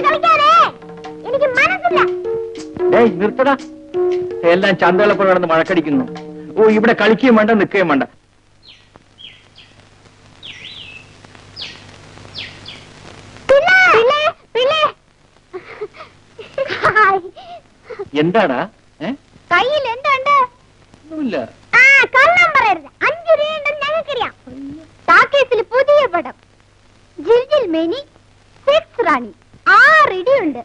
കളിക്കാതെ. എനിക്ക് തൊണ്ണൂറ്റൊമ്പത് ആയത് നിർത്തടാ. എല്ലാം ചന്തകളപ്പോൾ കിടന്ന് മഴക്കടിക്കുന്നു. ഓ ഇവിടെ കളിക്കുകയും വേണ്ട നിൽക്കുകയും വേണ്ട പിള്ളേ പിള്ളേ പിള്ളേ ഹായ്. എന്താടാ ഏ കയ്യിൽ എന്തുണ്ട് ഒന്നുമില്ല ആ കള്ളം പറയരുത് അഞ്ചു രൂപയുണ്ടെന്ന് ഞങ്ങൾക്കറിയാം ടാക്കേസിൽ പുതിയ പടം ജിൽജിൽ മേനി സെക്സ് റാണി ആറ് ഇടിയുണ്ട്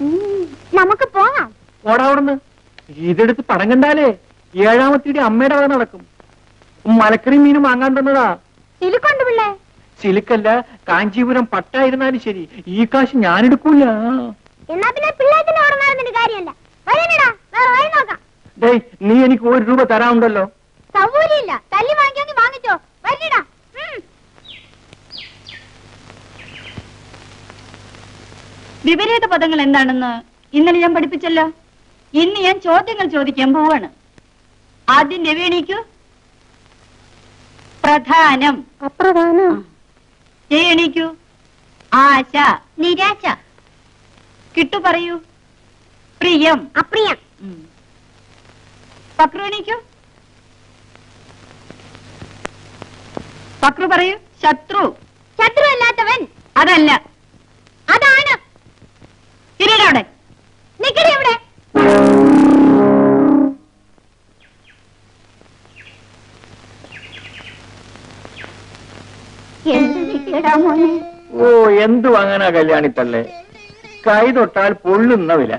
ഉം, നമുക്ക് പോകാം ഓടാ അവിടുന്ന് പടം കണ്ടാലേ ഏഴാമത്തിയുടെ അമ്മയുടെ വക നടക്കും. മലക്കറി മീനും വാങ്ങാൻ തന്നതാ. ചിലുക്കുണ്ട് പിള്ളേ. ചിലുക്കല്ല കാഞ്ചീപുരം പട്ടായിരുന്നാലും ശരി. ഈ കാശ് ഞാൻ എടുക്കൂല എന്നാ പിന്നെ പിള്ളേത്തിന്റെ ഓർമ്മ നടന്നിട്ട് കാര്യമല്ല. വരനടാ വേറെ വഴി നോക്കാം. ഡേയ് നീ എനിക്ക് ഒരു രൂപ തരാമുണ്ടല്ലോ സൗകര്യമില്ല. തല്ലി വാങ്ങിച്ചോ. വിപരീത പദങ്ങൾ എന്താണെന്ന് ഇന്നലെ ഞാൻ പഠിപ്പിച്ചല്ലോ. ഇന്ന് ഞാൻ ചോദ്യങ്ങൾ ചോദിക്കാൻ പോവാണ്. ആദ്യം രവി എണീക്കൂ. പ്രധാനം. അപ്രധാനം. ജയ എണീക്കൂ. ആശ. നിരാശ. കിട്ടു പറയൂ. പ്രിയം. അപ്രിയം. പക്രു എണീക്കൂ. പക്രു പറയൂ. ശത്രു. ശത്രു അല്ലാത്തവൻ. അതല്ല. അതാണ്. തിരിയുടെ നിക്കടി അവിടെ. മോനെ ഓ എന്തു വാങ്ങാനാ കല്യാണിത്തല്ലേ കൈ തൊട്ടാൽ പൊള്ളുന്ന വില.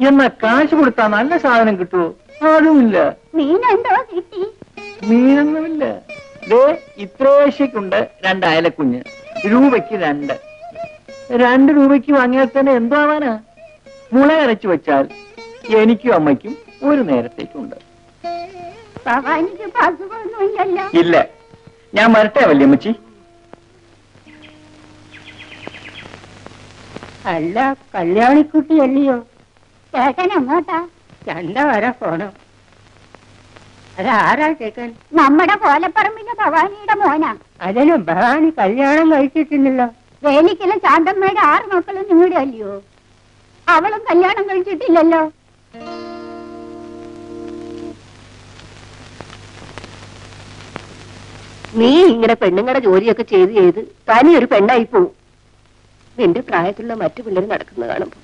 എന്നാ കാശ് കൊടുത്താ നല്ല സാധനം കിട്ടുമോ അതുമില്ല. മീനെന്തോ കിട്ടി? മീനൊന്നുമില്ല. ദേ ഇത്രേശയ്ക്കുണ്ട് രണ്ട് അയലക്കുഞ്ഞ്. രൂപയ്ക്ക് രണ്ട്. രണ്ട് രൂപയ്ക്ക് വാങ്ങിയാൽ തന്നെ എന്താവാനാ? മുള അരച്ചു വെച്ചാൽ എനിക്കും അമ്മയ്ക്കും ഒരു നേരത്തേക്കുണ്ട്. ഭവാനിക്ക് ഇല്ല. ഞാൻ വരട്ടെ വല്യമ്മച്ചി? അല്ല കല്യാണിക്കുട്ടി അല്ലയോ ചേട്ടൻ എങ്ങോട്ടാ ചണ്ട വരെ പോണം. അതാരാ ചേക്കൻ നമ്മുടെ കോലപ്പറമ്പിന്റെ ഭവാനിയുടെ മോനാ. അതിന് ഭവാനി കല്യാണം കഴിച്ചിട്ടില്ലല്ലോ. വേലിക്കലും ശാന്തമ്മയുടെ ആറ് മക്കളും നിങ്ങളുടെ അല്ലയോ അവളും കല്യാണം കഴിച്ചിട്ടില്ലല്ലോ. നീ ഇങ്ങനെ പെണ്ണുങ്ങളുടെ ജോലിയൊക്കെ ചെയ്ത് ചെയ്ത് തനിയൊരു പെണ്ണായി പോവും. നിന്റെ പ്രായത്തിലുള്ള മറ്റു പിള്ളേർ നടക്കുന്നത് കാണുമ്പോ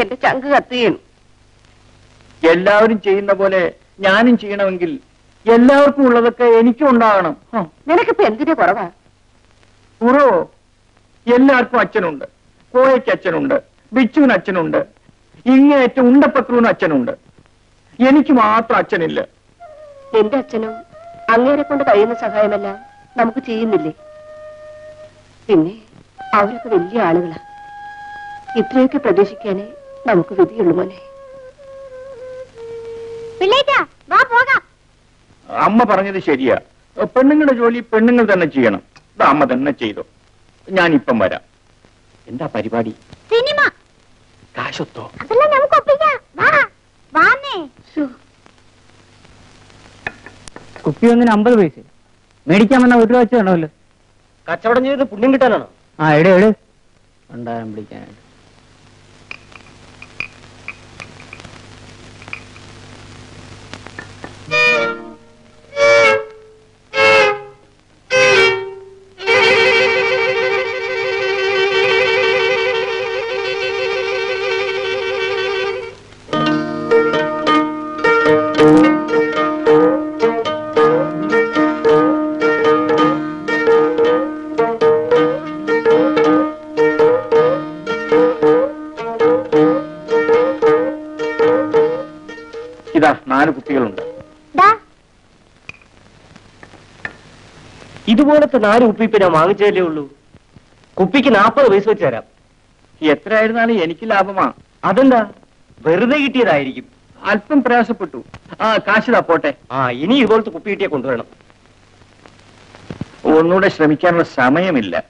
എന്റെ ചങ്ക് കത്തുകയാണ് എല്ലാവരും ചെയ്യുന്ന പോലെ ഞാനും ചെയ്യണമെങ്കിൽ എല്ലാവർക്കും ഉള്ളതൊക്കെ എനിക്കും ഉണ്ടാകണം. നിനക്കിപ്പോ എന്തിന്റെ കുറവാ? കുറവോ എല്ലാവർക്കും അച്ഛനുണ്ട്. കോയയ്ക്ക് അച്ഛനുണ്ട്. ബിച്ചുവിന് അച്ഛനുണ്ട്. ഇങ്ങേറ്റം ഉണ്ടപ്പത്രുവിന് അച്ഛനുണ്ട്. എനിക്ക് മാത്രം അച്ഛനില്ല. എന്റെ അച്ഛനും അങ്ങേരെ കൊണ്ട് കഴിയുന്ന സഹായമല്ല നമുക്ക് ചെയ്യുന്നില്ലേ? പിന്നെ? അവരൊക്കെ വലിയ ആളുകളാ. ഇത്രയൊക്കെ പ്രതീക്ഷിക്കാനേ നമുക്ക് വിധിയുള്ളൂ മോനെ. പിള്ളേറ്റാ വാ പോകാം. അമ്മ പറഞ്ഞത് ശരിയാ. പെണ്ണുങ്ങളുടെ ജോലി പെണ്ണുങ്ങൾ തന്നെ ചെയ്യണം. ഇത് അമ്മ തന്നെ ചെയ്തു. ഞാൻ ഇപ്പം വരാം. എന്താ പരിപാടി? സിനിമ. കാശൊത്തോ? അതെല്ലാം നമുക്ക് ഒപ്പിക്കാം. വാ വാന്നേ. കുപ്പി ഒന്നിന് അമ്പത് പൈസ. മേടിക്കാൻ വന്ന ഒരു രൂപ വെച്ച് വേണമല്ലോ കച്ചവടം ചെയ്ത് പുണ്യം കിട്ടാനാണോ? ആ എടേ എടേ. ഉണ്ടാകാൻ പിടിക്കാനായിട്ട് ഇതുപോലത്തെ നാല് കുപ്പി ഇപ്പൊ ഞാൻ വാങ്ങിച്ചതല്ലേ ഉള്ളൂ. കുപ്പിക്ക് നാൽപ്പത് പൈസ വെച്ച് തരാം. എത്രയായിരുന്നാലും എനിക്ക് ലാഭമാ. അതെന്താ? വെറുതെ കിട്ടിയതായിരിക്കും. അല്പം പ്രയാസപ്പെട്ടു. ആ കാശിതാ പോട്ടെ. ആ ഇനി ഇതുപോലത്തെ കുപ്പി കിട്ടിയാ കൊണ്ടുവരണം. ഒന്നുകൂടെ ശ്രമിക്കാനുള്ള സമയമില്ല.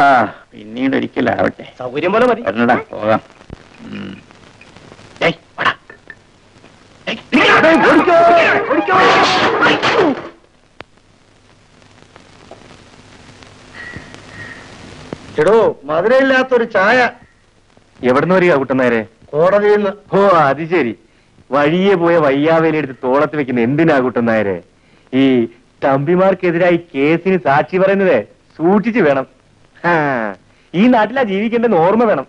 ആ പിന്നീട് ഒരിക്കലാവട്ടെ സൗകര്യം പോലെ മതി. വരണടാ പോകാം. ഉം. ഏയ്, വാടാ. ഏയ്, നിൽക്കടാ. ഏയ്, ഓടിക്കോ, ഓടിക്കോ. എടോ മധുരയില്ലാത്തൊരു ചായ. എവിടുന്ന് വരിക കുട്ടനേരെ കോടതിയിൽ നിന്ന് ഓ അത് ശരി. വഴിയെ പോയ വയ്യാവേലി എടുത്ത് തോളത്ത് വെക്കുന്ന എന്തിനാ കുട്ടനായരെ? ഈ തമ്പിമാർക്കെതിരായി കേസിന് സാക്ഷി പറയുന്നത് സൂക്ഷിച്ചു വേണം. ഈ നാട്ടിലാ ജീവിക്കേണ്ടെന്ന് ഓർമ്മ വേണം.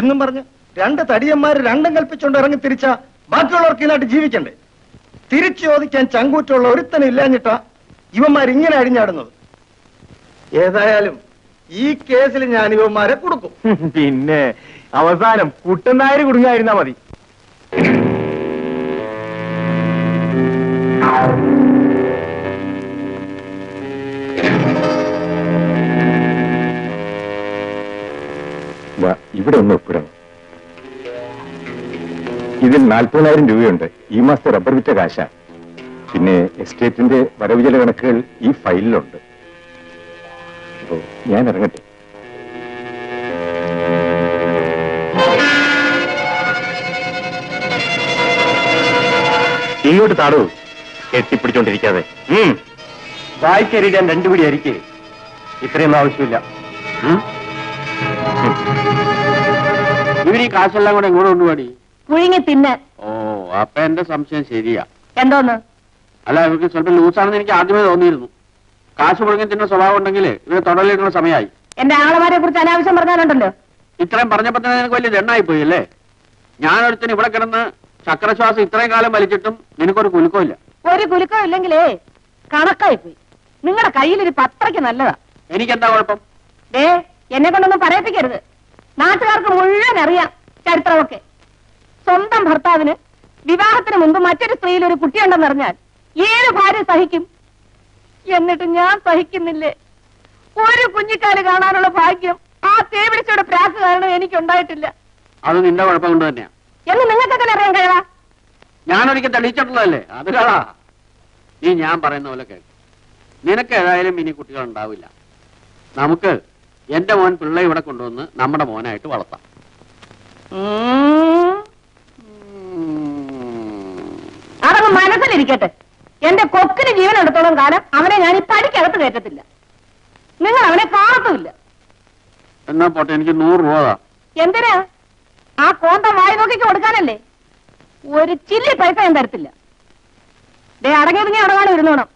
എന്നും പറഞ്ഞ് രണ്ട് തടിയന്മാർ രണ്ടും കൽപ്പിച്ചുകൊണ്ട് ഇറങ്ങി തിരിച്ച ബാക്കിയുള്ളവർക്ക് ഈ നാട്ടിൽ ജീവിക്കണ്ടേ? തിരിച്ചു ചോദിക്കാൻ ചങ്കൂറ്റുള്ള ഒരുത്തനും ഇല്ലാഞ്ഞിട്ടാ ഇവന്മാർ ഇങ്ങനെ അഴിഞ്ഞാടുന്നത്. ഏതായാലും ഈ കേസിൽ ഞാൻ ഇവന്മാരെ കൊടുക്കും. പിന്നെ അവസാനം കുട്ടനായര് കുടുങ്ങായിരുന്നാ മതി. ഇവിടെ ഒന്ന് ഒപ്പിടണം. ഇതിൽ നാൽപ്പതിനായിരം രൂപയുണ്ട്. ഈ മാസത്തെ റബ്ബർ വിറ്റ കാശ. പിന്നെ എസ്റ്റേറ്റിന്റെ വരവ് ചില കണക്കുകൾ ഈ ഫയലിലുണ്ട്. അപ്പോ ഞാൻ ഇറങ്ങട്ടെ. ഇങ്ങോട്ട് താടൂ. കെട്ടിപ്പിടിച്ചോണ്ടിരിക്കാതെ. വായിക്കരിടാൻ രണ്ടുപിടി അരിക്ക്. ഇത്രയൊന്നും ആവശ്യമില്ല. ഇവർ ഈ കാശെല്ലാം കൂടെ ഇങ്ങോട്ട് കൊണ്ടുപോടി. പുഴുങ്ങി തിന്നാൻ ഓ അപ്പൊ എന്റെ സംശയം ശരിയാ. എന്തോന്ന്? അല്ല ഇവർക്ക് സ്വല്പം ലൂസാണെന്ന് എനിക്ക് ആദ്യമേ തോന്നിയിരുന്നു. കാശ് മുഴുങ്ങി തിന്ന സ്വഭാവം ഉണ്ടെങ്കിൽ ഇവർ തൊടലിടുന്ന സമയമായി. എന്റെ ആളമാരെ കുറിച്ച് അനാവശ്യം പറഞ്ഞാലുണ്ടല്ലോ. ഇത്രയും പറഞ്ഞപ്പോ തന്നെ നിനക്ക് വലിയ ദണ്ണായി പോയി അല്ലേ? ഞാനൊരുത്തിന് ഇവിടെ കിടന്ന് ചക്രശ്വാസം ഇത്രയും കാലം വലിച്ചിട്ടും നിനക്കൊരു കുലുക്കമില്ല ഒരു കുലുക്കം ഇല്ലെങ്കിലേ കണക്കായി പോയി. നിങ്ങളുടെ കയ്യിലൊരു പത്രയ്ക്ക് നല്ലതാ. എനിക്കെന്താ കുഴപ്പം? ദേ എന്നെ കൊണ്ടൊന്നും പറയിപ്പിക്കരുത്. നാട്ടുകാർക്ക് മുഴുവൻ അറിയാം ചരിത്രമൊക്കെ. സ്വന്തം ഭർത്താവിന് വിവാഹത്തിന് മുമ്പ് മറ്റൊരു സ്ത്രീയിൽ ഒരു കുട്ടിയുണ്ടെന്ന് അറിഞ്ഞാൽ ഏത് ഭാര്യ സഹിക്കും? എന്നിട്ട് ഞാൻ സഹിക്കുന്നില്ലേ? ഒരു കുഞ്ഞിക്കാൽ കാണാനുള്ള ഭാഗ്യം ആ തേവിടിച്ചയുടെ പ്രാക്ക് കാരണം എനിക്കുണ്ടായിട്ടില്ല. അത് നിന്റെ കുഴപ്പം കൊണ്ട് തന്നെയാ. എന്ന് നിങ്ങൾക്കൊക്കെ അറിയാൻ ഞാൻ ഞാനൊരിക്കൽ തെളിയിച്ചിട്ടുള്ളതല്ലേ? അത് അതിലാ നീ ഞാൻ പറയുന്ന പോലെ കേൾക്കും നിനക്ക് ഏതായാലും ഇനി കുട്ടികൾ ഉണ്ടാവില്ല. നമുക്ക് എന്റെ മോൻ പിള്ളേ ഇവിടെ കൊണ്ടുവന്ന് നമ്മുടെ മോനായിട്ട് വളർത്താം. അതങ്ങ് മനസ്സിലിരിക്കട്ടെ. എന്റെ കൊക്കിന് ജീവൻ എടുത്തോളം കാലം അവനെ ഞാൻ ഈ പടിക്കകത്ത് കയറ്റത്തില്ല. നിങ്ങൾ അവനെ കാണത്തുമില്ല. എന്നാ പോട്ടെ എനിക്ക് നൂറ് രൂപ. എന്തിനാ? ആ കോന്ത വായി നോക്കി കൊടുക്കാനല്ലേ? ഒരു ചില്ലി പൈസ ഞാൻ തരത്തില്ല. ദേ അടങ്ങിയത് നീ അടങ്ങാൻ ഇരുന്നോണം.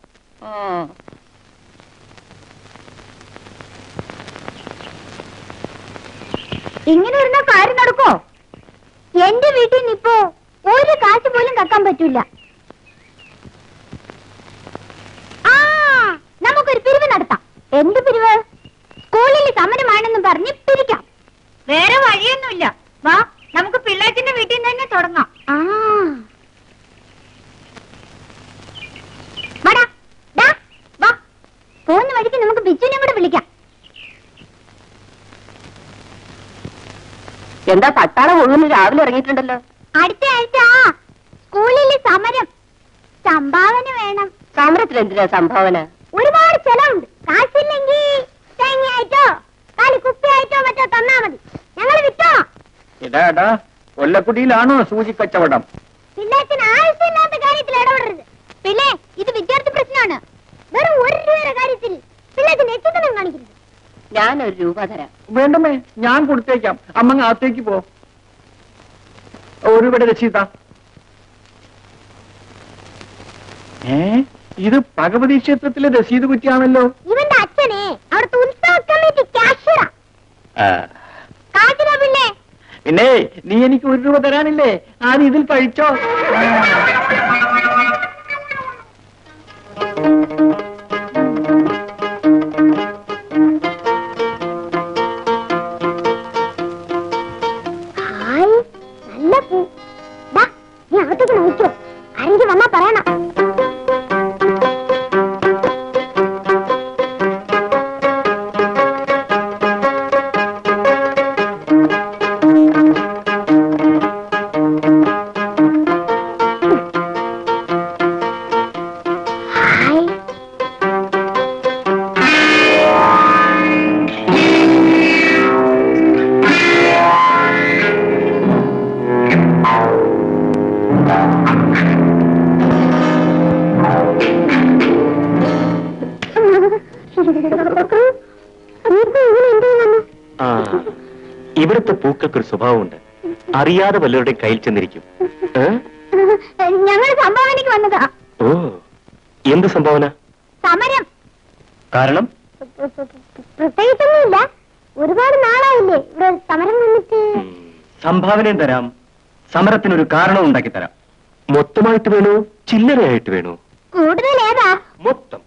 ഇങ്ങനെ ഇരുന്ന കാര്യം നടക്കോ എന്റെ വീട്ടിൽ നിന്ന് ഇപ്പോ ഒരു കാശ് പോലും കക്കാൻ പറ്റൂല ആ നമുക്കൊരു പിരിവ് നടത്താം. എന്ത് പിരിവ്? സ്കൂളിൽ സമരമാണെന്ന് പറഞ്ഞ് പിരിക്കാം. വേറെ വഴിയൊന്നുമില്ല. വാ നമുക്ക് പിള്ളേച്ചന്റെ വീട്ടിൽ നിന്ന് തന്നെ തുടങ്ങാം. ആ. വാടാ, വാ. പോകുന്ന വഴിക്ക് നമുക്ക് ബിജുവിനെ കൂടെ വിളിക്കാം. എന്താ പട്ടാളം മുഴുവൻ രാവിലെ ഇറങ്ങിയിട്ടുണ്ടല്ലോ? അടുത്ത ആഴ്ച സ്കൂളിൽ സമരം. സംഭാവന വേണം. സമരത്തിൽ എന്തിനാ സംഭാവന? ഒരുപാട് ചെലവുണ്ട്. കാശില്ലെങ്കിൽ തേങ്ങയായിട്ടോ കാലി കുപ്പിയായിട്ടോ മറ്റോ തന്നാ മതി. ഞങ്ങൾ വിറ്റോ? ഇടാ എടാ കൊല്ലക്കുടിയിലാണോ സൂചി കച്ചവടം? പിള്ളേച്ചന് ആവശ്യമില്ലാത്ത കാര്യത്തിൽ ഇടപെടരുത്. പിന്നെ ഇത് വിദ്യാർത്ഥി പ്രശ്നമാണ്. വെറും ഒരു രൂപയുടെ കാര്യത്തിൽ പിള്ളേച്ചന് എത്തിത്തനം കാണിക്കരുത്. ഞാനൊരു രൂപ തരാം. വേണ്ടമേ ഞാൻ കൊടുത്തേക്കാം. അമ്മങ്ങ അകത്തേക്ക് പോ. ഒരു ഇവിടെ രക്ഷിത. ഏ? ഇത് ഭഗവതി ക്ഷേത്രത്തിലെ രസീത് കുറ്റിയാണല്ലോ. ഇവന്റെ അച്ഛനെ അവിടുത്തെ ഉത്സവ കമ്മിറ്റി ക്യാഷ്യറാ കാശിനാ പിന്നെ. പിന്നെ നീ എനിക്ക് ഒരു രൂപ തരാനില്ലേ? ആദ്യം ഇതിൽ കഴിച്ചോ? സ്വഭാവമുണ്ട്. അറിയാതെ വല്ലവരുടെ കയ്യിൽ ചെന്നിരിക്കും? ഞങ്ങൾ സംഭാവനയ്ക്ക് വന്നതാ. ഓ എന്ത് സംഭാവന? സമരം. കാരണം? പ്രത്യേകിച്ചൊന്നുമില്ല. ഒരുപാട് നാളായില്ലേ ഇവിടെ സമരം വന്നിട്ട്. ഉം, സംഭാവനയും തരാം. സമരത്തിനൊരു കാരണം ഉണ്ടാക്കി തരാം. മൊത്തമായിട്ട് വേണോ? ചില്ലറയായിട്ട് വേണോ? കൂടുതൽ ഏതാ മൊത്തം.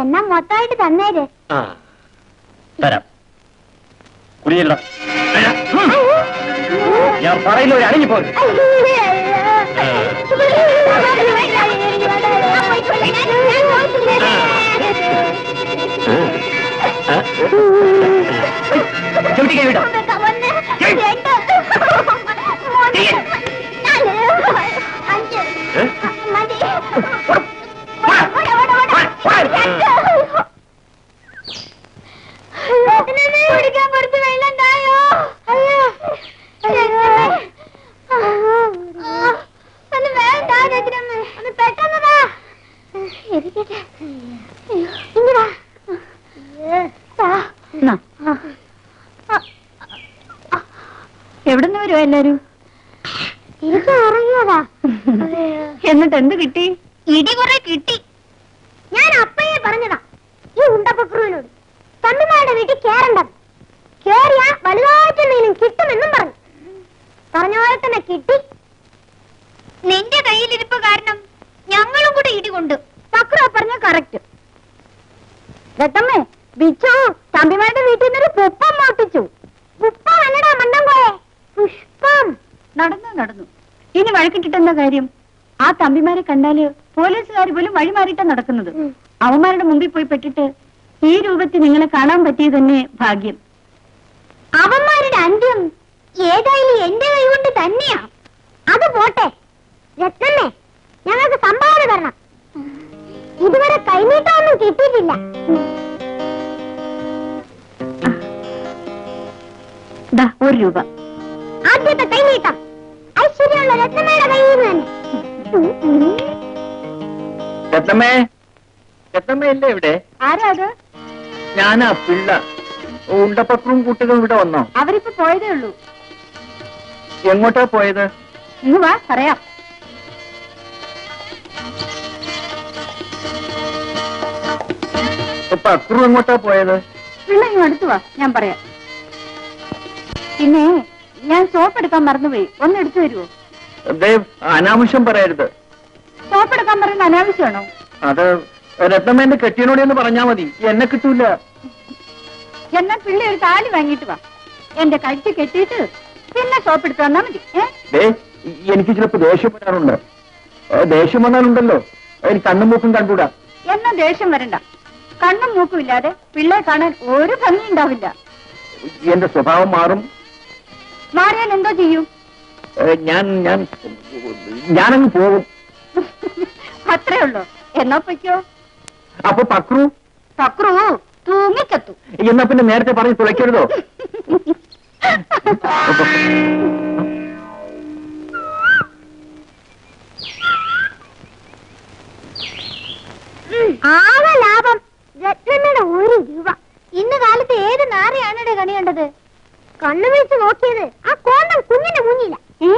എന്നാ മൊത്തമായിട്ട് തന്നേര്. തരാം. കുടിയില്ല ഞാൻ പറയുന്ന ഒരു അണിഞ്ഞു പോകും ചവിട്ടിക്കൈ വിട്ടോ കുടിക്കാൻ കുറച്ച് വെള്ളം തായോ അയ്യോ ഒന്ന് വേണ്ട രജനമ്മ ഒന്ന് പെട്ടെന്ന് വാ ഇരിക്കട്ടെ ഇങ്ങ് വാ താ. എവിടുന്ന് വരുവാ എല്ലാരും? എന്നിട്ട് എന്ത് കിട്ടി? ഇടി കുറെ കിട്ടി. ഞാൻ അപ്പയെ പറഞ്ഞതാ. ഈ ഉണ്ടപ്പക്രുവിനോട് തമ്മിമാരുടെ വീട്ടിൽ കേറണ്ട. കേറിയാ വലുതായിട്ടെന്തെങ്കിലും കിട്ടുമെന്നും പറഞ്ഞു. പറഞ്ഞ പോലെ തന്നെ കിട്ടി. നിന്റെ കയ്യിലിരിപ്പ് കാരണം ഞങ്ങളും കൂടെ ഇടി കൊണ്ട്. പക്രു പറഞ്ഞ കറക്റ്റ് രത്തമ്മേ ബിച്ചു തമ്പിമാരുടെ വീട്ടിൽ നിന്നൊരു പുപ്പം മോട്ടിച്ചു പുപ്പം അല്ലടാ മണ്ടം പോയെ പുഷ്പം. നടന്നു നടന്നു. ഇനി വഴക്കിട്ടിട്ടെന്താ കാര്യം ആ തമ്പിമാരെ കണ്ടാൽ പോലീസുകാർ പോലും വഴിമാറിയിട്ടാ നടക്കുന്നത്. അവന്മാരുടെ മുമ്പിൽ പോയി പെട്ടിട്ട് ഈ രൂപത്തിൽ നിങ്ങളെ കാണാൻ പറ്റിയത് തന്നെ ഭാഗ്യം. അവന്മാരുടെ അന്ത്യം ഏതായാലും എന്റെ കൈ കൊണ്ട് തന്നെയാ. അത് പോട്ടെ. രത്നമ്മേ ഞങ്ങൾക്ക് സംഭാവന തരണം. ഇതുവരെ കൈനീട്ടമൊന്നും കിട്ടിയിട്ടില്ല. ദാ ഒരു രൂപ. ആദ്യത്തെ കൈനീട്ടം. ഐശ്വര്യമുള്ള രത്നമ്മയുടെ കയ്യിൽ നിന്ന് തന്നെ. രത്നമ്മേ രത്നമ്മ ഇല്ലേ ഇവിടെ? ആരാ അത്? ഞാനാ പിള്ള. ഉണ്ടപ്പക്രവും കുട്ടികളും ഇവിടെ വന്നോ? അവരിപ്പോ പോയതേ ഉള്ളൂ. എങ്ങോട്ടാ പോയത്? ഇങ്ങ് വാ പറയാം. പക്രു എങ്ങോട്ടാ പോയത്? പിള്ള ഇങ്ങ് അടുത്ത് വാ ഞാൻ പറയാം. പിന്നെ ഞാൻ സോപ്പ് എടുക്കാൻ മറന്നുപോയി. ഒന്ന് എടുത്തു തരുമോ ദേവ് അനാവശ്യം പറയരുത്. സോപ്പ് എടുക്കാൻ പറയുന്ന അനാവശ്യമാണോ? അത് രത്നമ്മേന്റെ കെട്ടിയനോട് എന്ന് പറഞ്ഞാ മതി. എന്നെ കിട്ടൂല. എന്നെ പിള്ളി ഒരു താലി വാങ്ങിട്ട് വാ. എന്റെ കഴിച്ച് കെട്ടിയിട്ട് പിന്നെ ഷോപ്പ് എടുത്ത് തന്നാ മതി. എനിക്ക് ചിലപ്പോ ദേഷ്യം വരാറുണ്ട്. ദേഷ്യം വന്നാലുണ്ടല്ലോ. എനിക്ക് കണ്ണും മൂക്കും കണ്ടുകൂടാ എന്നാ ദേഷ്യം വരണ്ട. കണ്ണും മൂക്കും ഇല്ലാതെ പിള്ളേ കാണാൻ ഒരു ഭംഗി ഉണ്ടാവില്ല. എന്റെ സ്വഭാവം മാറും. മാറിയാൽ എന്തോ ചെയ്യും? ഞാൻ ഞാൻ ഞാനങ്ങ് പോകും. അത്രേ ഉള്ളൂ. എന്നാ പൊയ്ക്കോ. അപ്പൊ പക്രു? പക്രു തൂങ്ങിക്കത്തു. എന്നാ പിന്നെ നേരത്തെ പറഞ്ഞ് തുളയ്ക്കരുതോ? ആകെ ലാഭം രത്നമ്മയുടെ ഒരു രൂപ. ഇന്ന് കാലത്ത് ഏത് നാരയാണ് കണി കണ്ടത്? കണ്ണു വെച്ച് നോക്കിയത് ആ കോന്തം കുഞ്ഞിന്റെ മുന്നില. ഏ?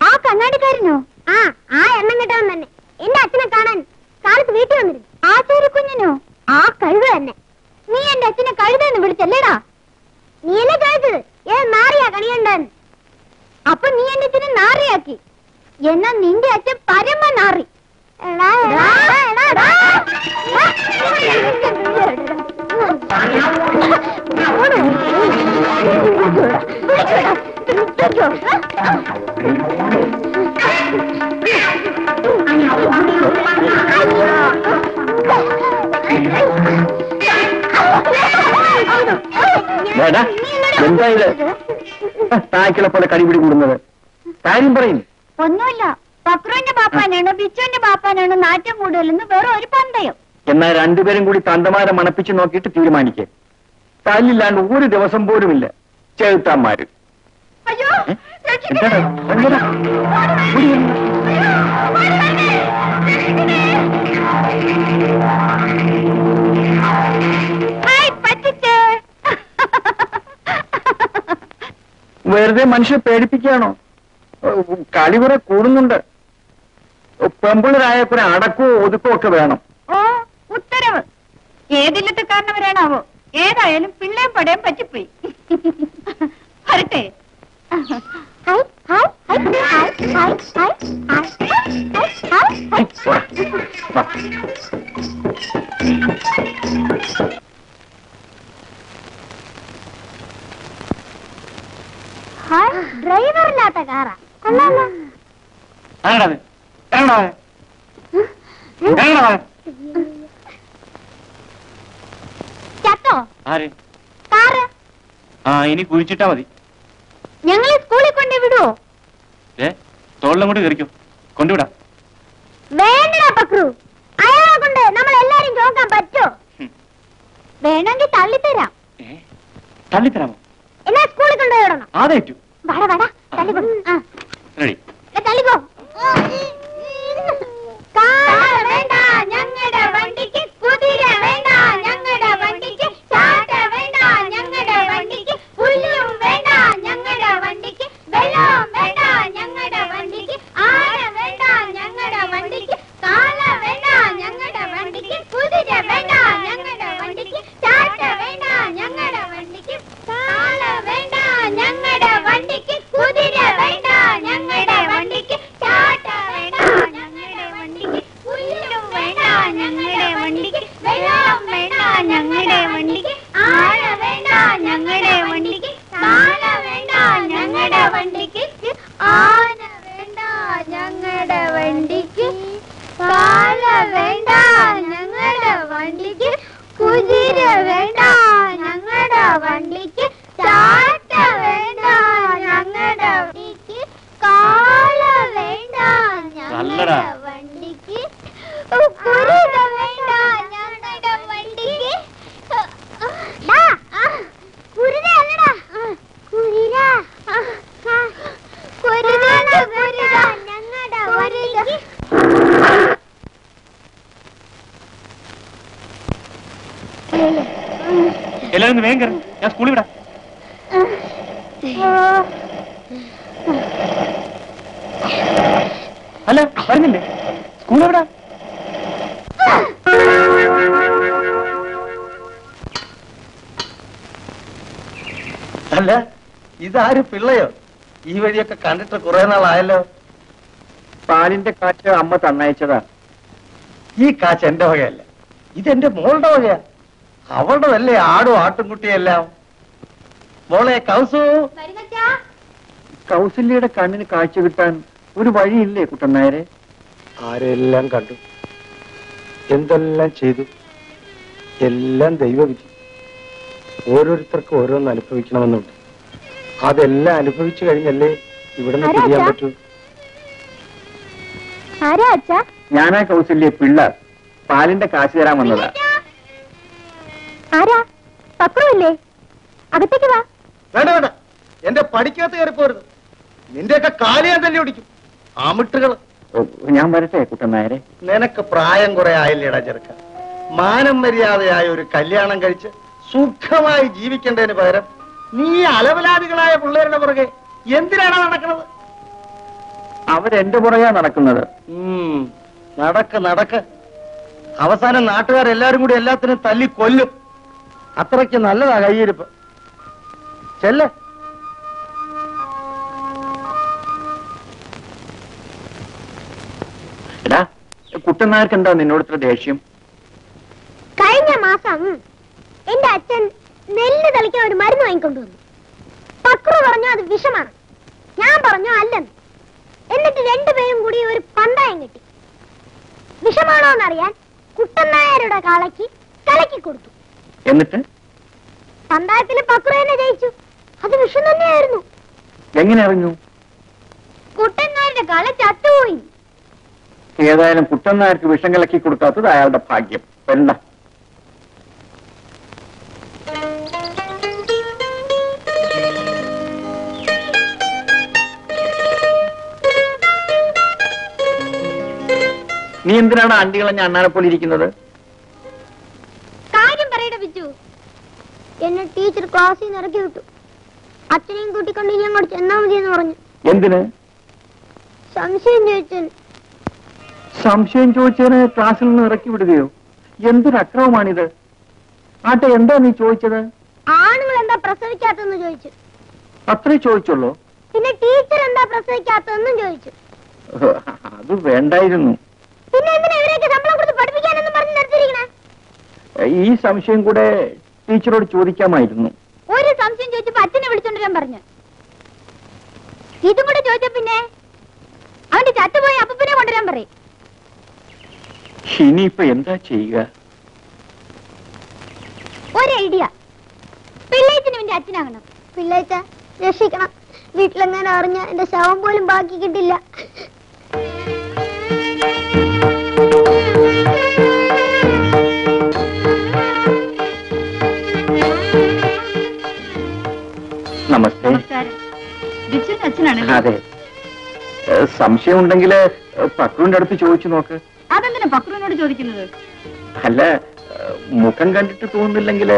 ആ കണ്ണാടിക്കാരനോ? ആ ആ എണ്ണം കിട്ടാൻ തന്നെ. എന്റെ അച്ഛനെ കാണാൻ കാലത്ത് വീട്ടിൽ വന്നിരുന്നു. ആ കുഞ്ഞിനോ? ആ കഴിവ് തന്നെ. നീ എന്റെ അച്ഛനെ കഴുതെന്ന് വിളിച്ചല്ലേടാ? നീ എന്നെ ചോദിച്ചത് ഏത് നാറിയാ കണിയുണ്ടെന്ന് അപ്പൊ നീ എന്റെ അച്ഛനെ നാറിയാക്കി. എന്നാ നിന്റെ അച്ഛൻ പരമ നാറി. എന്താ ഇത്? തായ്ക്കളെ പോലെ കടിപിടി കൂടുന്നത്. കാര്യം പറയും. ഒന്നുമില്ല. പക്രുവിന്റെ പാപ്പാനാണ് ബിച്ചുവിന്റെ പാപ്പാനാണ് നാറ്റം കൂടുതലെന്ന് വേറെ ഒരു പന്തയം. എന്നാൽ രണ്ടുപേരും കൂടി തന്തമാരെ മണപ്പിച്ച് നോക്കിയിട്ട് തീരുമാനിക്കേ. തല്ലില്ലാണ്ട് ഒരു ദിവസം പോലുമില്ല. ചെറുത്താന്മാര്. അയ്യോ. വെറുതെ മനുഷ്യരെ പേടിപ്പിക്കുകയാണോ? കളി കുറെ കൂടുന്നുണ്ട്. പെമ്പിളരായ കുറെ അടക്കോ ഒതുക്കോ ഒക്കെ വേണം. ഓ ഉത്തരവ്. ഏതില്ലത്തെ കാരണവരാണാവോ ഏതായാലും പിള്ളേം പടയം പറ്റിപ്പോയി. വരട്ടെ. ഡ്രൈവറില്ലാത്ത കാറാ. ചത്തോ? കാറ്? ആ ഇനി കുഴിച്ചിട്ടാ മതി. ഞങ്ങളെ സ്കൂളിൽ കൊണ്ട് വിടുവോ? ഏ തോളിലും കൂടി കയറിക്കോ. കൊണ്ടുവിടാം. വേണ്ടടാ പക്രു. അയാളെ കൊണ്ട് നമ്മൾ എല്ലാരും ചോക്കാൻ പറ്റോ. വേണമെങ്കിൽ തള്ളിത്തരാം. തള്ളിത്തരാമോ? എന്നാ സ്കൂളിൽ കൊണ്ടുപോയി വിടണം? അതേറ്റു വാടാ വാടാ. തള്ളിക്കൊടു ആ. റെഡി. ഏ, തള്ളിക്കോ കാള വേണ്ട ഞങ്ങളുടെ വണ്ടിക്ക് കുതിര വേണ്ട ഞങ്ങളുടെ വണ്ടിക്ക് ചാട്ട വേണ്ട ഞങ്ങളുടെ വണ്ടിക്ക് പുല്ലും വേണ്ട ഞങ്ങളുടെ വണ്ടിക്ക് വെള്ളം വേണ്ട ഞങ്ങളുടെ വണ്ടിക്ക് ആന വേണ്ട ഞങ്ങളുടെ വണ്ടിക്ക് കാള വേണ്ട ഞങ്ങളുടെ വണ്ടിക്ക് കുതിര വേണ്ട ഞങ്ങളുടെ വണ്ടിക്ക് ചാട്ട വേണ്ട ഞങ്ങളുടെ വണ്ടിക്ക് കാള വേണ്ട ഞങ്ങളുടെ വണ്ടിക്ക് കുതിര വേണ്ട ഞങ്ങളുടെ വണ്ടിക്ക് ചാട്ട വേണ്ട ഞങ്ങളുടെ വണ്ടിക്ക് പുല്ലും വേണ്ട ഞങ്ങളുടെ വണ്ടിക്ക് വെള്ളം വേണ്ട ഞങ്ങളുടെ വണ്ടിക്ക് ആഴ വേണ്ട ഞങ്ങളുടെ വണ്ടിക്ക് കാള വേണ്ട ഞങ്ങളുടെ വണ്ടിക്ക് ആന വേണ്ട ഞങ്ങളുടെ വണ്ടിക്ക് കാള വേണ്ട ഞങ്ങളുടെ വണ്ടിക്ക് കുതിര വേണ്ട ഞങ്ങളുടെ വണ്ടിക്ക് ചാട്ട വേണ്ട ഞങ്ങളുടെ വണ്ടിക്ക്. എല്ലാരും വേഗം കയറി. ഞാൻ സ്കൂളിൽ വിടാം. അല്ല പറഞ്ഞില്ലേ സ്കൂൾ എവിടാ? അല്ല ഇതാര് പിള്ളയോ? ഈ വഴിയൊക്കെ കണ്ടിട്ട് കുറെ നാളായല്ലോ. പാലിന്റെ കാറ്റ് അമ്മ തന്നയച്ചതാ. ഈ കാച്ച എന്റെ വകയല്ല. ഇതെന്റെ മോളുടെ വകയാ. അവളുടെതല്ലേ ആടും ആട്ടുംകുട്ടിയെല്ലാം മോളെ കൗസു. കൗസല്യയുടെ കണ്ണിന് കാഴ്ച കിട്ടാൻ ഒരു വഴിയില്ലേ കുട്ടനായരെ? ആരെല്ലാം കണ്ടു? എന്തെല്ലാം ചെയ്തു? എല്ലാം ദൈവവിധി. ഓരോരുത്തർക്കും ഓരോന്ന് അനുഭവിക്കണമെന്നുണ്ട്. അതെല്ലാം അനുഭവിച്ചു കഴിഞ്ഞല്ലേ ഇവിടെ നിന്ന് തിരിയാൻ പറ്റൂ? ഞാനാ കൗസല്യ പിള്ള പാലിന്റെ കാശ് തരാൻ വന്നതാ. ആരാ? പക്രുവല്ലേ അകത്തേക്ക് വാ. വേണ്ട വേണ്ട. എന്റെ പഠിക്കാത്ത കയറി പോരുത് നിന്റെയൊക്കെ കാലിയാൻ തന്നെ ഓടിക്കും. ആമിട്ടുകൾ ഞാൻ വരട്ടെ കുട്ടനായരെ നിനക്ക് പ്രായം കുറെ ആയില്ലേടാ ചെറുക്ക. മാനം മര്യാദയായ ഒരു കല്യാണം കഴിച്ച് സുഖമായി ജീവിക്കേണ്ടതിന് പകരം നീ അലവലാദികളായ പിള്ളേരുടെ പുറകെ എന്തിനാണ് നടക്കുന്നത്? അവരെന്റെ പുറകെ നടക്കുന്നത്. നടക്ക് നടക്ക്. അവസാനം നാട്ടുകാരെല്ലാരും കൂടി എല്ലാത്തിനും തല്ലി കൊല്ലും. അത്രയ്ക്ക് നല്ലതാ കയ്യിരിപ്പ് ചെല്ല്. എടാ കുട്ടനാർക്ക് എന്താ നിന്നോട് ഇത്ര ദേഷ്യം? കഴിഞ്ഞ മാസം എന്റെ അച്ഛൻ നെല്ല് തളിക്കാൻ ഒരു മരുന്ന് വാങ്ങിക്കൊണ്ടുവന്നു. പക്രു പറഞ്ഞു അത് വിഷമാണ്. ഞാൻ പറഞ്ഞു അല്ലെന്ന്. എന്നിട്ട് രണ്ടുപേരും കൂടി ഒരു പന്തായം കിട്ടി. വിഷമാണോ എന്നറിയാൻ കുട്ടനായരുടെ കാളയ്ക്ക് കലക്കി കൊടുത്തു. എന്നിട്ട്? പന്തായത്തിൽ പക്രു തന്നെ ജയിച്ചു. അത് വിഷം തന്നെയായിരുന്നു. എങ്ങനെ അറിഞ്ഞു? കുട്ടനായരുടെ കാള ചത്തുപോയി. ഏതായാലും കുട്ടനായർക്ക് വിഷം കലക്കി കൊടുക്കാത്തത് അയാളുടെ ഭാഗ്യം. വേണ്ട. നീ എന്തിനാണ് അണ്ടികളഞ്ഞ അണ്ണാനെ പോലെ ഇരിക്കുന്നത്? കാര്യം പറയട ബിജു. എന്നെ ടീച്ചർ ക്ലാസ്സിൽ നിന്ന് ഇറക്കി വിട്ടു. അച്ഛനെയും കൂട്ടിക്കൊണ്ട് ഇനി അങ്ങോട്ട് ചെന്നാ മതി എന്ന് പറഞ്ഞു. എന്തിന്? സംശയം ചോദിച്ചു സംശയം ചോദിച്ചതിന് ക്ലാസ്സിൽ നിന്ന് ഇറക്കി വിടുകയോ? എന്തൊരു അക്രമമാണിത്? ആട്ടെ എന്താ നീ ചോദിച്ചത്? ആണുങ്ങൾ എന്താ പ്രസവിക്കാത്തെന്ന് ചോദിച്ചു. അത്രേ ചോദിച്ചുള്ളൂ. പിന്നെ ടീച്ചർ എന്താ പ്രസവിക്കാത്തതെന്നും ചോദിച്ചു. അത് വേണ്ടായിരുന്നു. പിന്നെ എന്തിനാ ഇവരെയൊക്കെ ശമ്പളം കൊടുത്ത് പഠിപ്പിക്കാനെന്നും പറഞ്ഞ് നിർത്തിയിരിക്കണേ? ഈ സംശയം കൂടെ ടീച്ചറോട് ചോദിക്കാമായിരുന്നു. ഒരു സംശയം ചോദിച്ചപ്പോ അച്ഛനെ വിളിച്ചോണ്ടിരാൻ പറഞ്ഞു. ഇതും കൂടെ ചോദിച്ച പിന്നെ അവന്റെ ചത്തുപോയ അപ്പനെ കൊണ്ടുവരാൻ പറയും. ഇനിയിപ്പോ എന്താ ചെയ്യുക? ഒരു ഐഡിയ പിള്ളേച്ചന് അച്ഛനാകണം. പിള്ളേച്ച രക്ഷിക്കണം. വീട്ടിലെങ്ങനെ അറിഞ്ഞ എന്റെ ശവം പോലും ബാക്കി കിട്ടില്ല. നമസ്തേ. നമസ്കാരം. ബിച്ചുവിന്റെ അച്ഛനാണല്ലേ? അതെ. സംശയം ഉണ്ടെങ്കിൽ പക്രുവിന്റെ അടുത്ത് ചോദിച്ചു നോക്ക്. അതെന്തിനാ പക്രുവിനോട് ചോദിക്കുന്നത്? അല്ല മുഖം കണ്ടിട്ട് തോന്നുന്നില്ലെങ്കിൽ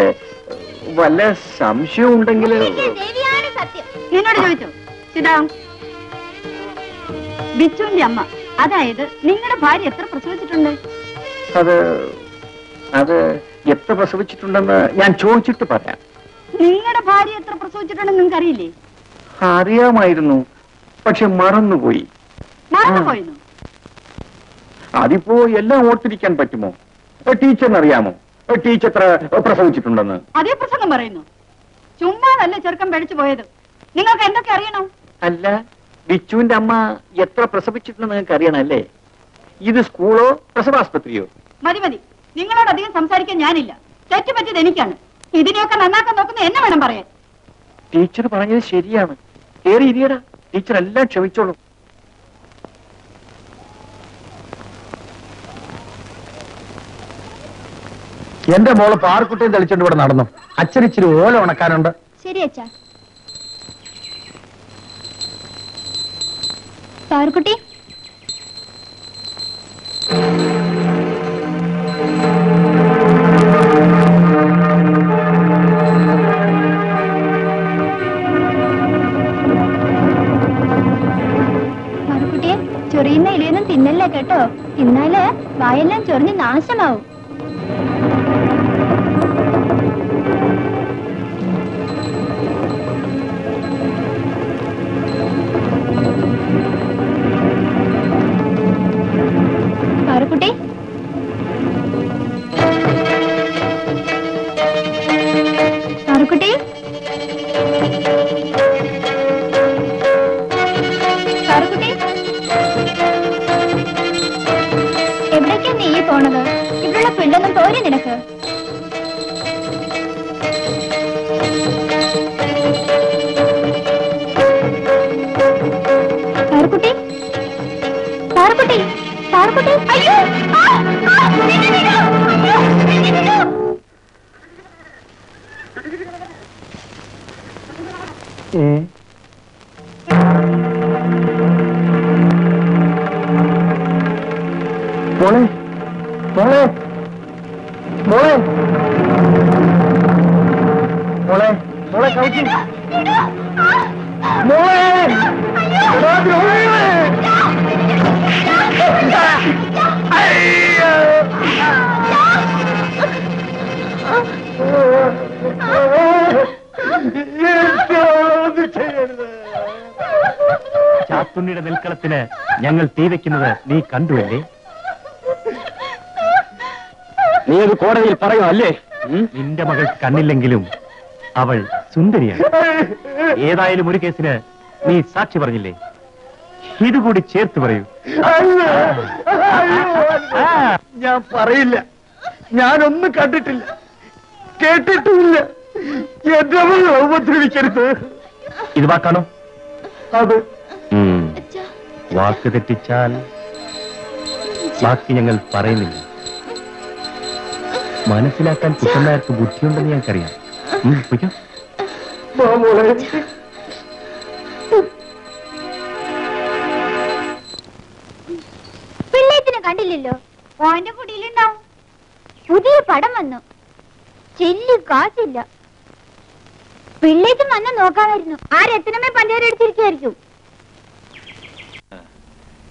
വല്ല സംശയം ഉണ്ടെങ്കിൽ സത്യം? എന്നോട് ചോദിച്ചോ. സിതാം ബിച്ചുവിന്റെ അമ്മ. അതായത് നിങ്ങളുടെ ഭാര്യ എത്ര പ്രസവിച്ചിട്ടുണ്ട്? അത് അത് എത്ര പ്രസവിച്ചിട്ടുണ്ടെന്ന് ഞാൻ ചോദിച്ചിട്ട് പറയാം. നിങ്ങളുടെ ഭാര്യ എത്ര പ്രസവിച്ചിട്ടുണ്ടെന്ന് നിങ്ങൾക്ക് അറിയില്ലേ അറിയാമായിരുന്നു പക്ഷെ മറന്നുപോയി. മറന്നുപോയിരുന്നു അതിപ്പോ എല്ലാം ഓർത്തിരിക്കാൻ പറ്റുമോ? ടീച്ചറിനറിയാമോ? ടീച്ചർ എത്ര പ്രസവിച്ചിട്ടുണ്ടെന്ന്? അതേ പ്രസംഗം പറയുന്നു. ചുമ്മാതല്ല ചെറുക്കം പേടിച്ചു പോയത്. നിങ്ങൾക്ക് എന്തൊക്കെ അറിയണം? അല്ല ബിച്ചുവിന്റെ അമ്മ എത്ര പ്രസവിച്ചിട്ടുണ്ടെന്ന് നിങ്ങൾക്ക് അറിയണല്ലേ ഇത് സ്കൂളോ പ്രസവാസ്പത്രിയോ? മതി മതി. നിങ്ങളോട് അധികം സംസാരിക്കാൻ ഞാനില്ല. തെറ്റുപറ്റിയത് എനിക്കാണ്. ഇതിനെയൊക്കെ നന്നാക്കാൻ നോക്കുന്ന എന്നെ വേണം പറയാൻ. ടീച്ചർ പറഞ്ഞത് ശരിയാണ്. കേറി ഇരിയടാ. ടീച്ചർ എല്ലാം ക്ഷമിച്ചോളൂ. എന്റെ മോൾ പാർക്കുട്ടിയും തെളിച്ചോണ്ട് ഇവിടെ നടന്നു. അച്ഛനിച്ചിരി ഓല ഉണക്കാനുണ്ട്. ശരി അച്ഛാ. പാറുക്കുട്ടി? ചൊറിയുന്ന ഇലയൊന്നും തിന്നല്ലേ കേട്ടോ? തിന്നാൽ വായെല്ലാം ചൊറിഞ്ഞ് നാശമാവും. ചാത്തുണ്ണിയുടെ നിൽക്കളത്തിന് ഞങ്ങൾ തീ വെക്കുന്നത് നീ കണ്ടുവല്ലേ? നീ അത് കോടതിയിൽ പറയോ അല്ലേ? നിന്റെ മകൾ കണ്ണില്ലെങ്കിലും അവൾ സുന്ദരിയാണ്. ഏതായാലും ഒരു കേസിന് നീ സാക്ഷി പറഞ്ഞില്ലേ? ഇതുകൂടി ചേർത്ത് പറയൂ. ഞാൻ പറയില്ല. ഞാനൊന്നും കണ്ടിട്ടില്ല. കേട്ടിട്ടില്ല. എന്റെ ഉപദ്രവിക്കരുത്. ഇത് വാക്കാണോ? അത് വാക്ക് തെറ്റിച്ചാൽ ബാക്കി ഞങ്ങൾ പറയുന്നില്ല. മനസ്സിലാക്കാൻ കുട്ടനായർക്ക് ബുദ്ധിയുണ്ടെന്ന് ഞങ്ങൾക്കറിയാം. പിള്ളേത്തിനെ കണ്ടില്ലല്ലോ? ഓന്റെ കുടിയിലുണ്ടാവും. പുതിയ പടം വന്നു. ചെല്ലി കാശില്ല പിള്ളേച്ചും വന്ന് നോക്കാമായിരുന്നു. ആ രത്തിനമ്മേ പഞ്ചാര അടിച്ചിരിക്കുമായിരിക്കും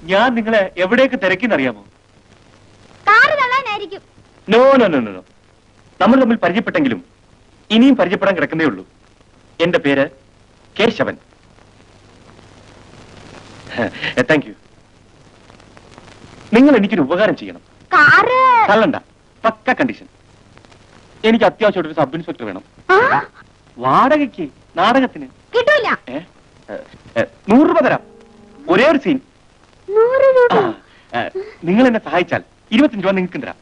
ഞാൻ നിങ്ങളെ എവിടേക്ക് തിരക്കിന്നറിയാമോ? കാറ് തള്ളാനായിരിക്കും. നോ നോ നോ നോ നമ്മൾ തമ്മിൽ പരിചയപ്പെട്ടെങ്കിലും ഇനിയും പരിചയപ്പെടാൻ കിടക്കുന്നേ ഉള്ളൂ. എന്റെ പേര് കേശവൻ. താങ്ക് യു നിങ്ങൾ എനിക്കൊരു ഉപകാരം ചെയ്യണം. കാറ്? തള്ളണ്ട. പക്ക കണ്ടീഷൻ എനിക്ക് അത്യാവശ്യമായിട്ട് ഒരു സബ് ഇൻസ്പെക്ടർ വേണം. വാടകയ്ക്ക് നാടകത്തിന്. കിട്ടൂല. നൂറ് രൂപ തരാം. ഒരേ ഒരു സീൻ നൂറ് രൂപ. ആ, നിങ്ങൾ എന്നെ സഹായിച്ചാൽ ഇരുപത്തഞ്ച് രൂപ നിങ്ങൾക്ക് തരാം.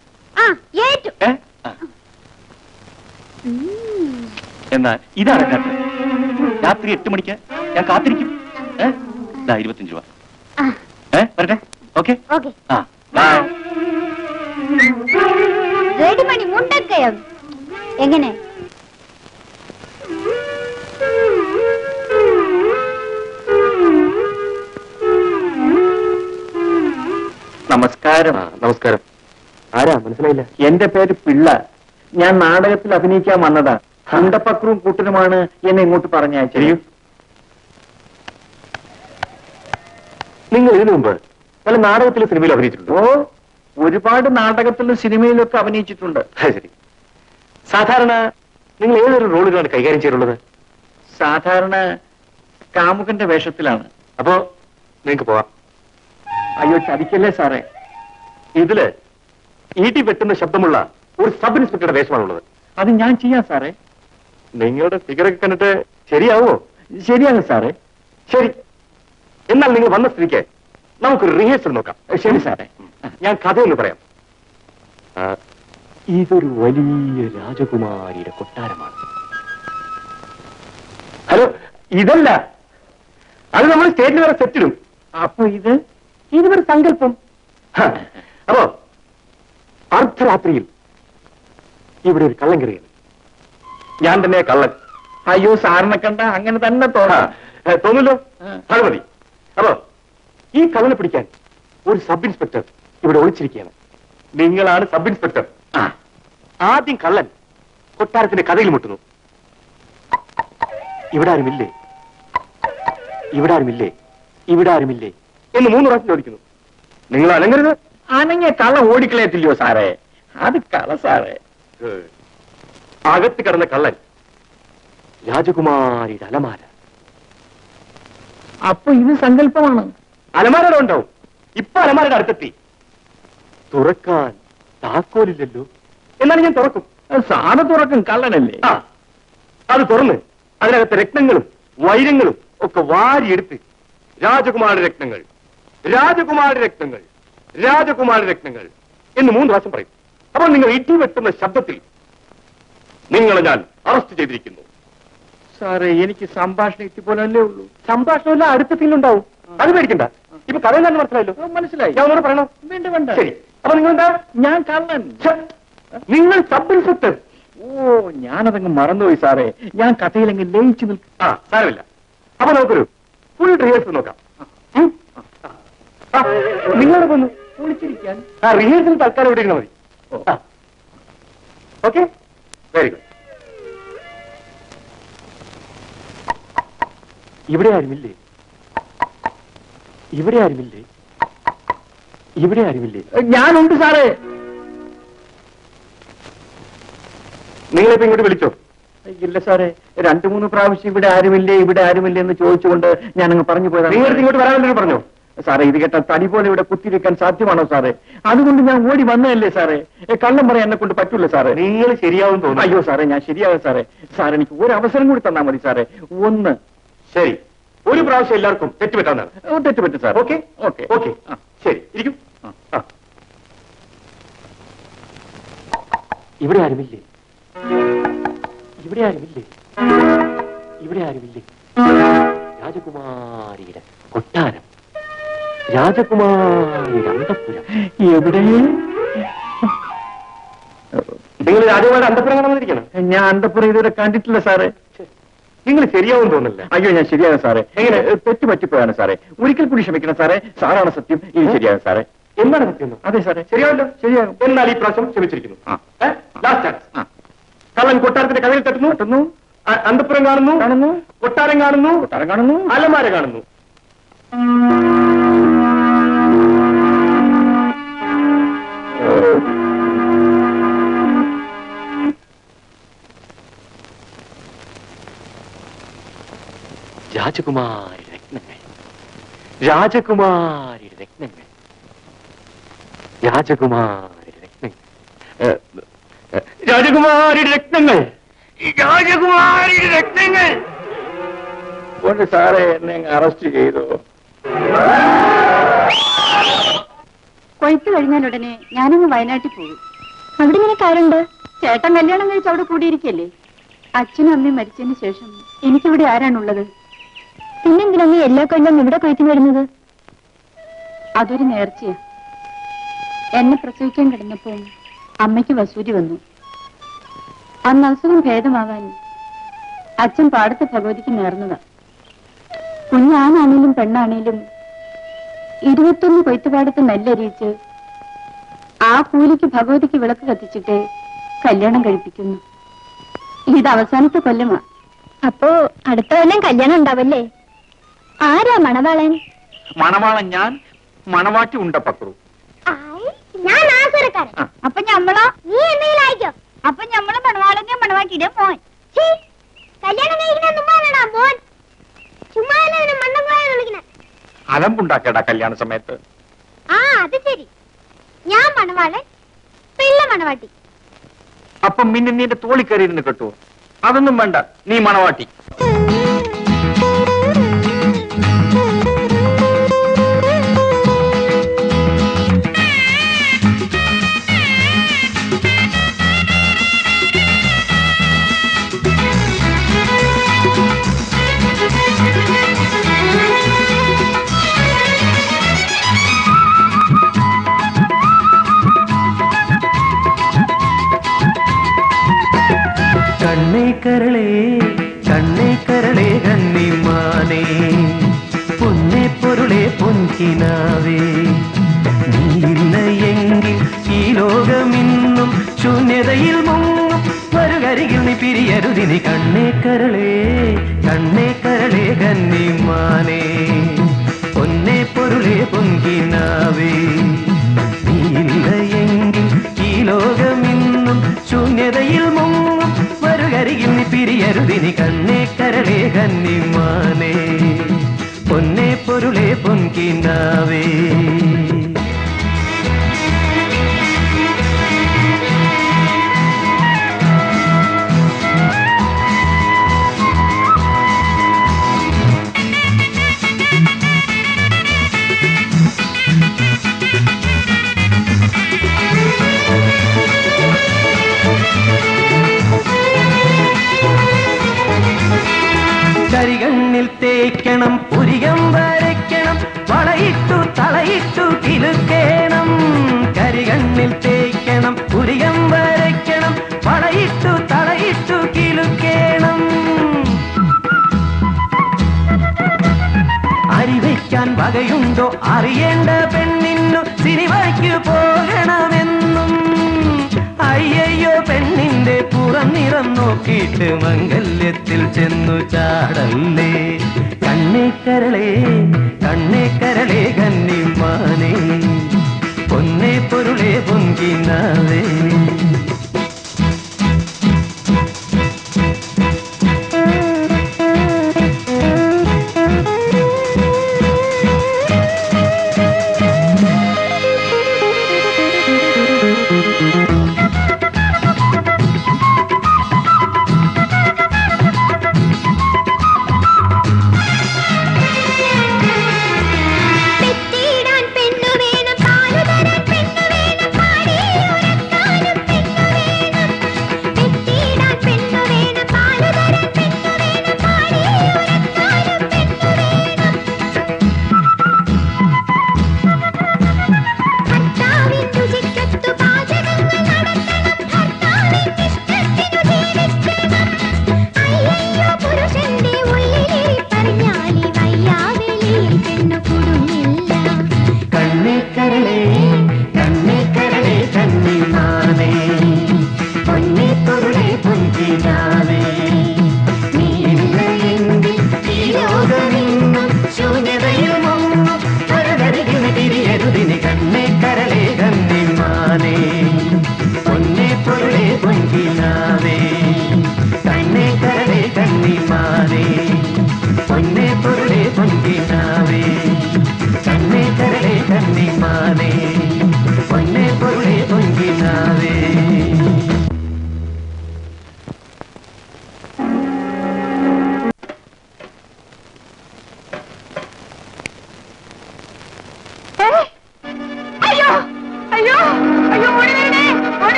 എന്നാൽ ഇതാണ് രാത്രി രാത്രി എട്ട് മണിക്ക് ഞാൻ കാത്തിരിക്കും. ഇരുപത്തിയഞ്ച് ഇരുപത്തഞ്ച് രൂപ. ഏ വരട്ടെ. ഓക്കെ? ഓക്കെ. ആ ബൈ. റെഡിമണി മുണ്ടക്കയം. എങ്ങനെ? നമസ്കാരം. നമസ്കാരം. ആരാ? മനസ്സിലായില്ല. എന്റെ പേര് പിള്ള. ഞാൻ നാടകത്തിൽ അഭിനയിക്കാൻ വന്നതാ. ഹണ്ടപ്പക്രവും കൂട്ടനുമാണ് എന്നെ ഇങ്ങോട്ട് പറഞ്ഞയച്ചത്. നിങ്ങൾ ഇതിനു മുമ്പ് പല നാടകത്തിലെ സിനിമയിൽ അഭിനയിച്ചിട്ടുണ്ടോ? ഓ ഒരുപാട് നാടകത്തിലും സിനിമയിലും ഒക്കെ അഭിനയിച്ചിട്ടുണ്ട് ശരി. സാധാരണ നിങ്ങൾ ഏതൊരു റോളിലാണ് കൈകാര്യം ചെയ്തിട്ടുള്ളത് സാധാരണ കാമുകന്റെ വേഷത്തിലാണ്. അപ്പോ നിങ്ങൾക്ക് പോവാം. അയ്യോ ചതിക്കല്ലേ സാറേ? ഇതിൽ ഈട്ടി വെട്ടുന്ന ശബ്ദമുള്ള ഒരു സബ് ഇൻസ്പെക്ടറുടെ വേഷമാണുള്ളത്. അത് ഞാൻ ചെയ്യാം സാറേ. നിങ്ങളുടെ ഫിഗറൊക്കെ കണ്ടിട്ട് ശരിയാവോ ശരിയാണ് സാറേ. ശരി. എന്നാൽ നിങ്ങൾ വന്ന സ്ഥിതിക്ക് നമുക്ക് റിഹേഴ്സൽ നോക്കാം. ശരി സാറേ. ഞാൻ കഥയൊന്ന് പറയാം. ഇതൊരു വലിയ രാജകുമാരിയുടെ കൊട്ടാരമാണ്. ഹലോ ഇതല്ല. അത് നമ്മൾ സ്റ്റേറ്റിൽ വരെ സെറ്റിടും അപ്പൊ ഇത്? ഇതൊരു സങ്കല്പം. അപ്പോ അർദ്ധരാത്രിയിൽ ഇവിടെ ഒരു കള്ളം കയറിയത്. ഞാൻ തന്നെ കള്ളൻ. അയ്യോ സാറിനെ കണ്ട അങ്ങനെ തന്നെ തോന്നാ തോന്നാം. ഏ, തോന്നുമല്ലോ ആ. അത് മതി. അപ്പോ ഈ കള്ളനെ പിടിക്കാൻ ഒരു സബ് ഇൻസ്പെക്ടർ ഇവിടെ ഒളിച്ചിരിക്കുകയാണ്. നിങ്ങളാണ് സബ് ഇൻസ്പെക്ടർ. ആ. ആദ്യം കള്ളൻ കൊട്ടാരത്തിന്റെ കഥയിൽ മുട്ടുന്നു. ഇവിടെ ആരുമില്ലേ? ഇവിടെ ആരുമില്ലേ? ഇവിടെ ആരുമില്ലേ? എന്ന് മൂന്ന് പ്രാവശ്യം ചോദിക്കുന്നു. നിങ്ങൾ അനങ്ങരുത് അനങ്ങിയ കള്ള ഓടിക്കളയത്തില്ലയോ സാറേ? അത് കള സാറേ. അകത്ത് കിടന്ന കള്ളൻ. രാജകുമാരിയുടെ അലമാര. അപ്പൊ ഇത് സങ്കല്പമാണ്. അലമാരയുടെ ഉണ്ടാവും. ഇപ്പൊ അലമാരയുടെ അടുത്തെത്തി. തുറക്കാൻ താക്കോലില്ലല്ലോ. എന്നാലും ഞാൻ തുറക്കും. സാധ തുറക്കും കള്ളനല്ലേ? ആ. അത് തുറന്ന് അതിനകത്ത് രത്നങ്ങളും വൈരങ്ങളും ഒക്കെ വാരിയെടുത്ത് രാജകുമാര രത്നങ്ങൾ. രാജകുമാര രക്തങ്ങൾ രാജകുമാര രക്തങ്ങൾ എന്ന് മൂന്ന് പ്രാവശ്യം പറയും. അപ്പോൾ നിങ്ങൾ ഇടി വെട്ടുന്ന ശബ്ദത്തിൽ നിങ്ങളെ ഞാൻ അറസ്റ്റ് ചെയ്തിരിക്കുന്നു. സാറേ എനിക്ക് സംഭാഷണം ഇത്തിപ്പോലല്ലേ ഉള്ളൂ? സംഭാഷണമല്ല അടുത്ത സീനുണ്ടാവും അത് പേടിക്കണ്ട. ഇപ്പൊ കഥ എന്താണെന്ന് മനസ്സിലായല്ലോ? മനസ്സിലായി. ഞാൻ ഒന്നുകൂടെ പറയണോ? വേണ്ട വേണ്ട. ശരി. അപ്പൊ നിങ്ങൾ എന്താ ഞാൻ കള്ളൻ. നിങ്ങൾ സബ് ഇൻസ്പെക്ടർ ഓ ഞാനതങ്ങ് മറന്നുപോയി സാറേ. ഞാൻ കഥയിലെങ്കിൽ ലയിച്ചു നിൽക്കും ആ സാരമില്ല. അപ്പൊ നമുക്കൊരു ഫുൾ റിഹേഴ്സൽ നോക്കാം. നിങ്ങളോട് വന്നു. വിളിച്ചിരിക്കാൻ ആ റിഹേഴ്സൽ തൽക്കാലം ഇവിടെ ഇരുന്നാൽ മതി. ഓക്കെ? Very good. ഇവിടെ ആരുമില്ലേ? ഇവിടെ ആരുമില്ലേ? ഇവിടെ ആരുമില്ലേ? ഞാനുണ്ട് സാറേ. നിങ്ങളിപ്പോ ഇങ്ങോട്ട് വിളിച്ചോ? ഇല്ല സാറേ. രണ്ടു മൂന്ന് പ്രാവശ്യം ഇവിടെ ആരുമില്ലേ ഇവിടെ ആരുമില്ലേ എന്ന് ചോദിച്ചുകൊണ്ട് ഞാൻ ഞാനങ്ങ് പറഞ്ഞു പോയതാണ്. നിങ്ങൾ ഇങ്ങോട്ട് വരാൻ പറഞ്ഞോ? സാറേ ഇത് കേട്ട തടി പോലെ ഇവിടെ കുത്തിവെക്കാൻ സാധ്യമാണോ സാറേ? അതുകൊണ്ട് ഞാൻ ഓടി വന്നതല്ലേ സാറേ? കള്ളം പറയാൻ എന്നെ കൊണ്ട് പറ്റൂല സാറേ. നിങ്ങൾ ശരിയാവും തോന്നുന്നു. അയ്യോ സാറേ ഞാൻ ശരിയാവും സാറേ. സാർ എനിക്ക് ഒരു അവസരം കൂടി തന്നാ മതി സാറേ. ഒന്ന്. ശരി. ഒരു പ്രാവശ്യം എല്ലാവർക്കും തെറ്റുപറ്റാന്നാണ് തെറ്റുപറ്റു സാർ ഓക്കെ? ഓക്കെ. ഓക്കെ. ശരി. ഇരിക്കും. ഇവിടെ ആരുമില്ലേ? ഇവിടെ ആരുമില്ലേ? ഇവിടെ ആരുമില്ലേ? രാജകുമാരിയുടെ കൊട്ടാരം. രാജകുമാരിയുടെ അന്തപുരം എവിടെ? നിങ്ങൾ രാജകുമാരുടെ അന്തപുരം കാണാതിരിക്കണം ഞാൻ അന്തപ്പുറം ഇതുവരെ കണ്ടിട്ടില്ല സാറേ. നിങ്ങൾ ശരിയാവും തോന്നില്ല അയ്യോ ഞാൻ ശരിയാണ് സാറേ. എങ്ങനെ? തെറ്റ് പറ്റിപ്പോയാണ് സാറേ. ഒരിക്കൽ കൂടി ക്ഷമിക്കണം സാറേ. സാറാണ് സത്യം. ഇത് ശരിയാണ് സാറേ. എന്താണ് സത്യം? അതെ സാറേ. ശരിയാവല്ലോ? ശരിയാകും. എന്നാൽ ഈ പ്രാവശ്യം ക്ഷമിച്ചിരിക്കുന്നു. ലാസ്റ്റ്. കള്ളൻ കൊട്ടാരത്തിന്റെ കഥയിൽ തട്ടുന്നു. തട്ടുന്നു. അന്തപുരം കാണുന്നു. കാണുന്നു. കൊട്ടാരം കാണുന്നു. കൊട്ടാരം കാണുന്നു. അലമാര കാണുന്നു. രാജകുമാരി രത്നങ്ങൾ. രാജകുമാരി രത്നങ്ങൾ. രാജകുമാരി രത്നങ്ങൾ. രാജകുമാരി രത്നങ്ങൾ. രാജകുമാരി രത്നങ്ങൾ. കൊണ്ട് സാറേ എന്നെ അറസ്റ്റ് ചെയ്തു. കൊയ്ത്ത് കഴിഞ്ഞാൽ ഉടനെ ഞാനങ്ങ് വയനാട്ടിൽ പോകും. അവിടെ ഇങ്ങനെ കാരുണ്ട് ചേട്ടൻ കല്യാണം കഴിച്ച് അവിടെ കൂടിയിരിക്കല്ലേ? അച്ഛനും അമ്മയും മരിച്ചതിന് ശേഷം എനിക്കിവിടെ ആരാണുള്ളത്? പിന്നെന്തിനാ നീ എല്ലാ കൊല്ലം ഇവിടെ കൊയ്ത്തിന് വരുന്നത്? അതൊരു നേർച്ചയാ. എന്നെ പ്രസവിക്കാൻ കിടന്നപ്പോ അമ്മയ്ക്ക് വസൂരി വന്നു. അന്ന് അസുഖം ഭേദമാവാൻ അച്ഛൻ പാടത്ത് ഭഗവതിക്ക് നേർന്നതാ. കുഞ്ഞാണാണേലും പെണ്ണാണേലും ഇരുപത്തൊന്ന് കൊയ്ത്തുപാടത്ത് നെല്ലരിയിച്ച് ആ കൂലിക്ക് ഭഗവതിക്ക് വിളക്ക് കത്തിച്ചിട്ട് കല്യാണം കഴിപ്പിക്കുന്നു. ഇത് അവസാനത്തെ കൊല്ലമാ. അപ്പോ അടുത്ത കൊല്ലം കല്യാണം ഉണ്ടാവല്ലേ? ആരാ മണവാളൻ? മണവാളൻ ഞാൻ മണവാട്ടി ഉണ്ട പക്രു ഞാൻ ആസുരക്കാരൻ. അപ്പൊ ഞമ്മളോ? നീ എന്തെങ്കിലും അയക്കോ? അപ്പൊ ഞമ്മൾ മണവാളനെ മണവാട്ടിയുടെ മോൻ. കല്യാണം മുമ്പാണടാ മോൻ. ചുമ്മാ അലമ്പുണ്ടാക്കേടാ കല്യാണ സമയത്ത്. ആ അത് ശരി. ഞാൻ മണവാളൻ പിള്ള മണവാട്ടി. അപ്പം പിന്നെ നിന്റെ തോളി കയറി ഇരുന്ന് കെട്ടുവോ? അതൊന്നും വേണ്ട നീ മണവാട്ടി. കണ്ണേ കരളേ കണ്ണേ കരളേ കന്നിമാനേ പൊന്നെ പൊരുളെ പൊൻകിനാവേ. നീയില്ല എങ്കിൽ ഈ ലോകമിന്നും ശൂന്യതയിൽ മുങ്ങും. വരുകരികിൽ നീ പിരിയരുതിനി കണ്ണേ കരളേ കണ്ണേ കരളേ കന്നിമാനേ പൊന്നെ പൊരുളെ പൊൻകിനാവേ. നീയില്ല എങ്കിൽ ഈ ലോകമിന്നും ശൂന്യതയിൽ മുങ്ങും. വരുകരികിൽ നീ പിരിയരുതിനി കണ്ണേ കരളേ കന്നിമാനേ പൊന്നെ പൊരുളെ പൊൻകിനാവേ. കരികണ്ണിൽ വകയുണ്ടോ അറിയേണ്ട പെണ്ണിന്നു? സിനിമയ്ക്ക് പോകണമെന്നും. അയ്യയ്യോ പെണ്ണിന്റെ പുറം നിറം നോക്കിയിട്ട് മംഗല്യത്തിൽ ചെന്നു ചാടല്ലേ? കണ്ണേ കരളേ കണ്ണേ കരളേ കന്നിമാനേ. പൊന്നേ പൊരുളേ പൊങ്കിനാവേ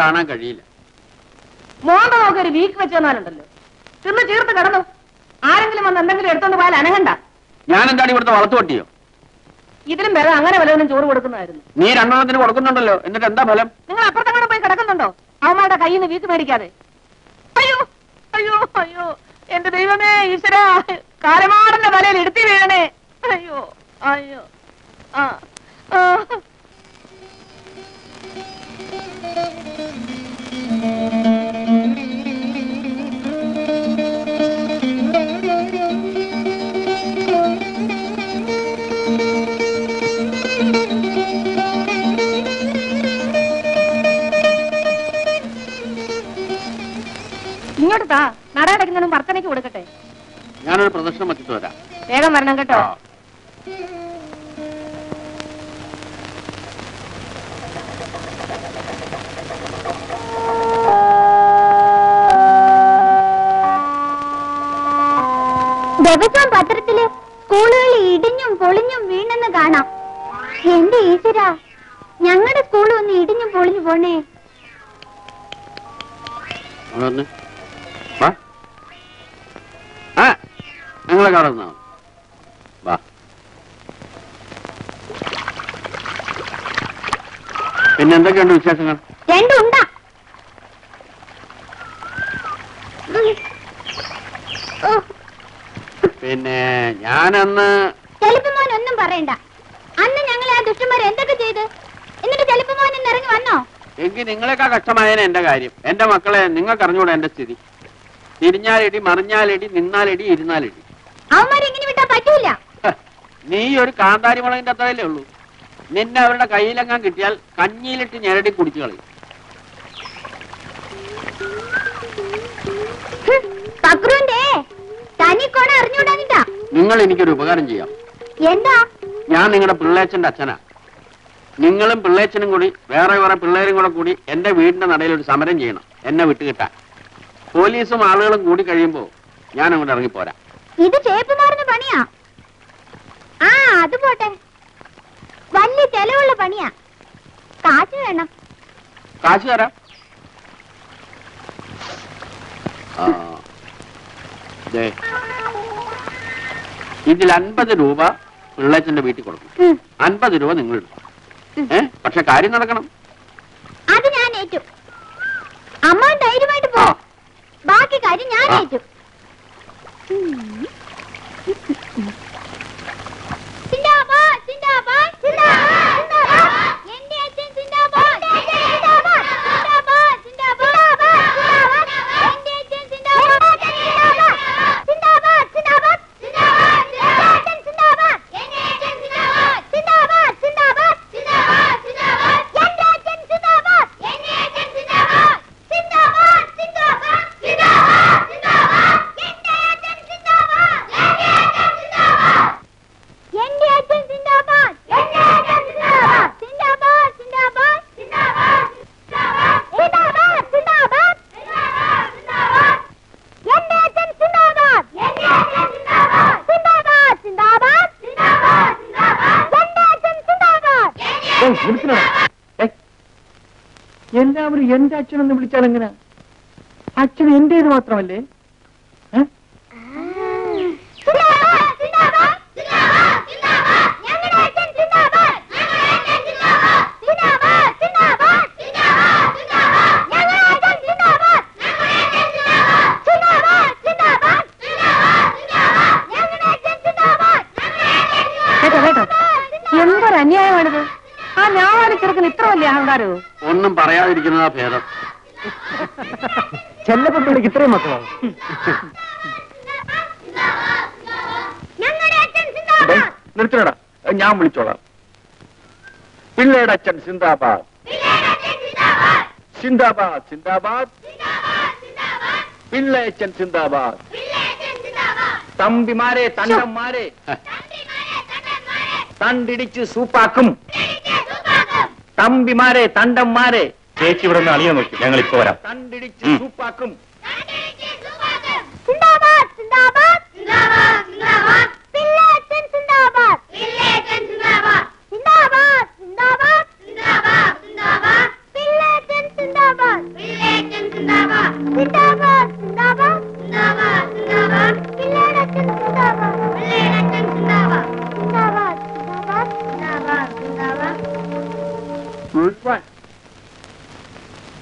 കാണാൻ കഴിയില്ല. മോണ്ട നോക്കി ഒരു വീക്ക് വെച്ച് തന്നാലുണ്ടല്ലോ തിന്ന് ചീർത്ത് കിടന്നു. ആരെങ്കിലും വന്ന് എന്തെങ്കിലും എടുത്തോണ്ട് പോയാൽ അനങ്ങണ്ട. ഞാൻ എന്താണ് ഇവിടുത്തെ വളർത്തു പട്ടിയോ? ഇതിലും വേറെ അങ്ങനെ വല്ലവനും ചോറ് കൊടുക്കുന്നതായിരുന്നു. നീ രണ്ടെണ്ണത്തിന് കൊടുക്കുന്നുണ്ടല്ലോ. എന്നിട്ട് എന്താ ഫലം? നിങ്ങൾ അപ്പുറത്തങ്ങനെ പോയി കിടക്കുന്നുണ്ടോ? അവന്മാരുടെ കയ്യിൽ നിന്ന് വീക്ക് മേടിക്കാതെ. രണ്ടും ഉണ്ടാ പിന്നെ ഞാനന്ന് ചെലുപ്പമോൻ ഒന്നും പറയണ്ട. അന്ന് ഞങ്ങൾ ആ ദുഷ്ടന്മാർ എന്തൊക്കെ ചെയ്ത്? എന്നിട്ട് ചെലുപ്പമോൻ ഇന്ന് ഇറങ്ങി വന്നോ? എങ്കിൽ നിങ്ങളെക്കാ കഷ്ടമായേനെ എന്റെ കാര്യം. എന്റെ മക്കളെ നിങ്ങൾക്ക് അറിഞ്ഞൂടെ എന്റെ സ്ഥിതി. തിരിഞ്ഞാലിടി മറിഞ്ഞാലിടി നിന്നാലിടി ഇരുന്നാലിടി. അവന്മാരെങ്ങനെ വിട്ടാ പറ്റൂല. നീ ഒരു കാന്താരി മുളകിന്റെ അത്രയല്ലേ ഉള്ളൂ. നിന്നെ അവരുടെ കയ്യിലെങ്ങാൻ കിട്ടിയാൽ കഞ്ഞിയിലിട്ട് ഞെരടി കുടിച്ചു കളയും. നിങ്ങൾ എനിക്കൊരു ഉപകാരം ചെയ്യാം. എന്താ? ഞാൻ നിങ്ങളുടെ പിള്ളേച്ചന്റെ അച്ഛനാ. നിങ്ങളും പിള്ളേച്ചനും കൂടി വേറെ വേറെ പിള്ളേരും കൂടെ കൂടി എന്റെ വീടിന്റെ നടയിൽ ഒരു സമരം ചെയ്യണം. എന്നെ വിട്ടുകിട്ടാൻ പോലീസും ആളുകളും കൂടി കഴിയുമ്പോ ഞാൻ അങ്ങോട്ട് ഇറങ്ങിപ്പോരാ. ഇത് ചേപ്പുമാറിന് പണിയാ? ആ അത് പോട്ടെ. വലിയ ചെലവുള്ള പണിയാ. കാശ് വേണം. കാശ് തരാം ആ, ദേ, ഇതിൽ അൻപത് രൂപ പിള്ളേച്ചന്റെ വീട്ടിൽ കൊടുക്കും. അൻപത് രൂപ നിങ്ങൾ എടുക്കും. ഏ? പക്ഷെ കാര്യം നടക്കണം. അത് ഞാൻ ഏറ്റു. അമ്മ ധൈര്യമായിട്ട് പോ. ബാക്കി കാര്യം ഞാൻ ഏറ്റു. ചിന്താ ചിന്താ സിന്ദാബാദ്, സിന്ദാബാദ്, സിന്ദാബാദ്. എന്റെ അച്ഛൻ സിന്ദാബാദ്. സിന്ദാബാദ്, സിന്ദാബാദ്, സിന്ദാബാദ്, സിന്ദാബാദ്. എന്റെ അച്ഛൻ സിന്ദാബാദ്. സിന്ദാബാദ്, സിന്ദാബാദ്, സിന്ദാബാദ്. എന്റെ അച്ഛൻ സിന്ദാബാദ്. എന്റെ അച്ഛൻ സിന്ദാബാദ്. സിന്ദാബാദ്, സിന്ദാബാദ്, സിന്ദാബാദ്, സിന്ദാബാദ്. എന്റെ അച്ഛൻ സിന്ദാബാദ്. എന്റെ അച്ഛൻ സിന്ദാബാദ്. സിന്ദാബാദ്, സിന്ദാബാദ്, സിന്ദാബാദ്, സിന്ദാബാദ്. എന്റെ അച്ഛൻ സിന്ദാബാദ്. എന്റെ അച്ഛൻ സിന്ദാബാദ്. എന്റെ അച്ഛൻ സിന്ദാബാദ്. സിന്ദാബാദ്, സിന്ദാബാദ്, സിന്ദാബാദ്, സിന്ദാബാദ്. സിന്ദാബാദ്, സിന്ദാബാദ്. എന്റെ അച്ഛൻ സിന്ദാബാദ്. എന്റെ അച്ഛൻ സിന്ദാബാദ്. സിന്ദാബാദ്, സിന്ദാബാദ്, സിന്ദാബാദ്, സിന്ദാബാദ്. എന്റെ അച്ഛൻ സിന്ദാബാദ്. ഏയ്, വിളിക്കണോ? ഏയ്, എല്ലാവരും എന്റെ അച്ഛനെന്ന് വിളിച്ചാൽ എങ്ങനെ? അച്ഛൻ എന്റേത് മാത്രമല്ലേ ഏ? സിന്ദാബാദ്, സിന്ദാബാദ്, സിന്ദാബാദ്, സിന്ദാബാദ്. ഞങ്ങളുടെ അച്ഛൻ സിന്ദാബാദ്. ഞങ്ങളുടെ അച്ഛൻ സിന്ദാബാദ്. സിന്ദാബാദ്, സിന്ദാബാദ്, സിന്ദാബാദ്, സിന്ദാബാദ്. ഞങ്ങളുടെ അച്ഛൻ സിന്ദാബാദ്. ഞങ്ങളുടെ അച്ഛൻ സിന്ദാബാദ്. സിന്ദാബാദ്, സിന്ദാബാദ്, സിന്ദാബാദ്, സിന്ദാബാദ്. ഞങ്ങളുടെ അച്ഛൻ സിന്ദാബാദ്. ഞങ്ങളുടെ അച്ഛൻ കേട്ടോ കേട്ടോ എന്തൊരു അന്യായമാണിത് ആ ഞാവാലി ചെറുക്കന് ഇത്ര വലിയ അഹങ്കാരോ ഒന്നും പറയാതിരിക്കുന്നതാ ഭേദം ചെല്ലപ്പെട്ടിടയ്ക്ക് ഇത്രയും സിന്ദാബാദ്. നിർത്തണടാ ഞാൻ വിളിച്ചോളാം. പിള്ളേടെ അച്ഛൻ സിന്ദാബാദ്. സിന്ദാബാദ്. സിന്ദാബാദ് പിള്ളേച്ചൻ സിന്ദാബാദ് തമ്പിമാരെ തണ്ടന്മാരെ. തണ്ടിടിച്ച് സൂപ്പാക്കും. തമ്പിമാരെ തണ്ടന്മാരെ. ചേച്ചി ഇവിടെ നിന്ന് അളിയാൻ നോക്കി. ഞങ്ങൾ ഇപ്പൊ വരാം. തണ്ടിടിച്ച് സൂപ്പാക്കും.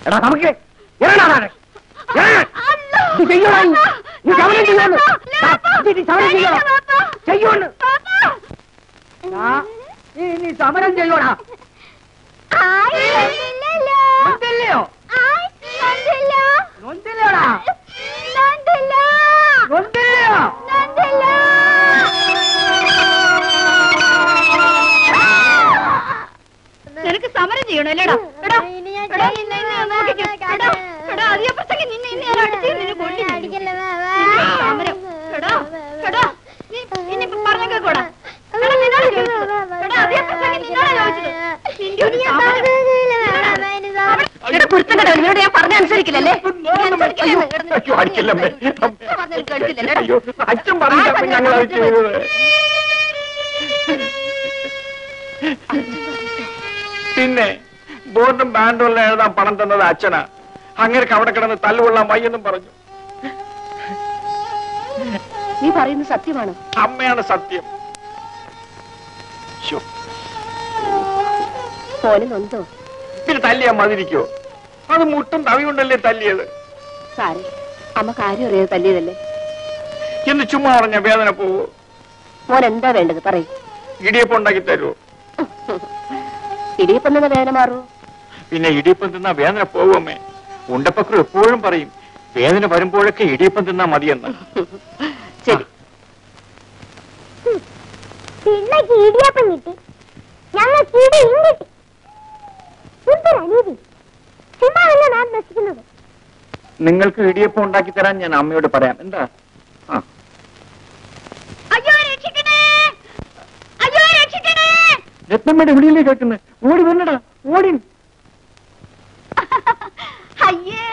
എടാ നമുക്ക്. ഇറങ്ങടാ താഴെ. നീ ചെയ്യോടാ നീ. നീ സമരം ചെയ്യോന്ന്. ദാ, നീ നീ സമരം ചെയ്യോടാ. ചെയ്യോന്ന്. ദാ, നീ നീ സമരം ചെയ്യോടാ. നൊന്തില്ലയോ? നൊന്തില്ലയോടാ? നൊന്തില്ലയോ? നിനക്ക് സമരം ചെയ്യണോ? അല്ലേടാ എടാ. അനുസരിക്കില്ലല്ലേ? അച്ഛൻ ഞങ്ങൾ അത് ചെയ്തത് പിന്നെ ബോർഡും ബാൻഡുമെല്ലാം എഴുതാൻ പണം തന്നത് അച്ഛനാ. അങ്ങനെ അവിടെ കിടന്ന് തല്ലുകൊള്ളാൻ വയ്യെന്നും പറഞ്ഞു. നീ പറയുന്നത് സത്യമാണ്? അമ്മയാണ് സത്യം. നൊന്തോ? പിന്നെ തല്ലിയാ മതിരിക്കോ അത് മുട്ടും തവി കൊണ്ടല്ലേ തല്ലിയത്. സാരേ അമ്മ കാര്യം അറിയാതെ തല്ലിയതല്ലേ? എന്ന് ചുമ്മാ പറഞ്ഞ വേദന പോവോ? മോൻ എന്താ വേണ്ടത് പറയും. ഇടിയപ്പം ഉണ്ടാക്കി തരുമോ ഇടിയപ്പം തന്നെ വേദന മാറൂ പിന്നെ ഇടിയപ്പം തിന്നാ വേദന പോവുമേ ഉണ്ടപ്പക്രു എപ്പോഴും പറയും വേദന വരുമ്പോഴൊക്കെ ഇടിയപ്പം തിന്നാ മതിയെന്ന്. ശരി. പിള്ളക്ക് ഇടിയപ്പം കിട്ടി. ഞങ്ങൾക്ക് ഇടിയും കിട്ടി. എന്തൊരു അനീതി. ചുമ്മാതല്ല നാം നശിക്കുന്നത്? നിങ്ങൾക്ക് ഇടിയപ്പം ഉണ്ടാക്കി തരാൻ ഞാൻ അമ്മയോട് പറയാം. എന്താ? രത്നമ്മയുടെ വിളിയിലേക്ക് കേൾക്കുന്നത് ഓടി വന്നടാ ഓടി. അയ്യേ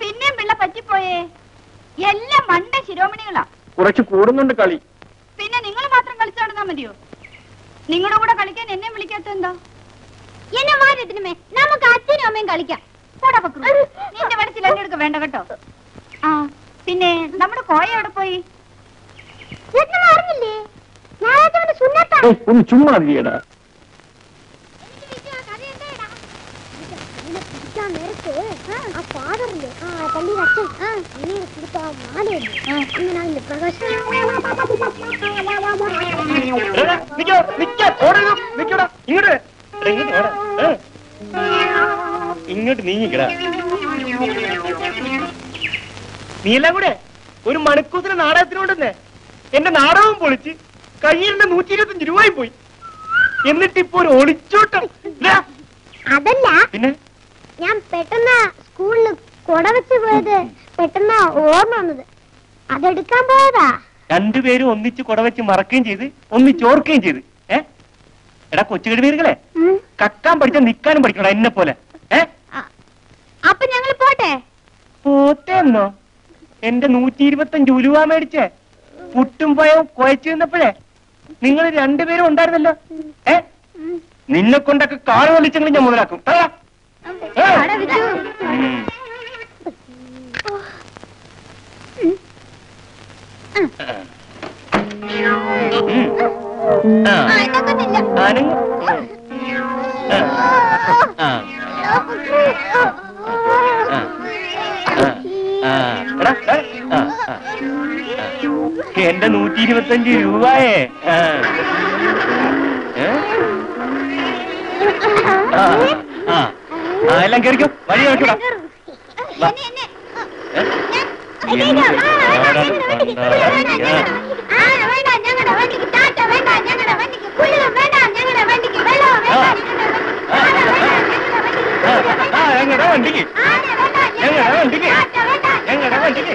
പിന്നെയും പിള്ള പറ്റിപ്പോയേ. എല്ലാം മണ്ട ശിരോമണികളാ. കുറച്ച് കൂടുന്നുണ്ട് കളി. പിന്നെ നിങ്ങൾ മാത്രം കളിച്ചു നടന്നാ മതിയോ? നിങ്ങളുടെ കൂടെ കളിക്കാൻ എന്നെ വിളിക്കാത്ത എന്താ? എന്നെ മാറ്റത്തിനുമേ നമുക്ക് അച്ഛനും അമ്മയും കളിക്കാം. പോടാ പക്രു. നിന്റെ മനസ്സിൽ എന്നെ എടുക്ക വേണ്ട കേട്ടോ. ആ പിന്നെ നമ്മുടെ കോയ എവിടെ പോയി? ഒന്ന് ചുമ്മാ അറിയടാ പിടിക്കാൻ നേരത്ത് ആ ഫാദറിന്റെ ആ പള്ളിയുടെ അച്ഛൻ അങ്ങനെ കൊടുത്ത ആ മാലയുണ്ട് അങ്ങനെ അതിന്റെ പ്രകാശം ഇങ്ങോട്ട് നീങ്ങിക്കടാ നീ എല്ലാം കൂടെ ഒരു മണിക്കൂറിന് നാടകത്തിനോണ്ടെന്നേ എന്റെ നാടകവും പൊളിച്ച് കയ്യിലിന്റെ നൂറ്റി ഇരുപത്തഞ്ച് രൂപയും പോയി. എന്നിട്ട് ഇപ്പൊ ഒരു ഒളിച്ചോട്ടം. അതല്ല പിന്നെ? ഞാൻ പെട്ടെന്ന് സ്കൂളിൽ കൊട വെച്ച് പോയത് പെട്ടെന്ന് ഓർമ്മ വന്നത്. അതെടുക്കാൻ പോയതാ. രണ്ടുപേരും ഒന്നിച്ച് കുടവെച്ച് മറക്കുകയും ചെയ്ത് ഒന്നിച്ച് ഓർക്കുകയും ചെയ്ത്. ഏ? എടാ കൊച്ചു കഴിവീരുകളെ. കക്കാൻ പഠിച്ച നിക്കാനും പഠിക്കണം എന്നെ പോലെ. അപ്പൊ ഞങ്ങൾ പോട്ടെ? പോത്തേന്നോ എന്റെ നൂറ്റി ഇരുപത്തഞ്ച് ഉലുവ മേടിച്ചേ. പുട്ടും പയവും കുഴച്ചു നിന്നപ്പോഴേ നിങ്ങൾ രണ്ടുപേരും ഉണ്ടായിരുന്നല്ലോ. ഏ? നിന്നെ കൊണ്ടൊക്കെ കാറ് വലിച്ചെങ്കിലും ഞാൻ മുതലാക്കും. പറയാ എന്റെ നൂറ്റി ഇരുപത്തഞ്ച് രൂപയേ ആ, ആ. എല്ലാം കേറിക്കോ വഴി നോക്കിടാ ഞങ്ങളുടെ വണ്ടിക്ക് ഞങ്ങളുടെ വണ്ടിക്ക് ഞങ്ങളുടെ വണ്ടിക്ക്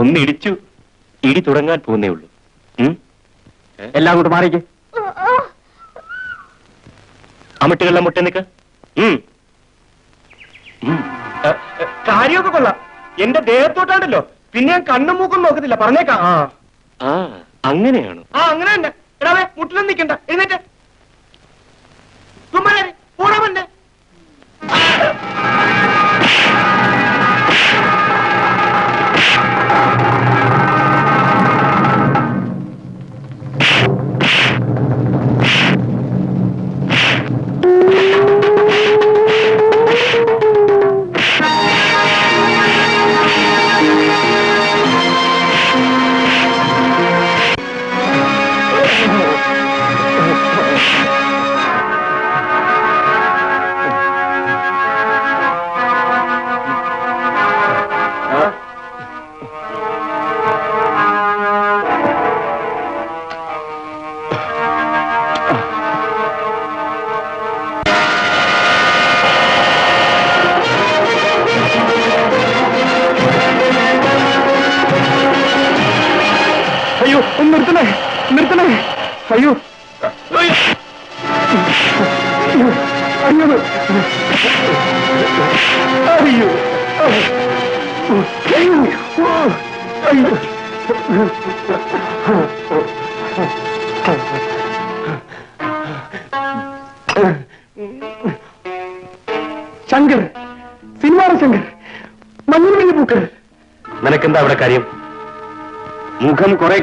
ഒന്ന് ഇടിച്ചു ഇടി തുടങ്ങാൻ പോകുന്നേ ഉള്ളൂ. എല്ലാം കൂടെ മാറിക്ക്. അമിട്ടുകളുടെ മുട്ട എ, കാര്യമൊക്കെ കൊള്ളാം. എന്റെ ദേഹത്തോട്ടാണല്ലോ. പിന്നെ ഞാൻ കണ്ണും മൂക്കും നോക്കത്തില്ല പറഞ്ഞേക്കാം. ആ. അങ്ങനെയാണ്? ആ അങ്ങനെ തന്നെ. എടാവേ മുട്ടിലും നിക്കണ്ട. എഴുന്നേറ്റ്. തുമ്മലേ പോടാമന്നെ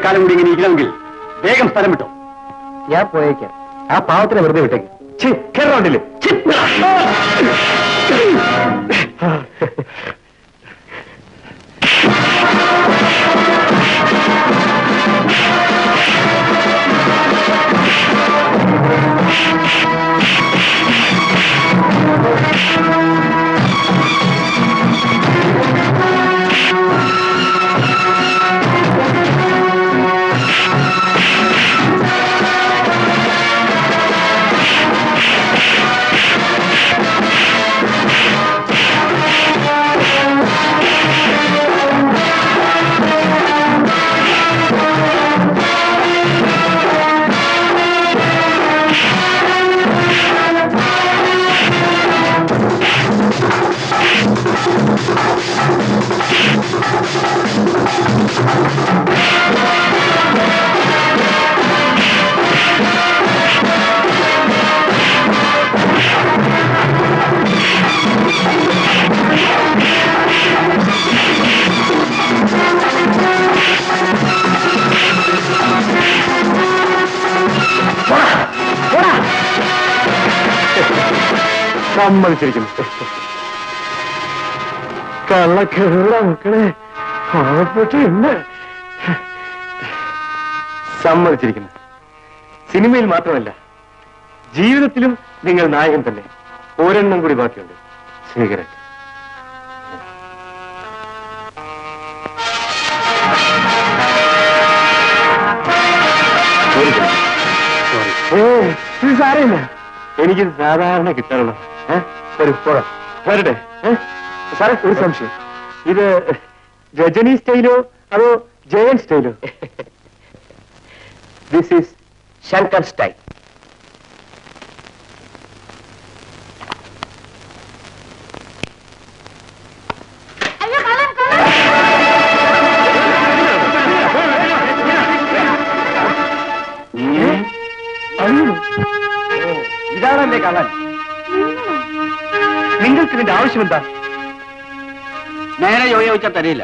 കാലം കൂടി ഇങ്ങനെ ഇരിക്കണമെങ്കിൽ വേഗം സ്ഥലം വിട്ടോ. ഞാൻ പോയേക്കാം. ആ പാവത്തിനെ വെറുതെ വിട്ടേക്ക്. മാത്രമല്ല ജീവിതത്തിലും നിങ്ങൾ നായകൻ തന്നെ. ഒരെണ്ണം കൂടി ബാക്കിയുണ്ട്. സ്വീകരൻ സാരമില്ല. എനിക്കിത് സാധാരണ പോകാം. വരട്ടെ സാറേ ഒരു സംശയം. ഇത് രജനി സ്റ്റൈലോ അതോ ജയൻ സ്റ്റൈലോ? ശങ്കർ സ്റ്റൈൽ. ഇതാണല്ലേ കള്ളൻ. നിങ്ങൾക്ക് ഇതിന്റെ ആവശ്യമെന്താ? നേരെ ജോലി ചോദിച്ചാൽ തരില്ല.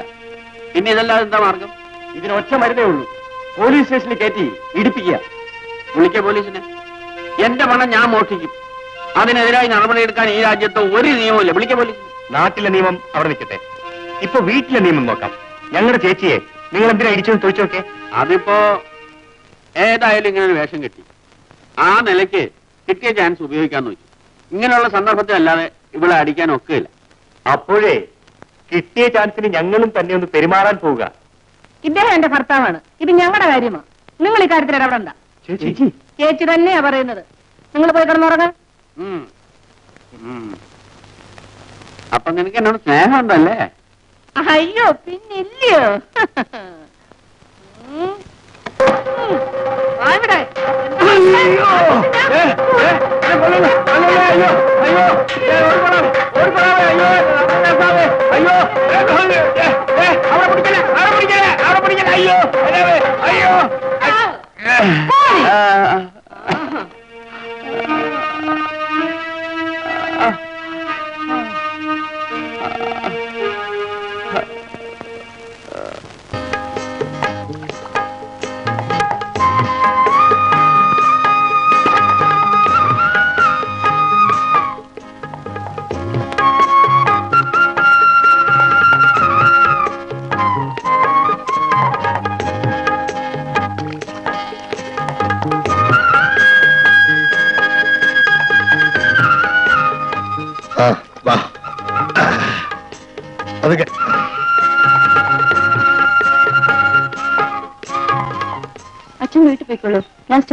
പിന്നെ ഇതല്ലാതെ എന്താ മാർഗം? ഇതിന് ഒറ്റ മരുന്നേ ഉള്ളൂ. പോലീസ് സ്റ്റേഷനിൽ കയറ്റി ഇടിപ്പിക്കുക. വിളിക്ക പോലീസിനെ. എന്റെ പണം ഞാൻ മോഷ്ടിക്കും. അതിനെതിരായി നടപടിയെടുക്കാൻ ഈ രാജ്യത്ത് ഒരു നിയമമില്ല വിളിക്ക പോലീസിനെ. നാട്ടിലെ നിയമം അവിടെ നിൽക്കട്ടെ. ഇപ്പൊ വീട്ടിലെ നിയമം നോക്കാം. ഞങ്ങളുടെ ചേച്ചിയെ നിങ്ങൾ എന്തിനാ ഇടിച്ചെന്ന് ചോദിച്ചോക്കെ? നോക്കേ അതിപ്പോ ഏതായാലും ഇങ്ങനെ ഒരു വേഷം കിട്ടി. ആ നിലയ്ക്ക് കിട്ടിയ ചാൻസ് ഉപയോഗിക്കാന്ന് വെച്ചു. ഇങ്ങനെയുള്ള സന്ദർഭത്തിൽ അല്ലാതെ ഇവിടെ അടിക്കാൻ ഒക്കില്ല. അപ്പോഴേ കിട്ടിയ ചാൻസിന് ഞങ്ങളും തന്നെ ഒന്ന് പെരുമാറാൻ പോവുക. ഇദ്ദേഹം എന്റെ ഭർത്താവാണ്. ഇത് ഞങ്ങളുടെ കാര്യമാണ് നിങ്ങൾ ഇക്കാര്യത്തിൽ ഇടപെടണ്ട ചേച്ചി. ചേച്ചി. തന്നെയാ പറയുന്നത്. നിങ്ങൾ പോയി കിടന്നുറങ്ങ. അപ്പൊ നിനക്ക് എന്നോട് സ്നേഹമുണ്ടല്ലേ? അയ്യോ പിന്നില്ലയോ? അയ്യോ. അയ്യോ അയ്യോ ഇവിടെ.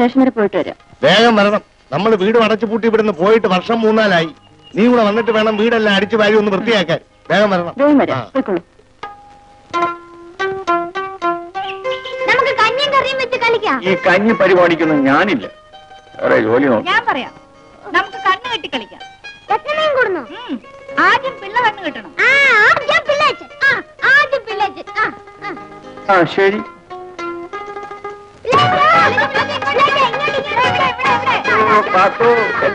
സ്റ്റേഷൻ വരെ പോയിട്ട് വരാം. വേഗം വരണം. നമ്മൾ വീട് അടച്ചു പൂട്ടി ഇവിടുന്ന് പോയിട്ട് വർഷം മൂന്നാലായി. നീ കൂടെ വന്നിട്ട് വേണം വീടെല്ലാം അടിച്ചു വാരി ഒന്ന് വൃത്തിയാക്കാൻ. വേഗം വരണം. വേഗം വരാം. പോയിക്കോളൂ. നമുക്ക് കഞ്ഞിയും കറിയും വെച്ച് കളിക്കാം. ഈ കഞ്ഞി പരിപാടിക്കൊന്നും ഞാനില്ല. വേറെ ജോലി നോക്കാം. ഞാൻ പറയാം. നമുക്ക് കണ്ണ് കെട്ടി കളിക്കാം. എത്രയും കൂടുന്നു? ആദ്യം പിള്ള കണ്ണ് കെട്ടണം. ആദ്യം പിള്ളേച്ച് ആദ്യം പിള്ളേച്ച് ആ ശരി.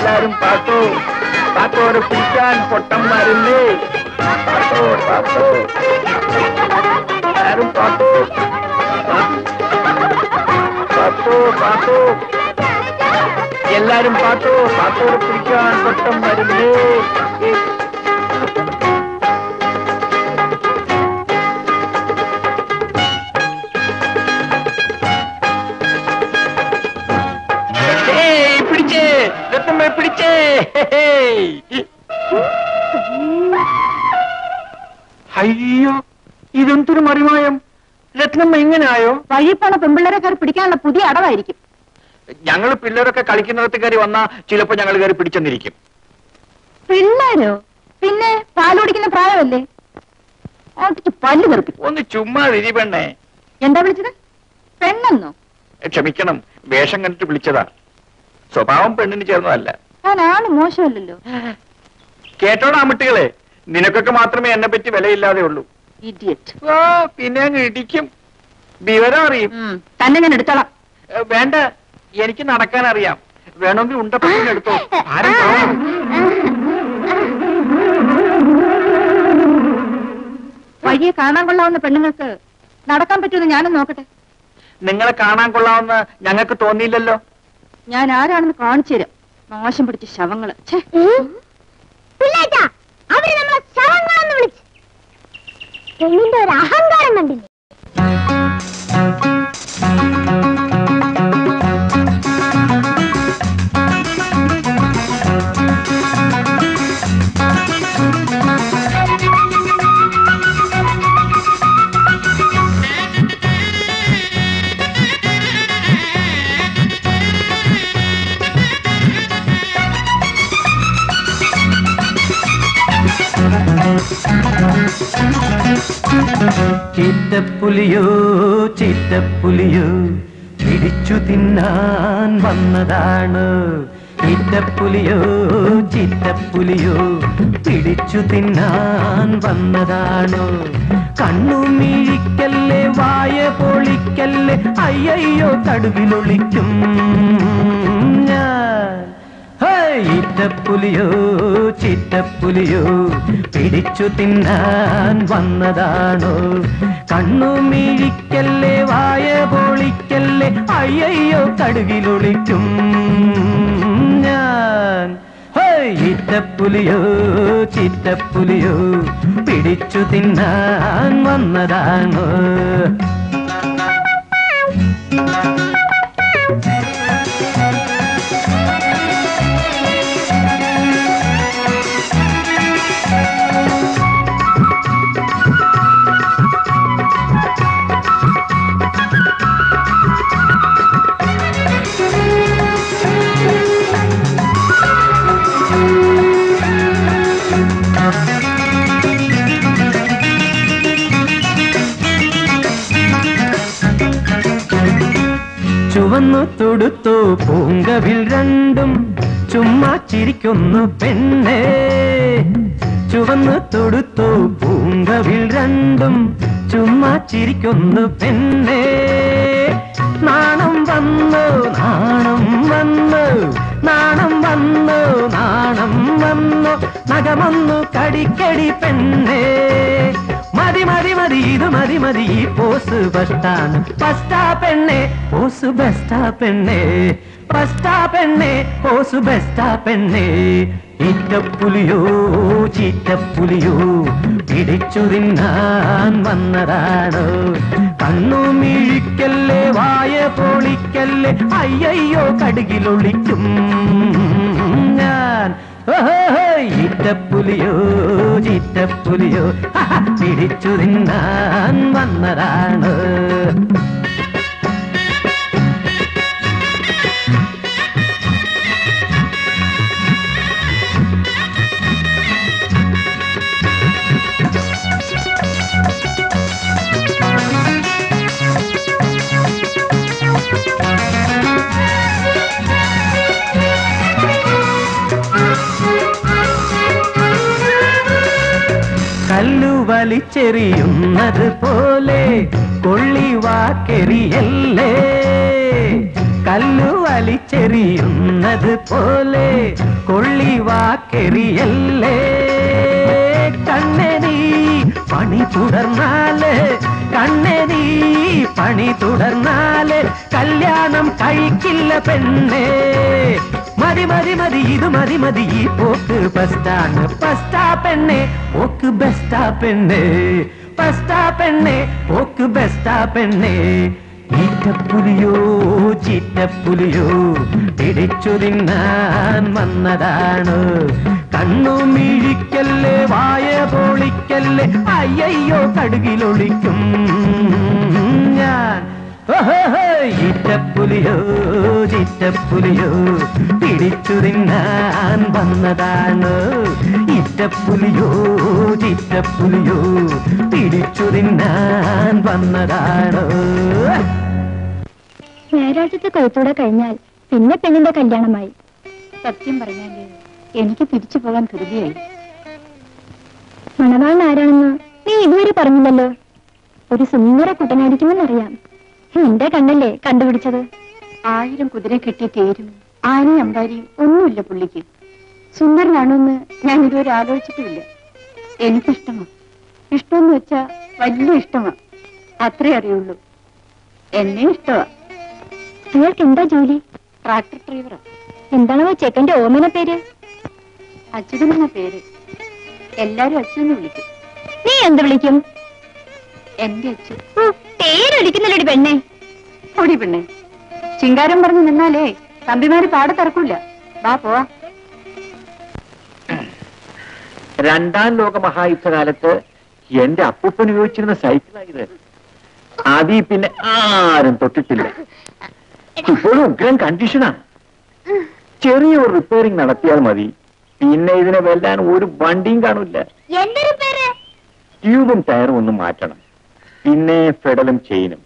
എല്ലാരും പാട്ടോ? പാത്തോരെ പിടിക്കാൻ പൊട്ടം വരുന്നേ പാത്തോ പാത്തോ എല്ലാരും പാട്ടോ. പാട്ടോ പാത്തു എല്ലാരും പാത്തു പാത്തോരെ പിടിക്കാൻ പൊട്ടം അയ്യോ ഇതെന്തൊരു മറിമായം? രത്നമ്മ എങ്ങനെയായോ വഴിപ്പാണ് പോണ പെമ്പിള്ളേരെ കയറി പിടിക്കാനുള്ള പുതിയ അടവായിരിക്കും. ഞങ്ങൾ പിള്ളേരൊക്കെ കളിക്കുന്നിടത്ത് കയറി വന്നാ ചിലപ്പോ ഞങ്ങൾ കയറി പിടിച്ചെന്നിരിക്കും. പിള്ളേരോ? പിന്നെ പാലുടിക്കുന്ന പ്രായമല്ലേ? പല്ല് തെറിപ്പിക്കും. ഒന്ന് ചുമ്മാ വിരി പെണ്ണേ. എന്താ വിളിച്ചത്? പെണ്ണെന്നോ? ക്ഷമിക്കണം വേഷം കണ്ടിട്ട് വിളിച്ചതാ. സ്വഭാവം പെണ്ണിന് ചേർന്നതല്ല. ഞാൻ ആൾ മോശമല്ലല്ലോ. കേട്ടോടാ മുട്ടികളെ നിനക്കൊക്കെ മാത്രമേ എന്നെ പറ്റി വിലയില്ലാതെ ഉള്ളൂ. ഇഡിയറ്റ് ഓ പിന്നെ അങ്ങ് ഇടിക്കും. വിവരം അറിയും. തന്നെ ഞാൻ എടുത്തോളാം. വേണ്ട. എനിക്ക് നടക്കാൻ അറിയാം. വേണമെങ്കിൽ ഉണ്ടപ്പത്തിന് എടുത്തോ. ആരും കാണും. വഴിയെ കാണാൻ കൊള്ളാവുന്ന പെണ്ണുങ്ങൾക്ക് നടക്കാൻ പറ്റുമെന്ന് ഞാനും നോക്കട്ടെ. നിങ്ങളെ കാണാൻ കൊള്ളാവുന്ന ഞങ്ങൾക്ക് തോന്നിയില്ലല്ലോ. ഞാൻ ആരാണെന്ന് കാണിച്ചു തരാം. നാശം പിടിച്ച ശവങ്ങൾ. അവർ നമ്മളെ ശവങ്ങളെന്ന് വിളിച്ചു. പെണ്ണിന്റെ ഒരു അഹങ്കാരം കണ്ടില്ലേ? ചീറ്റപ്പുലിയോ ചീറ്റപ്പുലിയോ പിടിച്ചു തിന്നാൻ വന്നതാണ്. ചീറ്റപ്പുലിയോ ചീറ്റപ്പുലിയോ പിടിച്ചു തിന്നാൻ വന്നതാണ്. കണ്ണു മീഴിക്കല്ലേ വായ പൊളിക്കല്ലേ അയ്യയ്യോ തടുവിലൊളിക്കും ഞാൻ. ഈറ്റപ്പുലിയോ ചിറ്റപ്പുലിയോ പിടിച്ചു തിന്നാൻ വന്നതാണോ? കണ്ണു മിഴിക്കല്ലേ വായ പൊളിക്കല്ലേ അയ്യയ്യോ കടുകിലൊളിക്കും ഞാൻ. ഈറ്റപ്പുലിയോ ചിറ്റപ്പുലിയോ പിടിച്ചു തിന്നാൻ വന്നതാണോ? പൂങ്കവിൽ രണ്ടും ചുമ്മാ ചിരിക്കുന്നു പെണ്ണേ. ചുവന്ന് തൊടുത്തു പൂങ്കവിൽ രണ്ടും ചുമ്മാ ചിരിക്കുന്നു പെണ്ണേ. നാണം വന്നു നാണം വന്നു നാണം വന്നു നാണം വന്നു. നഗമന്നു കടിക്കടി പെണ്ണേ. മതി മതി മതി ഇത് മതി മതി പോസ് ബസ്റ്റാണ് ബസ്റ്റാ പെണ്ണെ പോസ് ബസ്റ്റാ പെണ്ണെ. ബസ്റ്റാ പെണ്ണേ ഓ സുബസ്റ്റാ പെണ്ണേ ഇറ്റപ്പുലിയോ ചീറ്റപ്പുലിയോ പിടിച്ചു തിന്നാൻ വന്നതാണ്? കണ്ണു മിഴിക്കല്ലേ വായ പൊളിക്കല്ലേ അയ്യയ്യോ കടുകിലൊളിക്കും ഞാൻ. ഓഹോ, ഇറ്റപ്പുലിയോ ചിറ്റപ്പുലിയോ ഹഹ, പിടിച്ചു തിന്നാൻ വന്നതാണ്? വലിച്ചെറിയുന്നത് പോലെ കൊള്ളിവാക്കെറിയല്ലേ? കല്ലു വലിച്ചെറിയുന്നത് പോലെ കൊള്ളിവാക്കെറിയല്ലേ? കണ്ണനീ പണി തുടർന്നാൽ കണ്ണനീ പണി തുടർന്നാൽ കല്യാണം കഴിക്കില്ല പെണ്ണേ. മതി മതി മതി ഇത് മതി മതി. ഈ പോക്ക് ബസ്റ്റാണ് ബസ്റ്റാ പെണ്ണെ പോക്ക് ബെസ്റ്റാ പെണ്ണെ ബസ്റ്റാ പെണ്ണെ പോക്ക് ബെസ്റ്റാ പെണ്ണെ ഈറ്റപ്പുലിയോ ചീറ്റപ്പുലിയോ തിരിച്ചു തിന്നാൻ വന്നതാണ്. കണ്ണു മിഴിക്കല്ലേ വായ പൊളിക്കല്ലേ അയ്യയ്യോ കടുകിലൊളിക്കും ഞാൻ. ഓഹോഹോ, ഈറ്റപ്പുലിയോ ചിറ്റപ്പുലിയോ പിടിച്ചു തിന്നാൻ വന്നതാണ്? ഇറ്റപ്പുലിയോ ചിറ്റപ്പുലിയോ പിടിച്ചു തിന്നാൻ വന്നതാണ്? ഞായറാഴ്ചത്തെ കൊയ്ത്തൂടെ കഴിഞ്ഞാൽ പിന്നെ പെണ്ണിന്റെ കല്യാണമായി. സത്യം പറഞ്ഞാൽ എനിക്ക് തിരിച്ചു പോകാൻ കരുതിയായി മണവാളൻ ആരാണെന്ന് നീ ഇതുവരെ പറഞ്ഞില്ലല്ലോ. ഒരു സുന്ദര കുട്ടനായിരിക്കുമെന്നറിയാം. എന്റെ കണ്ണല്ലേ കണ്ടുപിടിച്ചത്? ആയിരം കുതിര കിട്ടി തീരും ആനയും അമ്പാരിയും ഒന്നുമില്ല പുള്ളിക്ക്. സുന്ദരനാണോന്ന് ഞാൻ ഇതുവരെ ആലോചിച്ചിട്ടുമില്ല. എനിക്കിഷ്ടമാ. ഇഷ്ടമെന്ന് വെച്ചാ വലിയ ഇഷ്ടമാണ് അത്രേ അറിയുള്ളൂ. എന്നെ ഇഷ്ടമാ. നിങ്ങൾക്ക് എന്താ ജോലി? ട്രാക്ടർ ഡ്രൈവറാ. എന്താണോ ചെക്കന്റെ ഓമന പേര്? അച്യുതൻ എന്ന പേര്. എല്ലാരും അച്ഛന്ന് വിളിക്കും. നീ എന്ത് വിളിക്കും? എന്റെ അച്ഛൻ. പേരൊലിക്കുന്നല്ലോടി പെണ്ണെ. ഓടി പെണ്ണെ. ചിങ്കാരം പറഞ്ഞു നിന്നാലേ തമ്പിമാര് പാടെ തറക്കൂല. വാ പോവാ. രണ്ടാം ലോക മഹായുദ്ധകാലത്ത് എന്റെ അപ്പൂപ്പൻ ഉപയോഗിച്ചിരുന്ന സൈക്കിളായത് ആദ്യ പിന്നെ ആരും തൊട്ടിട്ടില്ല. ഇപ്പോഴും ഉഗ്രം കണ്ടീഷനാണ് ചെറിയ ഒരു റിപ്പയറിംഗ് നടത്തിയാൽ മതി. പിന്നെ ഇതിനെ വെല്ലാൻ ഒരു വണ്ടിയും കാണില്ല. ട്യൂബും ടയറും ഒന്നും മാറ്റണം. പിന്നെ ഫെഡലും ചെയിനും.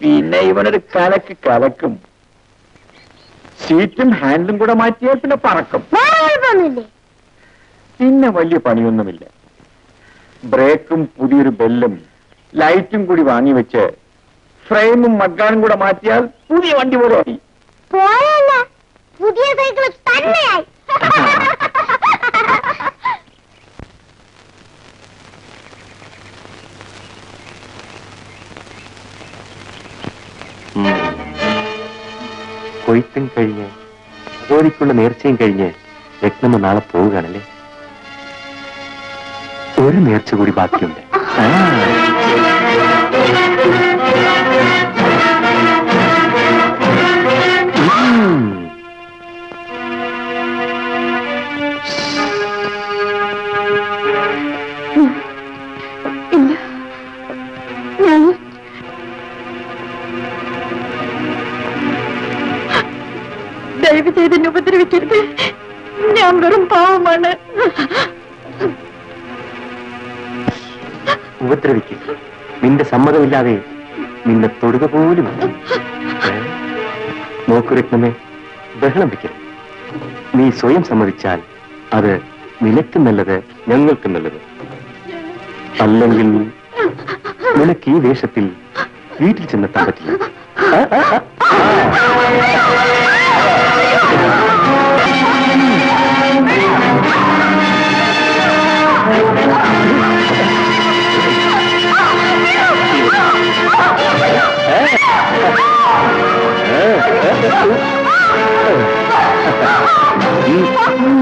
പിന്നെ ഇവനൊരു കലക്ക് കലക്കും. സീറ്റും ഹാൻഡിലും കൂടെ മാറ്റിയാൽ പിന്നെ പറക്കും. പിന്നെ വലിയ പണിയൊന്നുമില്ല. ബ്രേക്കും പുതിയൊരു ബെല്ലും ലൈറ്റും കൂടി വാങ്ങി വെച്ച് ഫ്രെയിമും മഡ്ഗാർഡും കൂടെ മാറ്റിയാൽ പുതിയ വണ്ടി പോലെ ആയി പോയല്ല പുതിയ സൈക്കിൾ തന്നെയായി. ജോലിക്കുള്ള നേർച്ചയും കഴിഞ്ഞ് രത്നമ്മ നാളെ പോവുകയാണല്ലേ? ഒരു നേർച്ച കൂടി ബാക്കിയുണ്ട്. സമ്മതമില്ലാതെ നിന്നെ തൊടുക പോലും നോക്കു ബഹളം വയ്ക്കരുത്. നീ സ്വയം സമ്മതിച്ചാൽ അത് നിനക്ക് നല്ലത് ഞങ്ങൾക്ക് നല്ലത്. അല്ലെങ്കിൽ നിനക്ക് ഈ വേഷത്തിൽ വീട്ടിൽ ചെന്നെത്താൻ പറ്റില്ല. Oh, my God.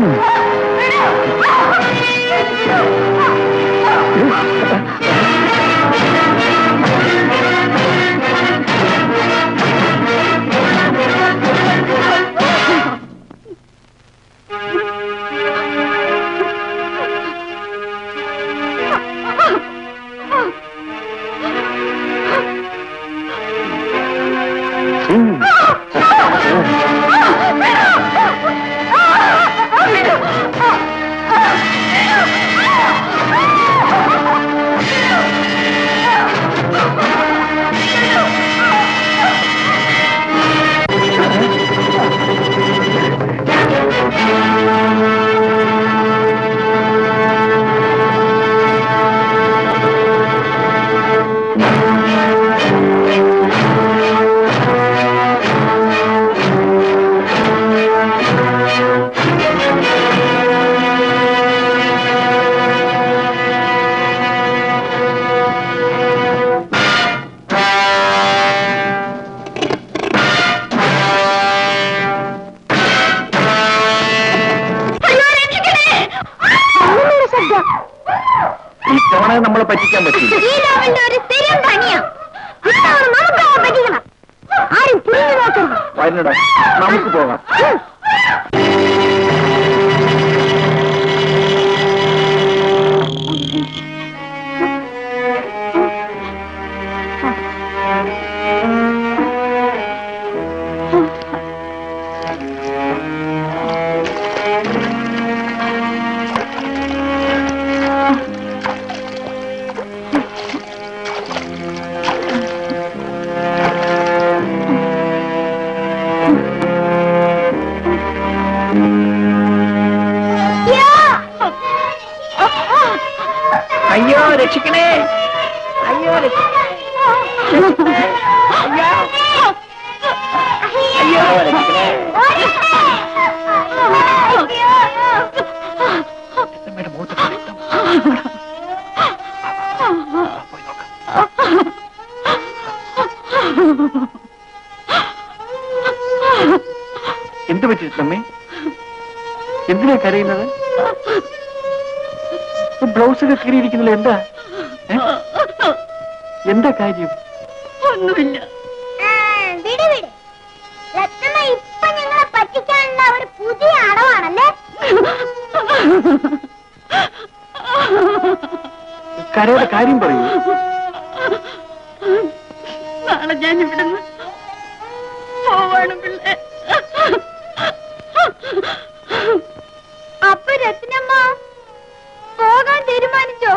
തീരുമാനിച്ചോ?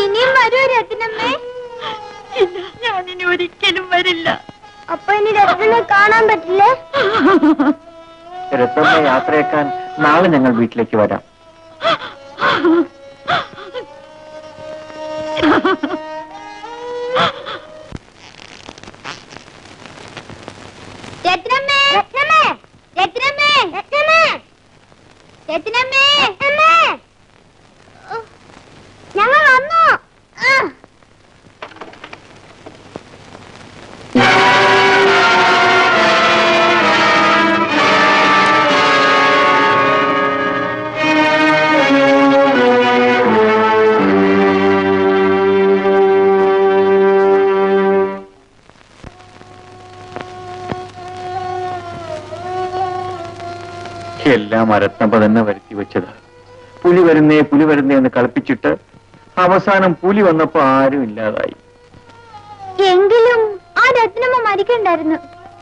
ഇനിയും വരൂ രത്തിനമ്മേ ഇല്ല ഞാൻ ഇനി ഒരിക്കലും വരില്ല. അപ്പൊ ഇനി രത്തിനെ കാണാൻ പറ്റില്ലേ? രത്തമ്മ യാത്രയേക്കാൻ നാളെ ഞങ്ങൾ വീട്ടിലേക്ക് വരാം. എല്ലാം അരത്തമ്പ തന്നെ വരുത്തി വെച്ചത്. പുലി വരുന്നേ പുലി വരുന്നേ എന്ന് കളിപ്പിച്ചിട്ട് അവസാനം പുലി വന്നപ്പോ ആരും ഇല്ലാതായി. എങ്കിലും ആ രത്നമ്മ മരിക്കണ്ടായിരുന്നു.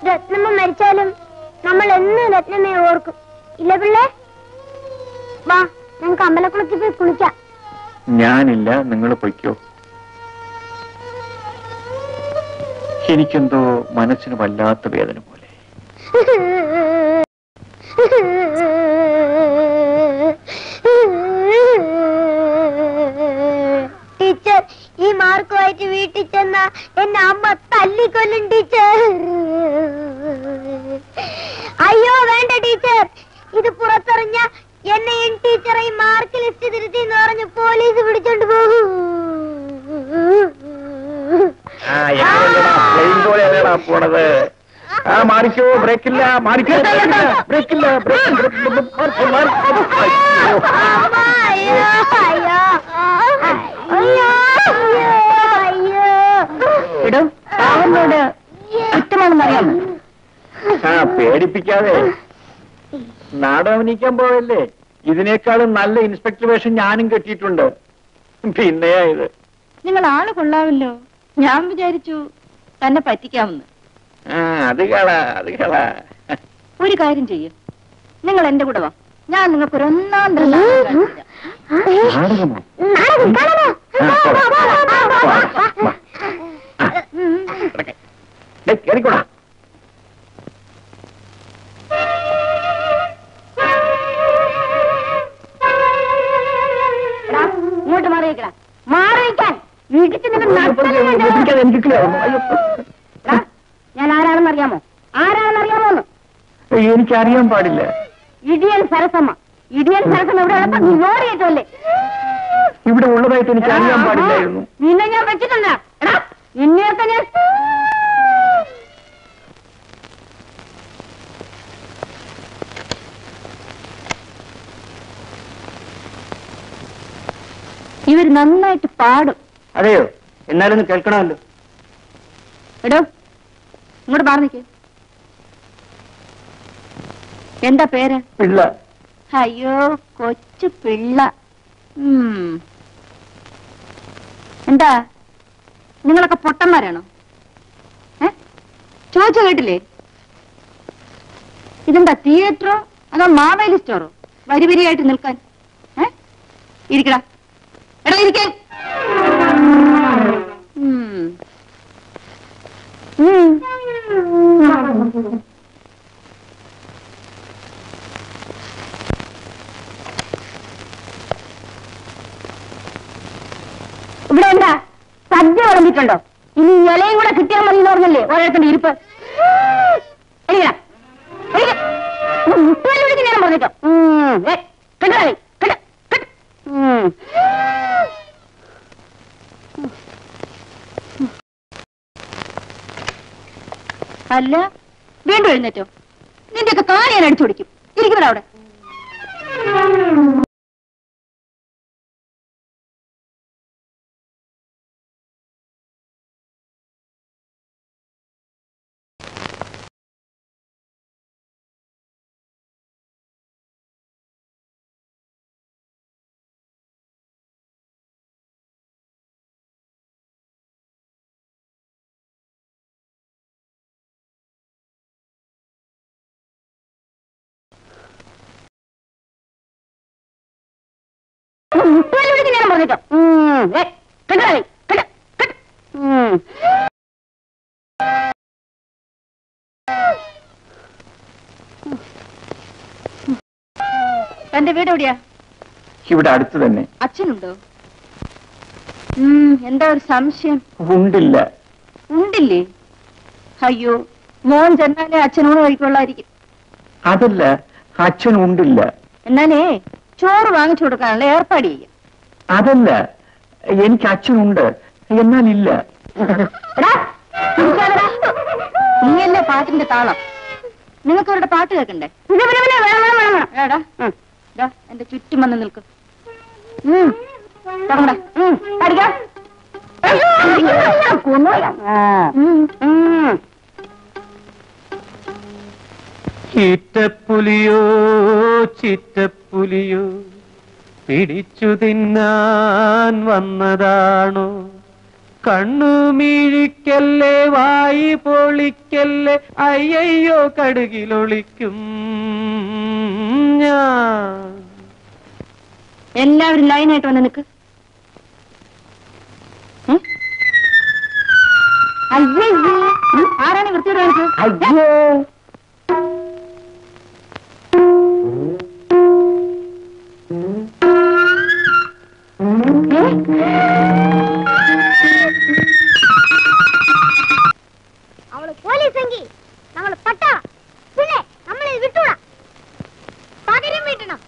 രത്നമ്മ മരിച്ചാലും നമ്മൾ എന്ന് രത്നമ്മയെ ഓർക്കും. ഇല്ല പിള്ളേ? വാ നമുക്ക് അമ്പലക്കുളത്തിൽ പോയി കുളിക്കാം. ഞാനില്ല നിങ്ങൾ പൊയ്ക്കോ. എനിക്കെന്തോ മനസ്സിന് വല്ലാത്ത വേദന പോലെ ടീച്ചർ ഈ മാർക്കുമായിട്ട് വീട്ടിൽ ചെന്ന എന്നെ അമ്മ തല്ലിക്കൊല്ലും ടീച്ചർ അയ്യോ വേണ്ട ടീച്ചർ ഇത് പുറത്തറിഞ്ഞ എന്നെയും ടീച്ചറെയും മാർക്ക് ലിസ്റ്റ് തിരുത്തി എന്ന് പറഞ്ഞ് പോലീസ് പിടിച്ചോണ്ട് പോകും പോണത് ആ മാറിക്കോ ബ്രേക്കില്ല മാറിക്കോ ബ്രേക്കില്ല ബ്രേക്കില്ല അയ്യോ അയ്യോ അയ്യോ അയ്യോ ഇടും പാവനോട് കുറ്റമാണെന്നറിയാമോ ആ പേടിപ്പിക്കാതെ. നാടകം അഭിനയിക്കാൻ പോവല്ലേ ഇതിനേക്കാളും നല്ല ഇൻസ്പെക്ടർ വേഷം ഞാനും കെട്ടിയിട്ടുണ്ട്. പിന്നെയാ ഇത്. നിങ്ങൾ ആൾ കൊള്ളാമല്ലോ. ഞാൻ വിചാരിച്ചു തന്നെ പറ്റിക്കാമെന്ന് ആ അത് കേളാ അത് കേളാ. കാര്യം ചെയ്യ്. നിങ്ങൾ എന്റെ കൂടെ വാ. ഞാൻ നിങ്ങൾക്ക് ഒരു ഒന്നാം തരം എനിക്കറിയാൻ പാടില്ല. ഇടിയൻ സരസമ്മ. ഇടിയൻ സരസമ്മ ഇവിടെ ഉള്ളപ്പോ നീ ഓടിയിട്ടല്ലേ ഇവിടെ ഉള്ളതായിട്ട് എനിക്ക് അറിയാൻ പാടില്ലായിരുന്നു. നിന്നെ ഞാൻ വെച്ചിട്ടുണ്ട്. എടാ നിന്നെയൊക്കെ ഞാൻ ഇവർ നന്നായിട്ട് പാടും. അതെയോ? എന്നാലൊന്ന് കേൾക്കണമല്ലോ. എടോ ഇങ്ങോട്ട് മാറി നിൽക്കേ എന്താ പേര്? പിള്ള. അയ്യോ കൊച്ചു പിള്ള. എന്താ? നിങ്ങളൊക്കെ പൊട്ടന്മാരാണോ? ഏ? ചോദിച്ചു കേട്ടില്ലേ? ഇതെന്താ തിയേറ്ററോ അതോ മാവേലി സ്റ്റോറോ വരി വരിയായിട്ട് നിൽക്കാൻ. ഏ? ഇരിക്കടാ. എടാ ഇരിക്കേ. ഉം. ഉം. ഇവിടെ എന്താ? സദ്യ വിളമ്പിട്ടുണ്ടോ ഇനി ഇലയും കൂടെ കിട്ടിയാൽ മതി എന്ന് പറഞ്ഞല്ലേ ഓരോരുത്തരുടെ ഇരിപ്പ്? പിടിച്ച് പറഞ്ഞിട്ടോ. അല്ല വീണ്ടും എഴുന്നേറ്റോ? നിന്റെയൊക്കെ കാൽ ഞാൻ അടിച്ചു പിടിക്കും. ഇരിക്കുന്നവിടെ അവിടെ മുട്ടുകാലി പിടിച്ച് നേരം പറഞ്ഞിട്ടോ. ഉം. തന്റെ വീട് എവിടെയാ? ഇവിടെ അടുത്ത് തന്നെ. അച്ഛനുണ്ടോ? എന്താ ഒരു സംശയം? ഉണ്ടില്ല. ഉണ്ടില്ലേ? അയ്യോ മോൻ ചെന്നാലേ അച്ഛനോട് കഴിക്കൊള്ളായിരിക്കും അതല്ല അച്ഛൻ ഉണ്ടില്ല. എന്നാലേ? ചോറ് വാങ്ങിച്ചു കൊടുക്കാനുള്ള ഏർപ്പാട് ചെയ്യാം. അതല്ല എനിക്ക് അച്ഛനുണ്ട്. എന്നാൽ ഇല്ല. എടാ, ഇരിക്കാതെടാ. നീയല്ലേ പാട്ടിന്റെ താളം? നിങ്ങൾക്ക് അവരുടെ പാട്ട് കേൾക്കണ്ടേ? എന്റെ ചുറ്റും വന്ന് നിൽക്കും. പഠിക്കാം. ചീറ്റപ്പുലിയോ ചിറ്റപ്പുലിയോ പിടിച്ചു തിന്നാൻ വന്നതാണോ? കണ്ണു മീഴിക്കല്ലേ വായി പൊളിക്കല്ലേ അയ്യയ്യോ കടുകിലൊളിക്കും ഞാൻ. എല്ലാവരും ലൈനായിട്ട് വന്ന് നിൽക്ക് അയ്യോ അയ്യേ ആരാണ് വൃത്തിയോട് അയ്യോ. അവൾ പോലീസ് എങ്കിൽ നമ്മൾ പട്ട? പിന്നെ നമ്മളെ വിട്ടൂടാ. പകരം വീട്ടണം.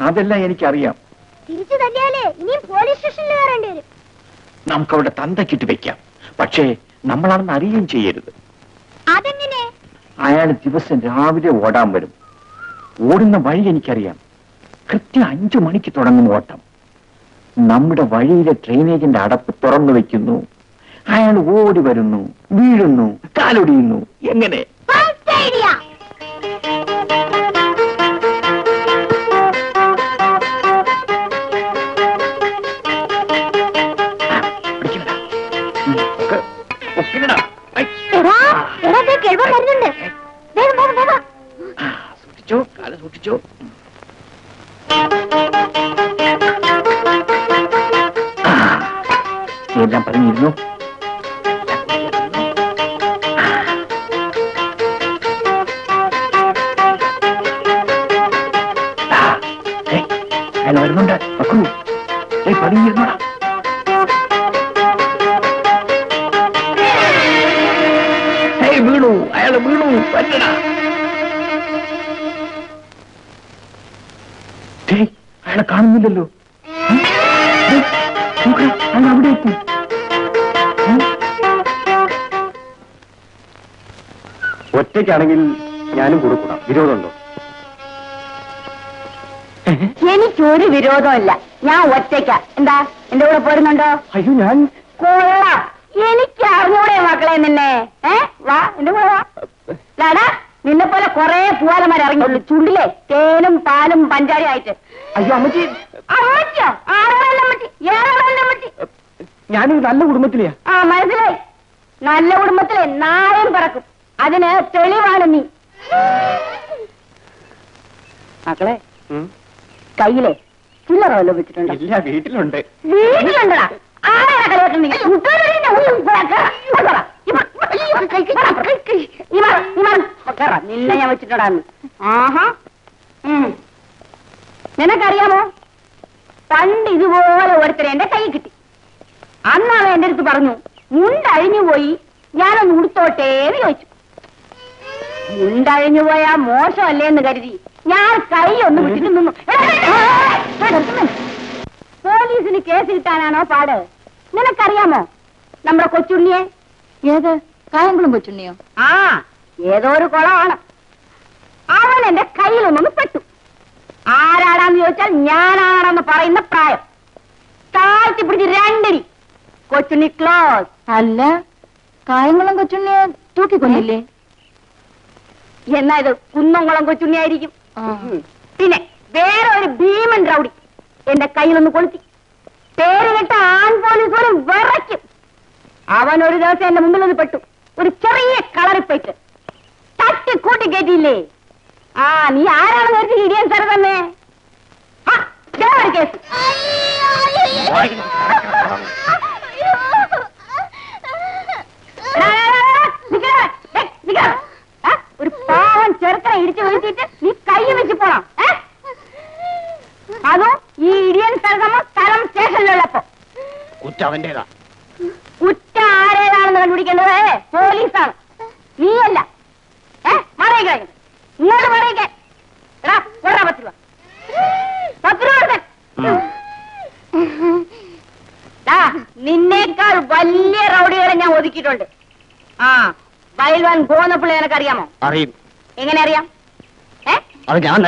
അതെല്ലാം എനിക്കറിയാം. തിരിച്ചു തല്ലിയാലേ ഇനിയും പോലീസ് സ്റ്റേഷനിൽ കയറേണ്ടി വരും. നമുക്ക് അവിടെ തന്തക്കിട്ട് വെക്കാം. പക്ഷേ നമ്മളാണെന്ന് അറിയുകയും ചെയ്യരുത്. അതെങ്ങനെ? അയാൾ ദിവസം രാവിലെ ഓടാൻ വരും. ഓടുന്ന വഴി എനിക്കറിയാം. കൃത്യം അഞ്ചു മണിക്ക് തുടങ്ങും ഓട്ടം. നമ്മുടെ വഴിയിലെ ഡ്രെയിനേജിന്റെ അടപ്പ് തുറന്നു വെക്കുന്നു. അയാൾ ഓടി വരുന്നു വീഴുന്നു കാലൊടിയുന്നു. എങ്ങനെ? സൂക്ഷിച്ചോ കാൽ സൂക്ഷിച്ചോ. ആ, എല്ലാം പറഞ്ഞിരുന്നു ആ, ഏയ്, അയാൾ വരുന്നുണ്ട് വെക്കൂ ഏയ് പതുങ്ങിയിരുന്നോടാ ഏയ് വീണു അയാൾ വീണു വരണടാ കാണുന്നില്ലല്ലോ. അവിടെ എത്തി? ഒറ്റയ്ക്കാണെങ്കിൽ ഞാനും കൂടെ കൂടാം. വിരോധമുണ്ടോ? എനിക്കൊരു വിരോധമില്ല. ഞാൻ ഒറ്റയ്ക്ക. എന്താ? എന്റെ കൂടെ പോരുന്നുണ്ടോ? അയ്യോ ഞാൻ കൊള്ള. എനിക്ക് അറിഞ്ഞൂടെ മക്കളെ നിന്നെ. ഏ? വാ എന്റെ കൂടെ വാ. ലാടാ നിന്നെ പോലെ കൊറേ പൂവാലന്മാർ ഇറങ്ങിയുള്ളൂ ചുണ്ടിലെ തേനും പാലും പഞ്ചാരി ആയിട്ട് അയ്യോ അമ്മച്ചി അമ്മച്ചോ ആരാണ് അമ്മച്ചി ഏറാണ് അമ്മച്ചി ഞാനൊരു നല്ല കുടുംബത്തിലെയാ. ആ മനസ്സിലായി. നല്ല കുടുംബത്തിലെ നാളെയും പറക്കും. അതിന് തെളിവാണ് നീ. മക്കളെ കയ്യിലെ ചില്ലറ വല്ലതും വെച്ചിട്ടുണ്ടോ? ഇല്ല വീട്ടിലുണ്ട്. വീട്ടിലുണ്ടടാ. ആരാ കളിയാക്കുന്നത് കുട്ടികളുടെ ഉള്ളിൽ പോയാ കേറാ. ഇവ- ഇവ- ഇവ- കൈ- കൈ- കേറാ, കൈ- കൈ- ഇവ- ഇവ- ഇവ- കേറാ. നിന്നെ ഞാൻ വെച്ചിട്ടുണ്ടാന്ന് ആഹാ. ഉം. നിനക്കറിയാമോ? പണ്ട് ഇതുപോലെ ഒരുത്തരെ എന്റെ കൈ കിട്ടി. അന്നാണ് എന്റെ അടുത്ത് പറഞ്ഞു മുണ്ടഴിഞ്ഞു പോയി ഞാനൊന്ന് ഉടുത്തോട്ടെ എന്ന് ചോദിച്ചു. മുണ്ടഴിഞ്ഞു പോയാ മോശമല്ലേ എന്ന് കരുതി ഞാൻ കൈ ഒന്ന് വിട്ടിട്ട് നിന്നു. പോലീസിന് കേസ് കിട്ടാനാണോ പാട്? നിനക്കറിയാമോ? നമ്മുടെ കൊച്ചുണ്ണിയെ? ഏത്? കായംകുളം കൊച്ചുണ്ണിയോ? ആ ഏതോ ഒരു കുളമാണ്. അവൻ എന്റെ കയ്യിലൊന്നൊന്ന് പെട്ടു. ആരാടാന്ന് ചോദിച്ചാൽ ഞാനാണെന്ന് പറയുന്ന പ്രായം. താഴ്ത്തി പിടിച്ച് രണ്ടടി. കൊച്ചുണ്ണി ക്ലോസ്. അല്ല കായംകുളം കൊച്ചുണ്ണിയെ തൂക്കിക്കൊന്നില്ലേ? എന്നാ ഇത് കുന്നംകുളം കൊച്ചുണ്ണിയായിരിക്കും ആയിരിക്കും. പിന്നെ വേറെ ഒരു ഭീമൻ റൗഡി എന്റെ കയ്യിലൊന്ന് കൊളുത്തി. പേര് കേട്ട ആൺ പോലീസ് പോലും വിറയ്ക്കും. അവൻ ഒരു ദിവസം എന്റെ മുമ്പിൽ ഒന്ന് പെട്ടു. ഒരു ചെറിയ കളറിപ്പയ്ക്ക് തട്ടി കൂട്ടി കയറ്റിയില്ലേ ആ നീ ആരാണെന്ന് വെച്ച് ഇടിയൻ സാർ തന്നെ? ഒരു ഒരു പാവം ചെറുക്കനെ ഇടിച്ചു വീഴ്ത്തിയിട്ട് നീ കൈ വെച്ച് പോണം? അതും ഈ ഇടിയൻ സർഗമ സ്ഥലം സ്റ്റേഷനിലുള്ളപ്പോ? കുറ്റവന്റേതാ കുറ്റ ആരേതാണെന്ന് കണ്ടുപിടിക്കേണ്ടത്? പോലീസാണ്. നീയല്ല. ഏ മറയിക്ക ഇങ്ങോട്ട് മറയിക്കാൻ എടാ കൊണ്ടാ പത്ത് രൂപ പത്ത് രൂപ കൊടുക്കാൻ. നിന്നേക്കാൾ വലിയ റൗഡികളെ ഞാൻ ഒതുക്കിയിട്ടുണ്ട്. ആ ബൈൽവാൻ ഗോന്നപ്പിള്ളി നിനക്കറിയാമോ? അറിയും. എങ്ങനെ അറിയാം? അത് ഞാൻ?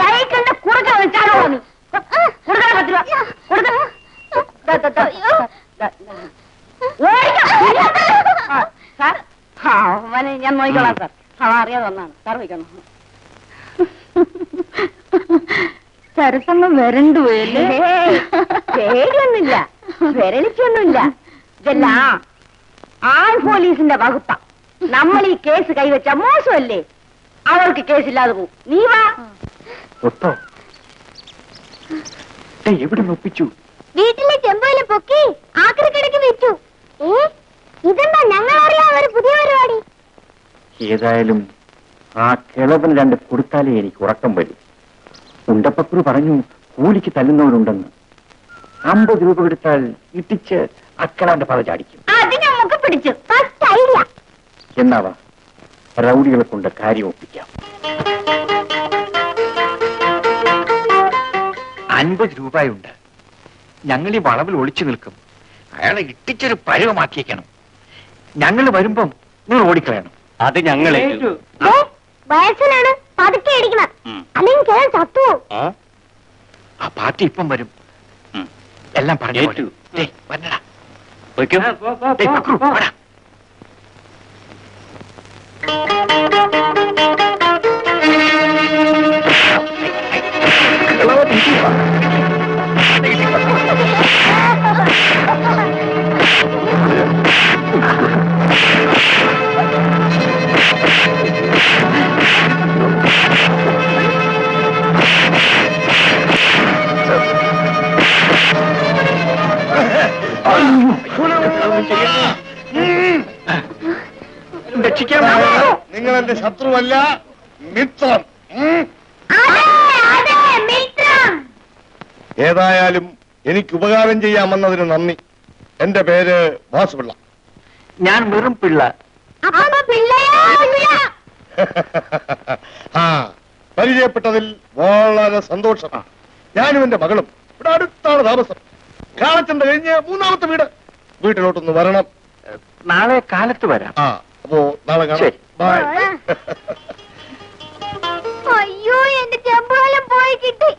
സൈക്കിളിന്റെ കുറുക്ക വെച്ചാണോ നീ? കൊടുക്കണം പത്ത് രൂപ കൊടുക്ക. സാർ അവനെ ഞാൻ നോക്കിക്കോളാം സാർ അവൻ അറിയാതെ വന്നാണ് സാർ വയ്ക്കണം സരസങ്ങ് വരണ്ടു പോയല്ലേ പേടിയൊന്നുമില്ല വിരളിച്ചൊന്നുമില്ല ഇതെല്ലാം ആൺ പോലീസിന്റെ വകുപ്പ നമ്മൾ കേസ് കൈവച്ച മോശമല്ലേ അവർക്ക് കേസില്ലാതെ പോകും നീ വാ എവിടെ ഒപ്പിച്ചു വീട്ടിലെ ചെമ്പോയിലെ പൊക്കി ആക്രിക്കടക്ക് വെച്ചു. ഏ? ഇതെന്താ ഞങ്ങൾ അറിയാം ഒരു പുതിയ പരിപാടി? ഏതായാലും ആ കിളവന് രണ്ട് കൊടുത്താലേ എനിക്ക് ഉറക്കം വരും. ഉണ്ടപ്പക്കുരു പറഞ്ഞു കൂലിക്ക് തല്ലുന്നവരുണ്ടെന്ന്. അമ്പത് രൂപ കൊടുത്താൽ ഇട്ടിച്ച് അക്കളാന്റെ പത ചാടിക്കും. നമുക്ക് പിടിച്ചു. എന്നാവാ റൗഡികളെ കൊണ്ട് കാര്യം ഒപ്പിക്കാം. അൻപത് രൂപയുണ്ട്. ഞങ്ങൾ ഈ വളവിൽ ഒളിച്ചു നിൽക്കും. അയാളെ ഇട്ടിച്ചൊരു പരുവമാക്കിയേക്കണം. ഞങ്ങൾ വരുമ്പം നിങ്ങൾ ഓടിക്കളയണം. അത് ഞങ്ങളെ. വയസ്സനാണ്. പതുക്കെ അടിക്കണം. അല്ലെങ്കിൽ കേൾ ചത്തുവോ ആ. പാർട്ടി ഇപ്പം വരും. എല്ലാം പറഞ്ഞു ഏറ്റു. Thank വയ്ക്കും. രക്ഷിക്കാൻ നിങ്ങൾ എന്റെ ശത്രുവല്ല മിത്രം. ഏതായാലും എനിക്ക് ഉപകാരം ചെയ്യാമെന്നതിന് നന്ദി. എന്റെ പേര് വാസുപിള്ള. ഞാൻ വെറും പിള്ള. ആ പരിചയപ്പെട്ടതിൽ വളരെ സന്തോഷമാണ് ഞാനും എന്റെ മകളും. ഇവിടെ അടുത്താണ് താമസം. കാളച്ചന്ത കഴിഞ്ഞ് മൂന്നാമത്തെ വീട് വീട്ടിലോട്ടൊന്ന് വരണം. നാളെ കാലത്ത് വരാം. ആ അപ്പോ നാളെ കാണാം. ശരി. ബൈ അയ്യോ എന്റെ ചെമ്പുകാലം പോയി കിട്ടി.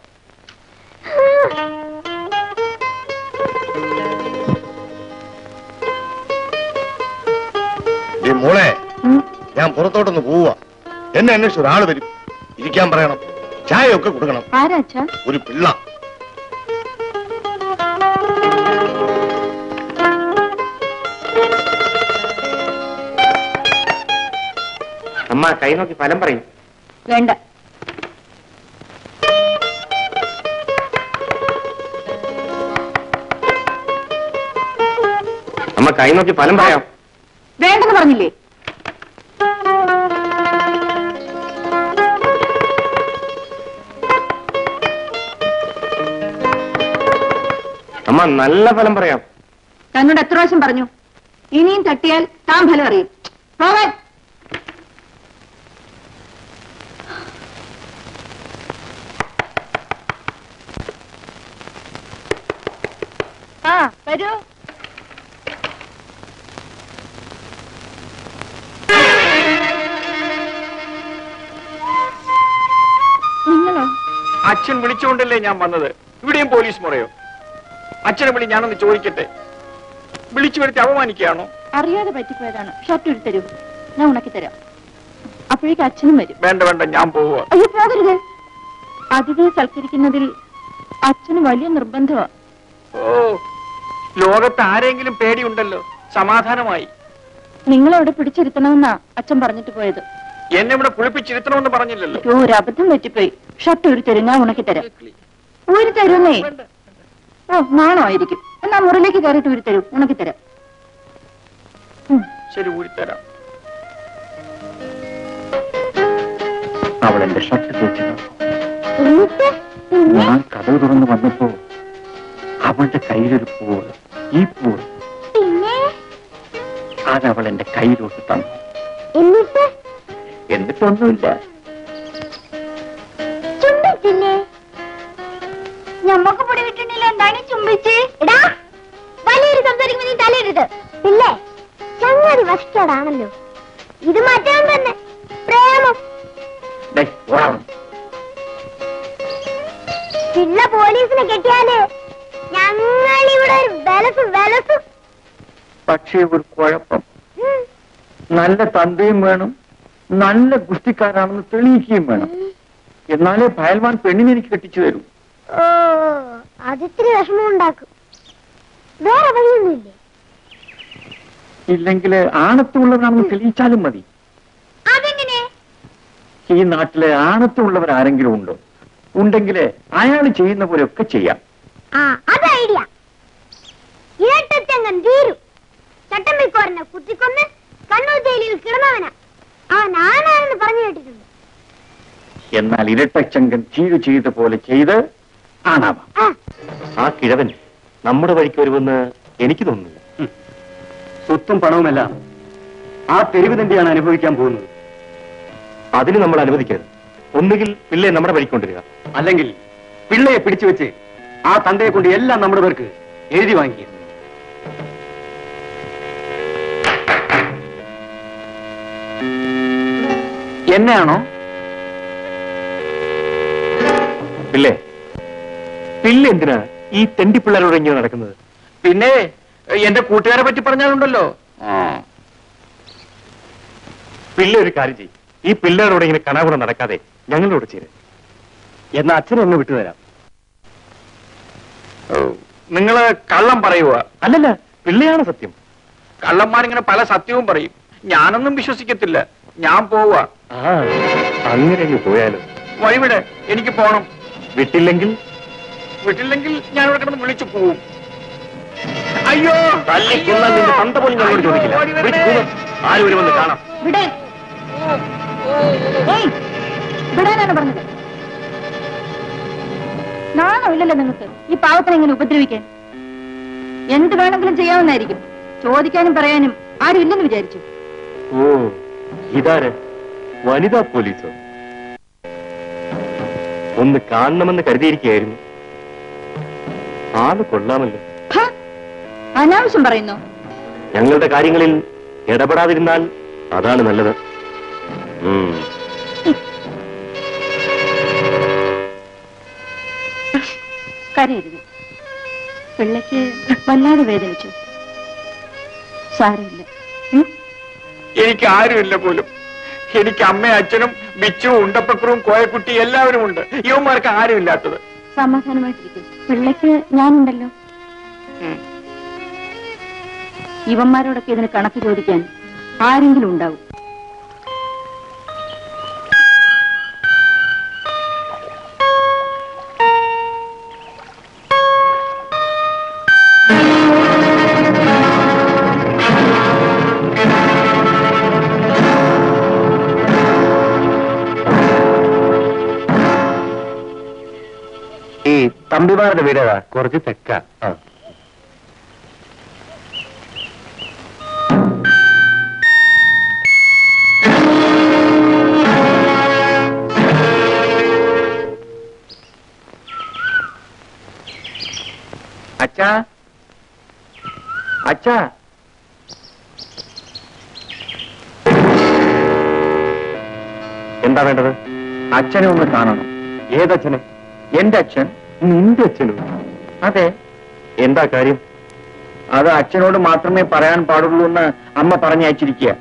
ഈ മോളെ ഞാൻ പുറത്തോട്ടൊന്ന് പോവാ എന്നെ അന്വേഷിച്ച ഒരാൾ വരും. ഇരിക്കാൻ പറയണം. ചായ ഒക്കെ കൊടുക്കണം ആരാച്ചാ ഒരു പിള്ള. കൈ നോക്കി ഫലം പറയും. വേണ്ട. അമ്മ കൈ നോക്കി ഫലം പറയാം. വേണ്ടെന്ന് പറഞ്ഞില്ലേ? അമ്മ നല്ല ഫലം പറയാം. തന്നോട് എത്ര പ്രാവശ്യം പറഞ്ഞു? ഇനിയും തട്ടിയാൽ താൻ ഫലം അറിയും. പോകാൻ അച്ഛൻ വിളിച്ചുകൊണ്ടല്ലേ ഞാൻ വന്നത്? ഇവിടെയും പോലീസ് മുറയോ? അച്ഛനെ വിളി ഞാനൊന്ന് ചോദിക്കട്ടെ. വിളിച്ചു വരുത്തി അപമാനിക്കുകയാണോ? അറിയാതെ പറ്റിപ്പോയതാണ്. ഷർട്ട് എടുത്തരൂ ഞാൻ ഉണക്കി തരാം. അപ്പോഴേക്ക് അച്ഛനും വരും. വേണ്ട വേണ്ട ഞാൻ പോവുക. അയ്യോ പോകരുത്. അതിഥിയെ സൽക്കരിക്കുന്നതിൽ അച്ഛന് വലിയ നിർബന്ധമാണ് ഓ ലോകത്ത് ആരെങ്കിലും പേടിയുണ്ടല്ലോ. സമാധാനമായി. നിങ്ങൾ അവിടെ പിടിച്ചിരുത്തണമെന്നാ അച്ഛൻ പറഞ്ഞിട്ട് പോയത്. എന്നെ ഇവിടെ കുളിപ്പിച്ചിരുത്തണമെന്ന് പറഞ്ഞില്ലല്ലോ. ഒരു അബദ്ധം പറ്റിപ്പോയി. ഷർട്ട് ഒരു തരും ഞാൻ ഉണക്കി തരാം. ഊരി തരുന്നേ ഓ നാണോ ആയിരിക്കും എന്നാ മുറിലേക്ക് കയറിയിട്ട് ഊരി തരൂ ഉണക്കി തരാം. ശരി ഊരിത്തരാം അവൾ എന്റെ ഷർട്ട് തേച്ചു ഞാൻ കഥ തുറന്ന് വന്നപ്പോ അവളുടെ കയ്യിലൊരു പൂവ് ഈ പൂവ്. പിന്നെ? അത് അവൾ എന്റെ കയ്യിലോട്ട് തന്നു. എന്നിട്ട്? എന്നിട്ടൊന്നുമില്ല. ഞമ്മക്ക് പൊടി കിട്ടണില്ല എന്താണ് ചുംബിച്ച്? എടാ വലിയൊരു സംസാരിക്കുമ്പോ നീ തലയിടരുത് പിന്നെ ചങ്ങാതി വസ്റ്റാണല്ലോ ഇത് മാറ്റാൻ തന്നെ പ്രേമം. പിള്ള പോലീസിനെ കെട്ടിയാൽ ഞങ്ങളിവിടെ ഒരു വെലസും വെലസും. പക്ഷേ ഒരു കുഴപ്പം. നല്ല തന്തയും വേണം. നല്ല ഗുസ്തിക്കാരാണെന്ന് തെളിയിക്കുകയും വേണം. എന്നാലേ ഭയൽവാൻ പെണ്ണിനെ എനിക്ക് കെട്ടിച്ചു തരൂ. ഓ അതിത്തിരി വിഷമം ഉണ്ടാക്കും വേറെ വഴിയൊന്നുമില്ലേ? ഇല്ലെങ്കിൽ ആണത്തുള്ളവരാണെന്ന് തെളിയിച്ചാലും മതി. അതെങ്ങനെ? ഈ നാട്ടിലെ ആണത്തുള്ളവർ ആരെങ്കിലും ഉണ്ടോ? ഉണ്ടെങ്കിൽ അയാൾ ചെയ്യുന്ന പോലെയൊക്കെ ചെയ്യാം. ആ അത് ഐഡിയ. ഇരട്ടച്ചങ്ങൻ തീരു ചട്ടമ്പിക്കോരനെ കുത്തിക്കൊന്ന് കണ്ണൂർ ജയിലിൽ കിടന്നവനാ. അവൻ ആനാണെന്ന് പറഞ്ഞു കേട്ടിട്ടുണ്ട്. എന്നാൽ ഇരട്ടച്ചങ്കൻ ചീഴ് ചെയ്ത പോലെ ചെയ്ത് ആണാവാം? ആ. കിഴവൻ നമ്മുടെ വഴിക്ക് വരുമെന്ന് എനിക്ക് തോന്നുന്നു. സ്വത്തും പണവുമെല്ലാം ആ തെരുവ് തന്നെയാണ് അനുഭവിക്കാൻ പോകുന്നത്. അതിന് നമ്മൾ അനുവദിക്കരുത്. ഒന്നുകിൽ പിള്ളയെ നമ്മുടെ വഴിക്ക് കൊണ്ടുവരിക. അല്ലെങ്കിൽ പിള്ളയെ പിടിച്ചു വെച്ച് ആ തന്തയെ കൊണ്ട് എല്ലാം നമ്മുടെ പേർക്ക് എഴുതി വാങ്ങിക്കുക. എന്നെയാണോ? പിള്ളേ പിള്ള എന്തിനാ ഈ തെണ്ടി പിള്ളേരോട് ഇങ്ങനെ നടക്കുന്നത്? പിന്നെ എന്റെ കൂട്ടുകാരെ പറ്റി പറഞ്ഞാലുണ്ടല്ലോ. പിള്ള ഒരു കാര്യം ചെയ്യും. ഈ പിള്ളേരോട് ഇങ്ങനെ കണാകുണ നടക്കാതെ ഞങ്ങളോട് ചേര്. എന്നാ അച്ഛനെ ഒന്ന് വിട്ടുതരാം നിങ്ങൾ കള്ളം പറയുക അല്ലല്ല പിള്ളയാണ് സത്യം. കള്ളന്മാരിങ്ങനെ പല സത്യവും പറയും. ഞാനൊന്നും വിശ്വസിക്കത്തില്ല. ഞാൻ പോവുക അങ്ങനെ അങ്ങ് പോയാലും. വഴിവിടെ എനിക്ക് പോണം. വിട്ടില്ലെങ്കിൽ വീട്ടില്ലെങ്കിൽ ഞാൻ ഇവിടെ കിടന്ന് വിളിച്ചു പോവും. അയ്യോ തല്ലിക്കൊന്നാൽ നിന്റെ തന്ത പോലും ഞങ്ങളോട് ചോദിക്കില്ല. ഓടി വരണേ. വിളിച്ച് കൂവ്. ആര് വരുമെന്ന് കാണാം. വിടേ. ഏയ് വിടാനാണ് പറഞ്ഞത്. നാണമില്ലല്ലോ നിങ്ങൾക്ക്? ഈ പാവത്തിനെ ഇങ്ങനെ ഉപദ്രവിക്കാൻ. എന്ത് വേണമെങ്കിലും ചെയ്യാവുന്നതായിരിക്കും. ചോദിക്കാനും പറയാനും ആരും ഇല്ലെന്ന് വിചാരിച്ചു. ഓ ഇതാര്? വനിതാ പോലീസോ? ഒന്ന് കാണണമെന്ന് കരുതിയിരിക്കുകയായിരുന്നു. ആൾ കൊള്ളാമല്ലോ! അനാവശ്യം പറയുന്നു. ഞങ്ങളുടെ കാര്യങ്ങളിൽ ഇടപെടാതിരുന്നാൽ അതാണ് നല്ലത്. കരയരുത്. പിള്ളയ്ക്ക് വല്ലാതെ വേദനിച്ചു. സാരമില്ല? എനിക്ക് ആരുമില്ല പോലും. എനിക്ക് അമ്മയും അച്ഛനും ബിച്ചുവും ഉണ്ടപ്പക്രവും കോയക്കുട്ടി എല്ലാവരും ഉണ്ട് യുവന്മാർക്ക് ആരുമില്ലാത്തത്. സമാധാനമായിട്ടിരിക്കും. പിള്ളയ്ക്ക് ഞാനുണ്ടല്ലോ. ഇവന്മാരോടൊക്കെ ഇതിന് കണക്ക് ചോദിക്കാൻ ആരെങ്കിലും ഉണ്ടാവും. തമ്പിമാരുടെ വീടേതാ കുറച്ച് തെക്ക. അച്ഛാ. അച്ഛാ. എന്താ വേണ്ടത്? അച്ഛനെ ഒന്ന് കാണണം. ഏതച്ഛനെ? എന്റെ അച്ഛൻ നിന്റെ അച്ഛനും അതെ എന്താ കാര്യം അത് അച്ഛനോട് മാത്രമേ പറയാൻ പാടുള്ളൂ എന്ന് അമ്മ പറഞ്ഞയച്ചിരിക്കുക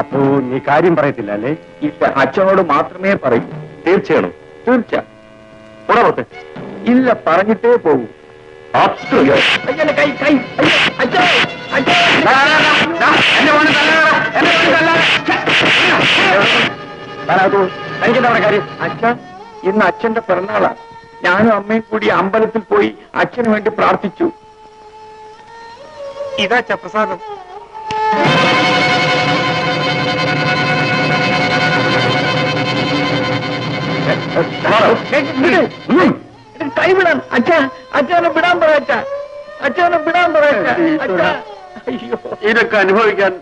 അപ്പോ നീ കാര്യം പറയത്തില്ല അല്ലേ ഇല്ല അച്ഛനോട് മാത്രമേ പറയൂ തീർച്ചയാണോ തീർച്ച പുറത്ത് ഇല്ല പറഞ്ഞിട്ടേ പോകൂ അച്ഛാ, ഇന്ന് അച്ഛന്റെ പിറന്നാളാ ഞാനും അമ്മയും കൂടി അമ്പലത്തിൽ പോയി അച്ഛന് വേണ്ടി പ്രാർത്ഥിച്ചു. ഇതാ ചപ്രസാദം. കൈവിടാൻ അച്ഛാ അച്ഛനെ വിടാൻ പറ അച്ഛാ. അച്ഛനെ വിടാൻ പറ അച്ഛാ. അയ്യോ. ഇതൊക്കെ അനുഭവിക്കാൻ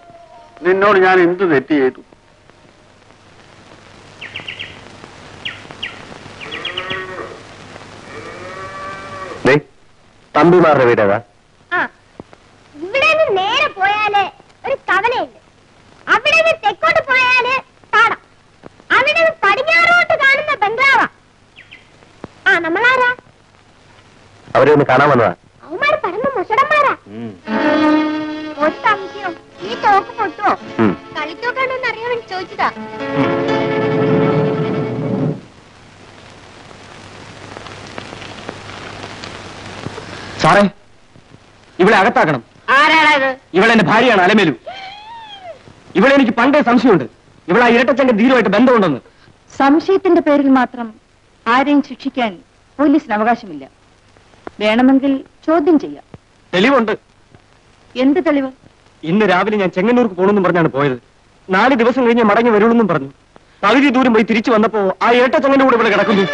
നിന്നോട് ഞാൻ എന്ത് തെറ്റ് ചെയ്തു? തമ്പിമാരുടെ വീടേതാ? ഇവിടെ നിന്ന് നേരെ പോയാൽ ഒരു കവലയുണ്ട്. അവിടെ നിന്ന് തെക്കോട്ട് പോയാൽ പാടം അവിടെ നിന്ന് പടിഞ്ഞാറോട്ട് കാണുന്ന ബംഗ്ലാവാ. ആ നമ്മളാരാ? അവരെ ഒന്ന് കാണാൻ വന്നതാ. അവന്മാര് പരമ മുസടന്മാരാ ഒരു സംശയം ഈ തോക്ക് പൊട്ടുവോ? ഉം. കളിത്തോക്കാണോ എന്ന് അറിയാൻ വേണ്ടി ചോദിച്ചതാ. സാറേ ഇവളെ അകത്താക്കണം. ആരാടാ ഇത് ഇവളെ എന്റെ ഭാര്യയാണ് അലമേലു. ഇവളെ എനിക്ക് പണ്ടേ സംശയമുണ്ട്. ഇവളെ ആ ഇരട്ടച്ചന്റെ ധീരമായിട്ട് ബന്ധമുണ്ടെന്ന്. സംശയത്തിന്റെ പേരിൽ മാത്രം ആരെയും ശിക്ഷിക്കാൻ പോലീസിന് അവകാശമില്ല. വേണമെങ്കിൽ ചോദ്യം ചെയ്യാം. തെളിവുണ്ട്. എന്ത് തെളിവ്? ഇന്ന് രാവിലെ ഞാൻ ചെങ്ങന്നൂർക്ക് പോകണമെന്നും പറഞ്ഞാണ് പോയത്. നാല് ദിവസം കഴിഞ്ഞ് മടങ്ങി വരുള്ളൂന്നും പറഞ്ഞു. പകുതി ദൂരം പോയി തിരിച്ചു വന്നപ്പോ ആ ഇരട്ടച്ചങ്ങന്റെ കൂടെ ഇവിടെ കിടക്കുന്നു.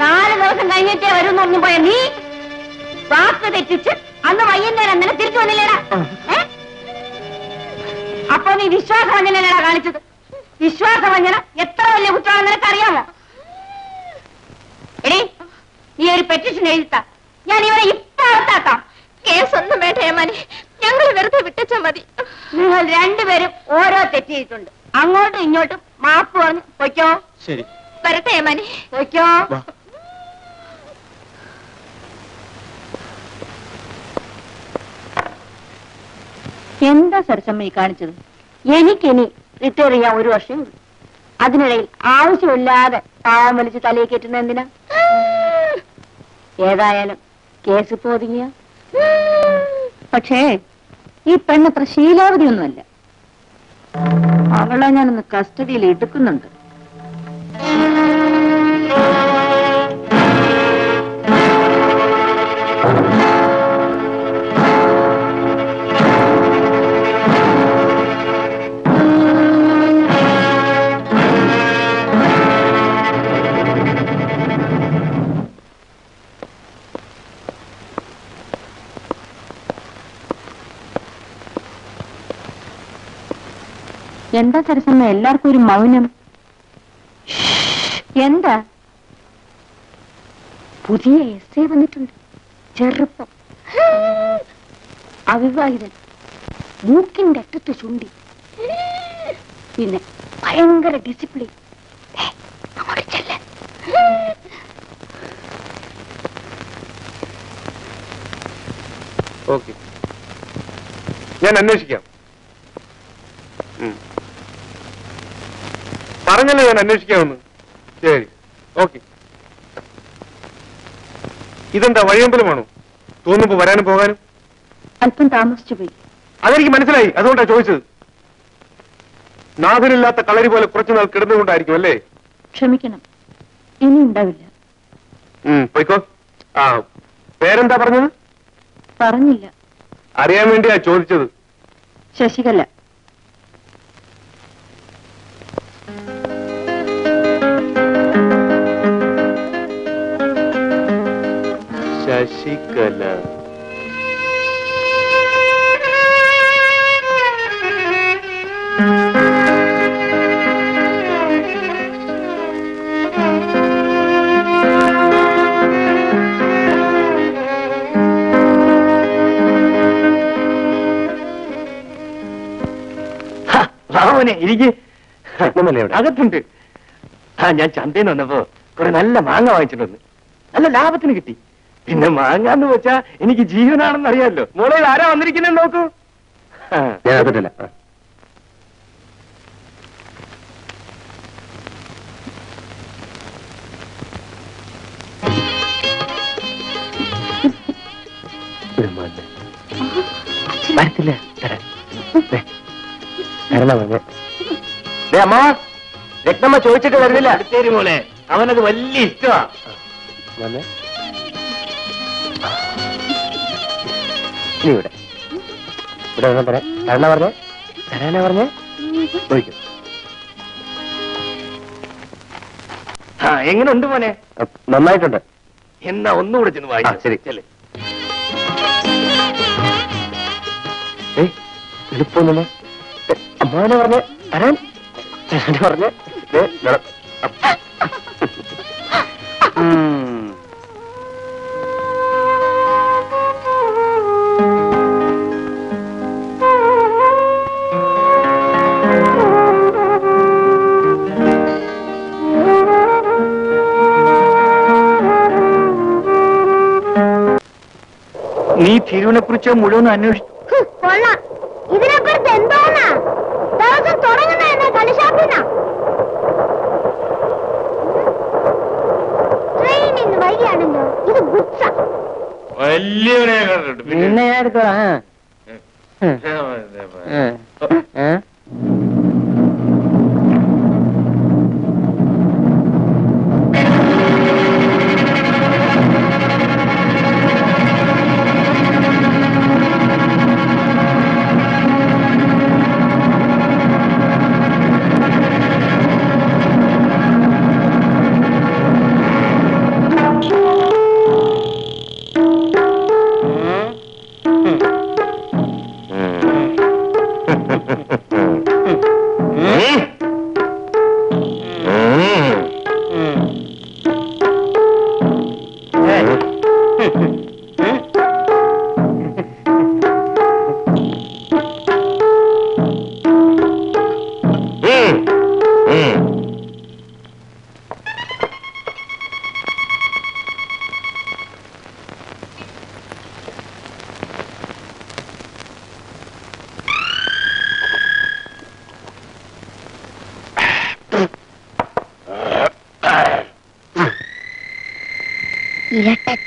നാല് ദിവസം കഴിഞ്ഞിട്ടേ വരും പറഞ്ഞു പോയ നീ വാക്ക് തെറ്റിച്ച് അന്ന് വൈകുന്നേരം അങ്ങനെ തിരിച്ചു വന്നില്ലേടാ? അപ്പൊ നീ വിശ്വാസവഞ്ചനല്ലേടാ കാണിച്ചത്. വിശ്വാസവഞ്ചന എത്ര വലിയ കുറ്റമാണെന്ന് നിനക്കറിയാമോ? എടീ നീ ഒരു പെറ്റിഷൻ എഴുതാ ഞാൻ ഇവരെ ഇപ്പൊ അകത്താക്കാം കേസൊന്നും വേണ്ട ഏമാനെ ഞങ്ങൾ വെറുതെ വിട്ടച്ച മതി. നിങ്ങൾ രണ്ടുപേരും ഓരോ തെറ്റ് ചെയ്തിട്ടുണ്ട്. അങ്ങോട്ടും ഇങ്ങോട്ടും മാപ്പ് പറഞ്ഞു പൊയ്ക്കോ. ശരി. വരട്ടെ ഏമാനെ പൊയ്ക്കോ. എന്താ സരസമ്മ ഈ കാണിച്ചത്? എനിക്കിനി റിട്ടയർ ചെയ്യാൻ ഒരു വർഷം അതിനിടയിൽ ആവശ്യമില്ലാതെ താഴം വലിച്ച് തലയിൽ കയറ്റുന്ന എന്തിനാ? ഏതായാലും കേസ് ഇപ്പൊ ഒതുങ്ങിയ? പക്ഷേ ഈ പെണ്ണത്ര ശീലാവതിയൊന്നുമല്ല അവളെ ഞാനൊന്ന് കസ്റ്റഡിയിൽ എടുക്കുന്നുണ്ട്. എന്താ സരസമ്മ? എല്ലാവർക്കും ഒരു മൗനം. എന്താ? പുതിയ എസ് എ വന്നിട്ടുണ്ട്. ചെറുപ്പം. അവിവാഹിതൻ. മൂക്കിന്റെ അറ്റത്ത് ചുണ്ടി. പിന്നെ ഭയങ്കര ഡിസിപ്ലിൻ. ഓക്കെ. ഞാൻ അന്വേഷിക്കാം. പറഞ്ഞല്ലോ ഞാൻ അന്വേഷിക്കാമെന്ന്? ശരി. ഓക്കെ. ഇതെന്താ വഴിയമ്പലമാണോ തോന്നുമ്പോ വരാനും പോകാനും? അല്പം താമസിച്ചു പോയി. അതെനിക്ക് മനസ്സിലായി. അതുകൊണ്ടാ ചോദിച്ചത്. നാഥനില്ലാത്ത കളരി പോലെ കുറച്ചുനാൾ കിടന്നുകൊണ്ടായിരിക്കും അല്ലേ? ക്ഷമിക്കണം. ഇനി ഉണ്ടാവില്ല. പോയിക്കോ. ആ പേരെന്താ പറഞ്ഞത്? പറഞ്ഞില്ല. അറിയാൻ വേണ്ടിയാ ചോദിച്ചത്. ശശികല. ശശികല. രാമനെ അവിടെ? അകത്തുണ്ട്. ആ ഞാൻ ചന്തയിൽ വന്നപ്പോ കുറെ നല്ല മാങ്ങ വാങ്ങിച്ചിട്ടുണ്ട്. നല്ല ലാഭത്തിന് കിട്ടി. പിന്നെ മാങ്ങാന്ന് വെച്ചാ എനിക്ക് ജീവനാണെന്ന് അറിയാമല്ലോ മോളെ ആരാ വന്നിരിക്കുന്നത് നോക്കൂ. ഞാൻ അതിട്ടില്ല വരത്തില്ല. അമ്മ രക്തമ്മ ചോദിച്ചിട്ട് വരുന്നില്ല. മോളെ. അവനത് വലിയ ഇഷ്ടമാ ഇനി ഇവിടെ. ഇവിടെ വന്നാൽ തരാം തരണ പറഞ്ഞേ. തരാനാ പറഞ്ഞേ. ചോദിക്കും. എങ്ങനെ ഉണ്ട് മോനെ? നന്നായിട്ടുണ്ട്. എന്നാ ഒന്നുകൂടെ ചെന്ന് വായിക്കാം ശരി. ചെല്ലേ. എളുപ്പമൊന്നുമേ അമ്മാവനെ പറഞ്ഞേ. തരാൻ. പറഞ്ഞേ. നട- നീ തിരുവിനെ കുറിച്ച് മുഴുവൻ അന്വേഷിച്ചു. വലിയ കൊള്ളാം. ഇതിനെക്കുറിച്ച് എന്തോന്നാ? ദിവസം തുടങ്ങുന്ന എന്നാ കളിഷാപ്പിന്നാ ട്രെയിൻ ഇന്ന് വഴിയാണല്ലോ ഇത് ഗുഡ്സ. വലിയവനെ കണ്ടിട്ട് നിന്നെ ഞാൻ എടുത്തോളാം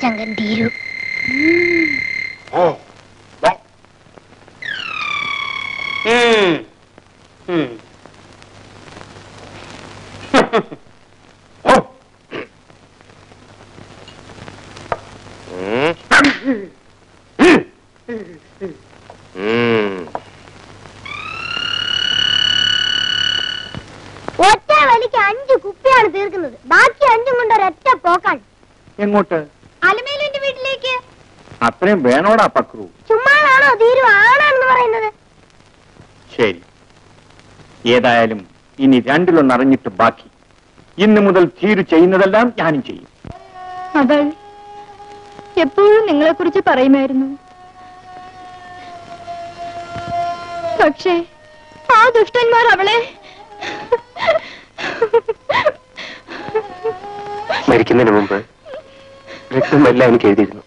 ഇരട്ടച്ചങ്കൻ തീരൂ. ഒറ്റ വലിക്ക് അഞ്ച് കുപ്പിയാണ് തീർക്കുന്നത്. ബാക്കി അഞ്ചും കൊണ്ട് ഒരൊറ്റ പോക്കാണ്. എങ്ങോട്ട് അലമേലുവിന്റെ വീട്ടിലേക്ക് അത്രയും വേണോടാ പക്രു ചുമ്മാതാണോ തീരു ആണാണെന്ന് പറയുന്നത് ശരി ഏതായാലും ഇനി രണ്ടിലൊന്നറിഞ്ഞിട്ട് ബാക്കി. ഇന്ന് മുതൽ തീരു ചെയ്യുന്നതെല്ലാം ഞാനും ചെയ്യും. അവൾ എപ്പോഴും നിങ്ങളെ കുറിച്ച് പറയുമായിരുന്നു. പക്ഷേ ആ ദുഷ്ടന്മാർ അവളെ മരിക്കുന്നതിന് മുമ്പ് രക്തമെല്ലാം എനിക്ക് എഴുതിയിരുന്നു.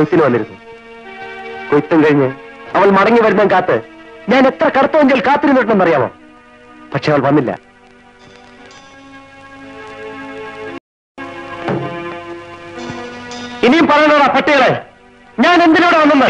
കൊയ്ത്തിന് വന്നിരുന്നു. കൊയ്ത്തും കഴിഞ്ഞ് അവൾ മടങ്ങി വരുന്ന കാത്ത് ഞാൻ എത്ര കടത്തോഞ്ചൽ കാത്തിരുന്നിട്ടെന്ന് അറിയാമോ പക്ഷെ അവൾ വന്നില്ല. ഇനിയും പറയണോടാ പട്ടികളെ? ഞാൻ എന്തിനോടാ വന്നത്?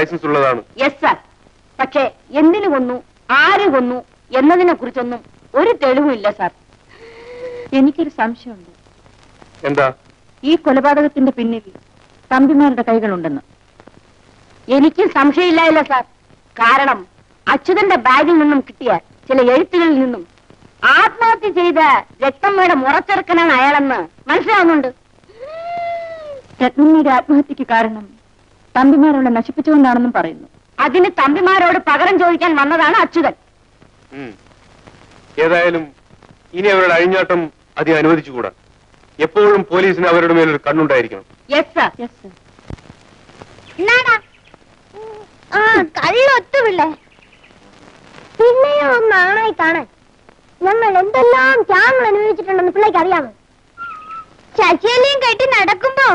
ലൈസൻസ് ഉള്ളതാണ്. യെസ് സർ പക്ഷേ എന്തിനു കൊന്നു? ആര് കൊന്നു? എന്നതിനെ കുറിച്ചൊന്നും ഒരു തെളിവുമില്ല സാർ എനിക്കൊരു സംശയമുണ്ട്. എന്താ? ഈ കൊലപാതകത്തിന്റെ പിന്നിൽ തമ്പിമാരുടെ കൈകളുണ്ടെന്ന്. എനിക്ക് സംശയമില്ലായില്ല സാർ കാരണം അച്യുതന്റെ ബാഗിൽ നിന്നും കിട്ടിയ ചില എഴുത്തുകളിൽ നിന്നും ആത്മഹത്യ ചെയ്ത രക്തമ്മയുടെ മുറച്ചെറുക്കനാണ് അയാളെന്ന് മനസ്സിലാവുന്നുണ്ട്. രത്നമ്മയുടെ ആത്മഹത്യക്ക് കാരണം തമ്പിമാരവളെ നശിപ്പിച്ചുകൊണ്ടാണെന്നും പറയുന്നു. അതിന് തമ്പിമാരോട് പകരം ചോദിക്കാൻ വന്നതാണ് അച്യുതൻ. ഏതായാലും ഇനി അവരുടെ അഴിഞ്ഞാട്ടം അധികം അനുവദിച്ചുകൂടാ. എപ്പോഴും പോലീസിന് അവരുടെ മേലൊരു കണ്ണുണ്ടായിരിക്കണം. യെസ് സർ യെസ് സർ എന്നാടാ? ആ കള്ളൊത്തു പിള്ളേ പിള്ളയെ ഒന്ന് ആണായി കാണാൻ. ഞങ്ങൾ എന്തെല്ലാം ത്യാഗങ്ങൾ അനുഭവിച്ചിട്ടുണ്ടെന്ന് പിള്ളേക്ക് അറിയാമോ? ശശിയലയും കെട്ടി നടക്കുമ്പോ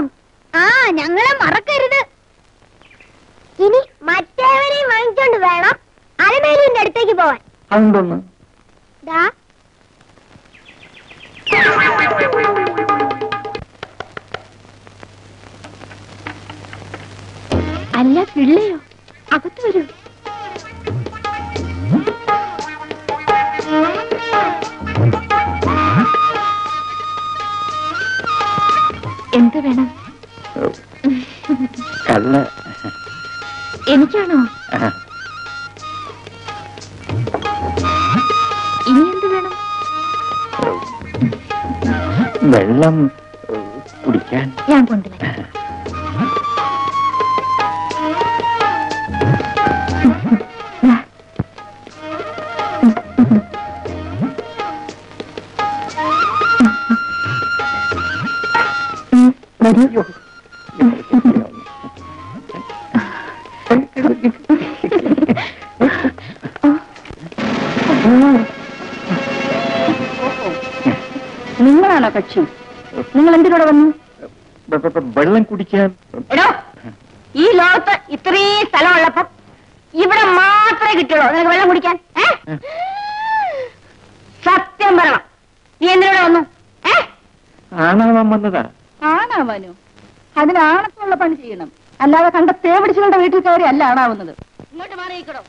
ആ ഞങ്ങളെ മറക്കരുത്. ഇനി മറ്റേവരെയും വാങ്ങിച്ചോണ്ട് വേണം അലമേലിന്റെ അടുത്തേക്ക് പോവാൻ. ദാ. അല്ല പിള്ളയോ? അകത്ത് വരൂ. എന്ത് വേണം? കള്ള എനിക്കാണോ? ഇനി എന്ത് വേണം? വെള്ളം കുടിക്കാൻ. ഞാൻ കൊണ്ടുവരാം. വരൂ. വെള്ളം കുടിക്കാൻ. എടോ ഈ ലോകത്ത് ഇത്രയും സ്ഥലമുള്ളപ്പം ഇവിടെ മാത്രമേ കിട്ടുള്ളൂ. നിനക്ക് വെള്ളം കുടിക്കാൻ? ഏ? സത്യം പറയണം. നീ എന്തിനോട് വന്നു? ഏ? ആണാവാൻ വന്നതാ. ആണാവാനോ? അതിനാണത്തിനുള്ള പണി ചെയ്യണം. അല്ലാതെ കണ്ട തേ പിടിച്ചുകൊണ്ട് വീട്ടിൽ കയറി അല്ല ആണാവുന്നത്. ഇങ്ങോട്ട് മാറിയിക്കടോ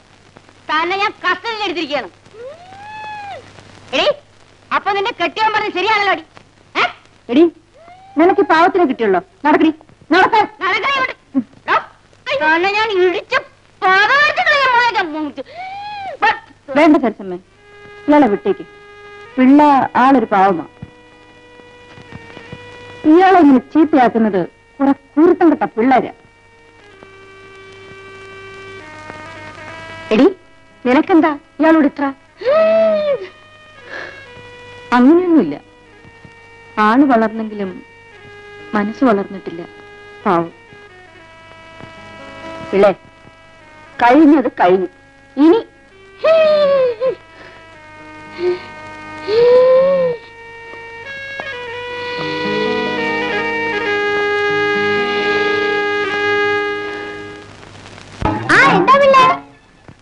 തന്നെ ഞാൻ കസ്റ്റഡിയിൽ എടുത്തിരിക്കുകയാണ്. എടി അപ്പൊ നിന്നെ കെട്ടിയാൻ പറഞ്ഞ് ശരിയാണല്ലോ അടി എടി നിനക്ക് പാവത്തിന് കിട്ടിയുള്ളോ? നടക്കി. വേണ്ട സരസമ്മേ. ഇയാളെ വിട്ടേക്ക്. പിള്ള ആളൊരു പാവമാ. ഇയാളെ ഇങ്ങനെ ചീത്തയാക്കുന്നത് കുറെ കൂർത്തം കെട്ട പിള്ളേരാ. എടി നിനക്കെന്താ? ഇയാളോട് ഇത്ര? അങ്ങനെയൊന്നുമില്ല. ആണ് വളർന്നെങ്കിലും മനസ്സ് വളർന്നിട്ടില്ല. പാവം. ഇളേ കഴിഞ്ഞത് കഴിഞ്ഞു. ഇനി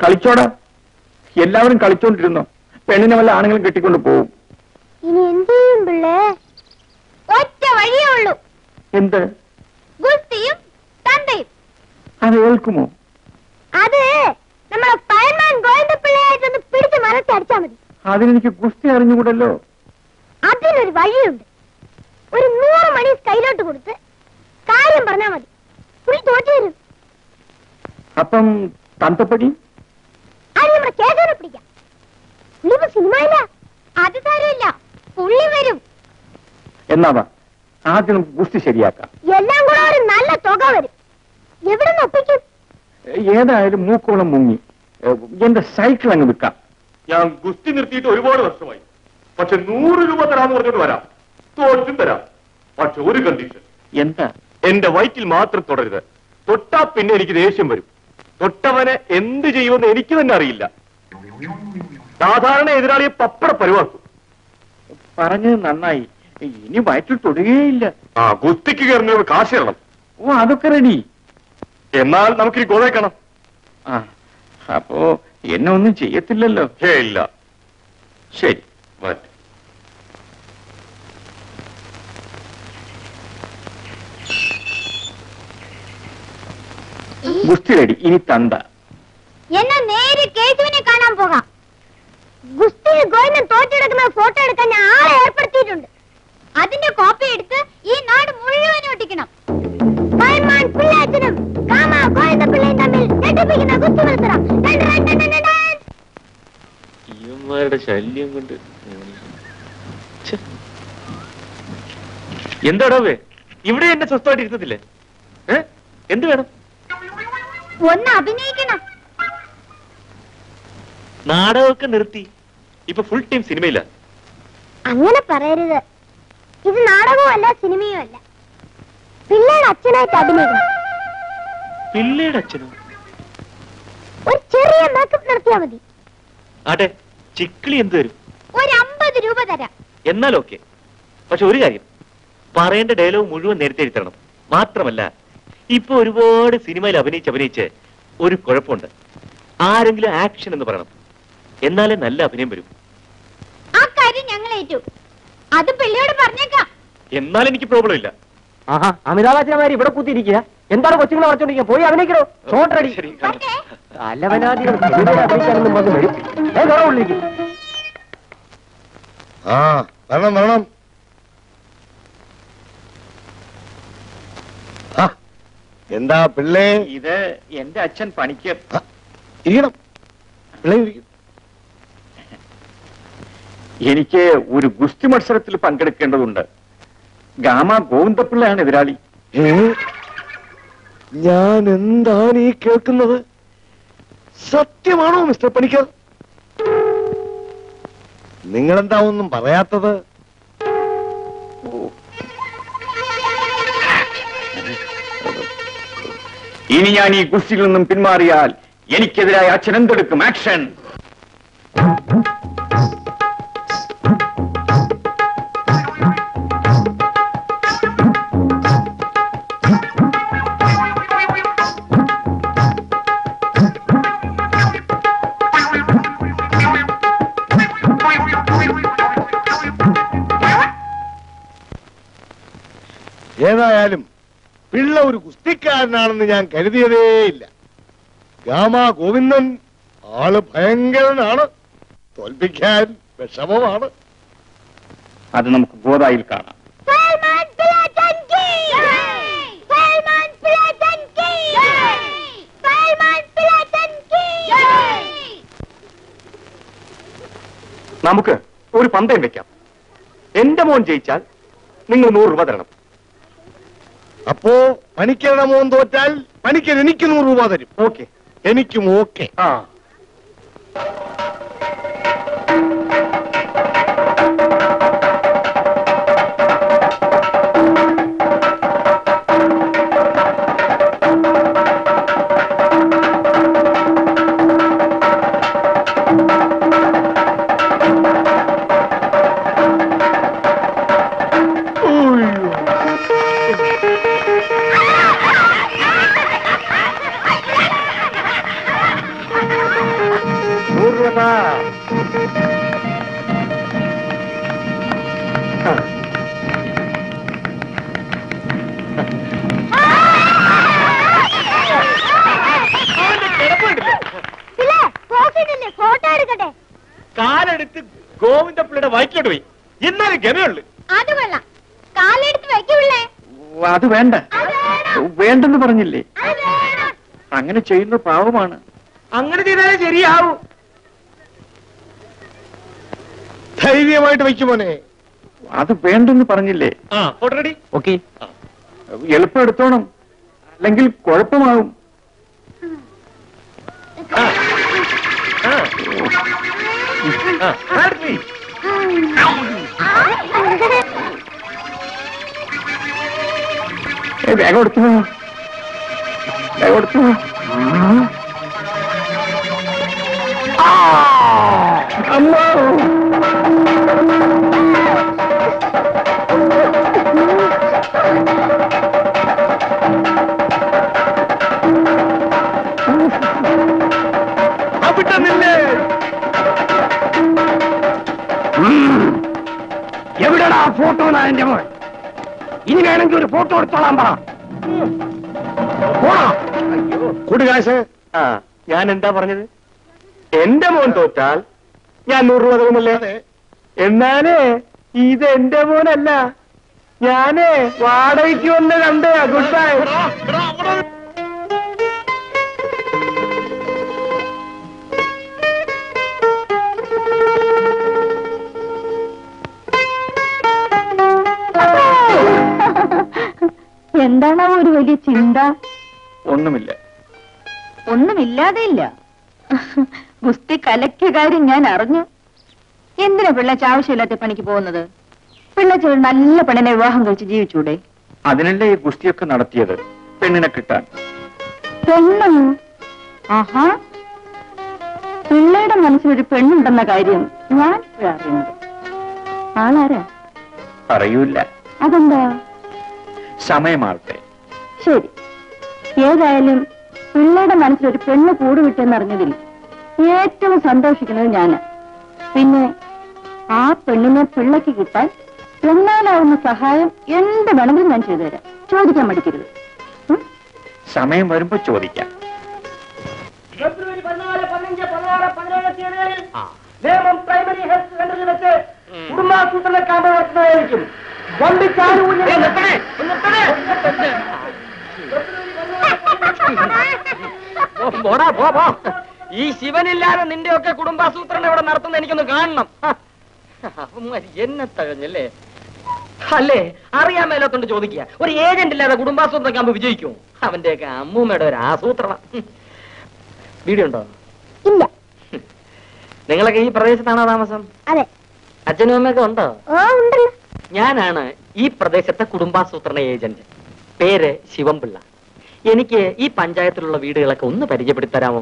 കളിച്ചോടാ. എല്ലാവരും കളിച്ചോണ്ടിരുന്നോ. പെണ്ണിനെ വല്ല ആണെങ്കിലും കെട്ടിക്കൊണ്ട് പോവും. ഇനി എന്ത് ചെയ്യും പിള്ളേ? എന്ത്? ഗുസ്തിയും തന്തയും. അത് കേൾക്കുമോ അത് നമ്മളെ പഴമാൻ ഗോവിന്ദപ്പിള്ളയായിട്ടൊന്ന് പിടിച്ച് മരത്തെ അടിച്ചാ മതി. അതിനെനിക്ക് ഗുസ്തി അറിഞ്ഞുകൂടല്ലോ. അതിനൊരു വഴിയുണ്ട്. ഒരു നൂറ് മണി കയ്യിലോട്ട് കൊടുത്ത് കാര്യം പറഞ്ഞാ മതി. പുള്ളി തോറ്റു വരും അപ്പം തന്തപ്പടി? അത് നമ്മുടെ കേശവനെ പിടിക്കാം. ഇപ്പൊ സിനിമയില്ല അത് സാരമില്ല പുള്ളി വരും. എന്നാവാ ആദ്യം നമുക്ക് ഗുസ്തി ശരിയാക്കാം. എല്ലാം കൂടെ ഒരു നല്ല തുക വരും. എവിടെ ഒപ്പിക്കും? ഏതായാലും മൂക്കോളം മുങ്ങി. എന്റെ സൈക്കിൾ അങ്ങ് വിൽക്കാം. ഞാൻ ഗുസ്തി നിർത്തിയിട്ട് ഒരുപാട് വർഷമായി. പക്ഷെ നൂറ് രൂപ തരാന്ന് പറഞ്ഞിട്ട് വരാം. തോറ്റും തരാം. പക്ഷെ ഒരു കണ്ടീഷൻ എന്താ? എന്റെ വയറ്റിൽ മാത്രം തുടരുത്. തൊട്ടാ പിന്നെ എനിക്ക് ദേഷ്യം വരും. തൊട്ടവനെ എന്ത് ചെയ്യുമെന്ന് എനിക്ക് തന്നെ അറിയില്ല. സാധാരണ എതിരാളിയെ പപ്പട പരിവാക്കും പറഞ്ഞത് നന്നായി. ഇനി വയറ്റിൽ തൊടുകയില്ല. ആ ഗുസ്തിക്ക് കയറുന്നവർ കാശ് തരണം. ഓ അതൊക്കെ റെഡി എന്നാൽ നമുക്കിനി ഗോതയ്ക്കണം ആ അപ്പോ എന്നെ ഒന്നും ചെയ്യത്തില്ലല്ലോ. ഇല്ല. ശരി മാറ്റി ഗുസ്തി റെഡി ഇനി തന്ത എന്നാ നേരെ കേശുവിനെ കാണാൻ പോകാം. ഗുസ്തിയിൽ ഗോയിനെ തോറ്റെടുക്കുന്ന ഫോട്ടോ എടുക്കാൻ ഞാൻ ആളെ ഏർപ്പെടുത്തിയിട്ടുണ്ട്. അതിന്റെ കോപ്പി എടുത്ത് ഈ നാട് മുഴുവൻ ഒട്ടിക്കണം. ശല്യം കൊണ്ട് എന്താടോ ഇവിടെ എന്നെ സ്വസ്ഥമായിട്ട് ഇരുത്തത്തില്ലേ? ഏ? എന്ത് വേണം? ഒന്ന് അഭിനയിക്കണം. നാടകമൊക്കെ നിർത്തി. ഇപ്പൊ ഫുൾ ടൈം സിനിമയില്ല അങ്ങനെ പറയരുത്. ഇത് നാടകവും അല്ല സിനിമയും അല്ല പിള്ളേരുടെ അച്ഛനായിട്ട് അഭിനയിക്കണം പിള്ളയുടെ അച്ഛനോ? ഒരു ചെറിയ മേക്കപ്പ് നടത്തിയാ മതി. ആട്ടെ ചിക്കിളി എന്ത് തരും? ഒരു അമ്പത് രൂപ തരാം. എന്നാൽ ഓക്കെ. പക്ഷെ ഒരു കാര്യം പറയേണ്ട ഡയലോഗ് മുഴുവൻ നേരത്തെ എഴുതണം മാത്രമല്ല ഇപ്പൊ ഒരുപാട് സിനിമയിൽ അഭിനയിച്ച് അഭിനയിച്ച് ഒരു കുഴപ്പമുണ്ട്. ആരെങ്കിലും ആക്ഷൻ എന്ന് പറയണം. എന്നാലേ നല്ല അഭിനയം വരും. ആ കാര്യം ഞങ്ങൾ ഏറ്റു. അത് പിള്ളയോട് പറഞ്ഞേക്കാം. എന്നാൽ എനിക്ക് പ്രോബ്ലം ഇല്ല. ആഹാ അമിതാഭ് ബച്ചന്മാര് ഇവിടെ കുത്തിയിരിക്കുക എന്താണ് കൊച്ചുങ്ങളെ മറച്ചോണ്ടിരിക്കുക പോയി അവനേക്കോ ഷോട്ട് വരും ഏ ആ വരണം വരണം. എന്താ പിള്ളേ? ഇത് എന്റെ അച്ഛൻ പണിക്ക് ഇരിക്കണം. പിള്ളേ ഇരിക്കും. എനിക്ക് ഒരു ഗുസ്തി മത്സരത്തിൽ പങ്കെടുക്കേണ്ടതുണ്ട്. ഗാമ ഗോവിന്ദപിള്ളയാണ് എതിരാളി. ഞാൻ എന്താണ് ഈ കേൾക്കുന്നത്? സത്യമാണോ മിസ്റ്റർ പണിക്കർ? നിങ്ങൾ നിങ്ങളെന്താ ഒന്നും പറയാത്തത്? ഇനി ഞാൻ ഈ ഗുസ്തിയിൽ നിന്നും പിന്മാറിയാൽ എനിക്കെതിരായ അച്ഛൻ എന്തെടുക്കും? ആക്ഷൻ! ഏതായാലും പിള്ള ഒരു കുസ്തിക്കാരനാണെന്ന് ഞാൻ കരുതിയതേയില്ല ഗാമ ഗോവിന്ദൻ ആൾ ഭയങ്കരനാണ്. തോൽപ്പിക്കാൻ വിഷമമാണ്. അത് നമുക്ക് ഗോദായിൽ കാണാം. നമുക്ക് ഒരു പന്തയം വെക്കാം. എന്റെ മോൻ ജയിച്ചാൽ നിങ്ങൾ നൂറ് രൂപ തരണം. അപ്പോ പണിക്കരുടെ മോൻ തോറ്റാൽ പണിക്കർ എനിക്ക് നൂറ് രൂപ തരും. ഓക്കെ. എനിക്കും ഓക്കെ. ആ. അങ്ങനെ ചെയ്യുന്ന പാവമാണ്. അങ്ങനെ ചെയ്താലേ ശരിയാവൂ. ധൈര്യമായിട്ട് വയ്ക്കുമോനെ അത് വേണ്ടെന്ന് പറഞ്ഞില്ലേ? ആ ഫോട്ടോ റെഡി ഓക്കെ എളുപ്പം എടുത്തോണം. അല്ലെങ്കിൽ കുഴപ്പമാകും. ബാഗ് കൊടുത്തു? ബാഗ് ആർത്തി. ഫോട്ടോ എടുത്തോളാൻ പറ കൂട്ടുകാശ് ആ ഞാൻ എന്താ പറഞ്ഞത്? എന്റെ മോൻ തോറ്റാൽ ഞാൻ നൂറ് രൂപ തരുമല്ലേ? എന്നാലേ ഇത് എന്റെ മോനല്ല. ഞാനേ വാടകയ്ക്ക് വന്ന് കണ്ട് ഗുഡ് ബൈ എന്താണ് ഒരു വലിയ ചിന്ത? ഒന്നുമില്ല. ഒന്നുമില്ലാതെ ഇല്ല ഗുസ്തി കലക്കിയ കാര്യം ഞാൻ അറിഞ്ഞു. എന്തിനാ പിള്ളേച്ച് ആവശ്യമില്ലാത്ത പണിക്ക് പോകുന്നത്? പിള്ളേച്ച് ഒരു നല്ല പെണ്ണിനെ വിവാഹം കഴിച്ച് ജീവിച്ചൂടെ? അതിനല്ലേ ഈ ഗുസ്തിയൊക്കെ നടത്തിയത്? പെണ്ണിനെ കിട്ടാൻ. പെണ്ണോ? ആഹാ. പിള്ളയുടെ മനസ്സിലൊരു പെണ്ണുണ്ടെന്ന കാര്യം ഞാൻ ഇപ്പോഴാ അറിയുന്നത് ആളാരാ? പറയൂല. അതെന്താ? സമയമാവട്ടെ ശരി. ഏതായാലും പിള്ളയുടെ മനസ്സിലൊരു പെണ്ണ് കൂടുവിട്ടെന്നറിഞ്ഞതിൽ ഏറ്റവും സന്തോഷിക്കുന്നത് ഞാൻ പിന്നെ ആ പെണ്ണിനെ പിള്ളയ്ക്ക് കിട്ടാൻ എന്നാലാവുന്ന സഹായം എന്ത് വേണമെങ്കിലും ഞാൻ ചെയ്തു തരാം ചോദിക്കാൻ മടിക്കരുത്. സമയം വരുമ്പോ ചോദിക്കാം. ഫെബ്രുവരി പതിനാല് പതിനഞ്ച് പതിനാറ് പതിനേഴ് തീയതികളിൽ നേമം പ്രൈമറി ഹെൽത്ത് സെന്ററിൽ വെച്ച് കുടുംബാസൂത്രണ ക്യാമ്പ് നടത്തുന്നതായിരിക്കും. പോടാ പോ പോ. ഈ ശിവനില്ലാതെ നിന്റെ ഒക്കെ കുടുംബാസൂത്രണം ഇവിടെ നടത്തുന്ന എനിക്കൊന്ന് കാണണം. എന്നെ തകഞ്ഞല്ലേ അല്ലേ? അറിയാൻ മേലോത്തോണ്ട് ചോദിക്കുക. ഒരു ഏജന്റ് ഇല്ലാതെ കുടുംബാസൂത്രണം ആകുമ്പോ വിജയിക്കും അവന്റെയൊക്കെ അമ്മൂമ്മയുടെ ഒരു ആസൂത്രണം. വീഡിയോ ഉണ്ടോ ഇല്ല. നിങ്ങളൊക്കെ ഈ പ്രദേശത്താണോ താമസം? അതെ. അച്ഛനും അമ്മയൊക്കെ ഉണ്ടോ? ഉണ്ടല്ലോ. ഞാനാണ് ഈ പ്രദേശത്തെ കുടുംബാസൂത്രണ ഏജന്റ്. പേര് ശിവംപിള്ള എനിക്ക് ഈ പഞ്ചായത്തിലുള്ള വീടുകളൊക്കെ ഒന്ന് പരിചയപ്പെടുത്തി തരാമോ?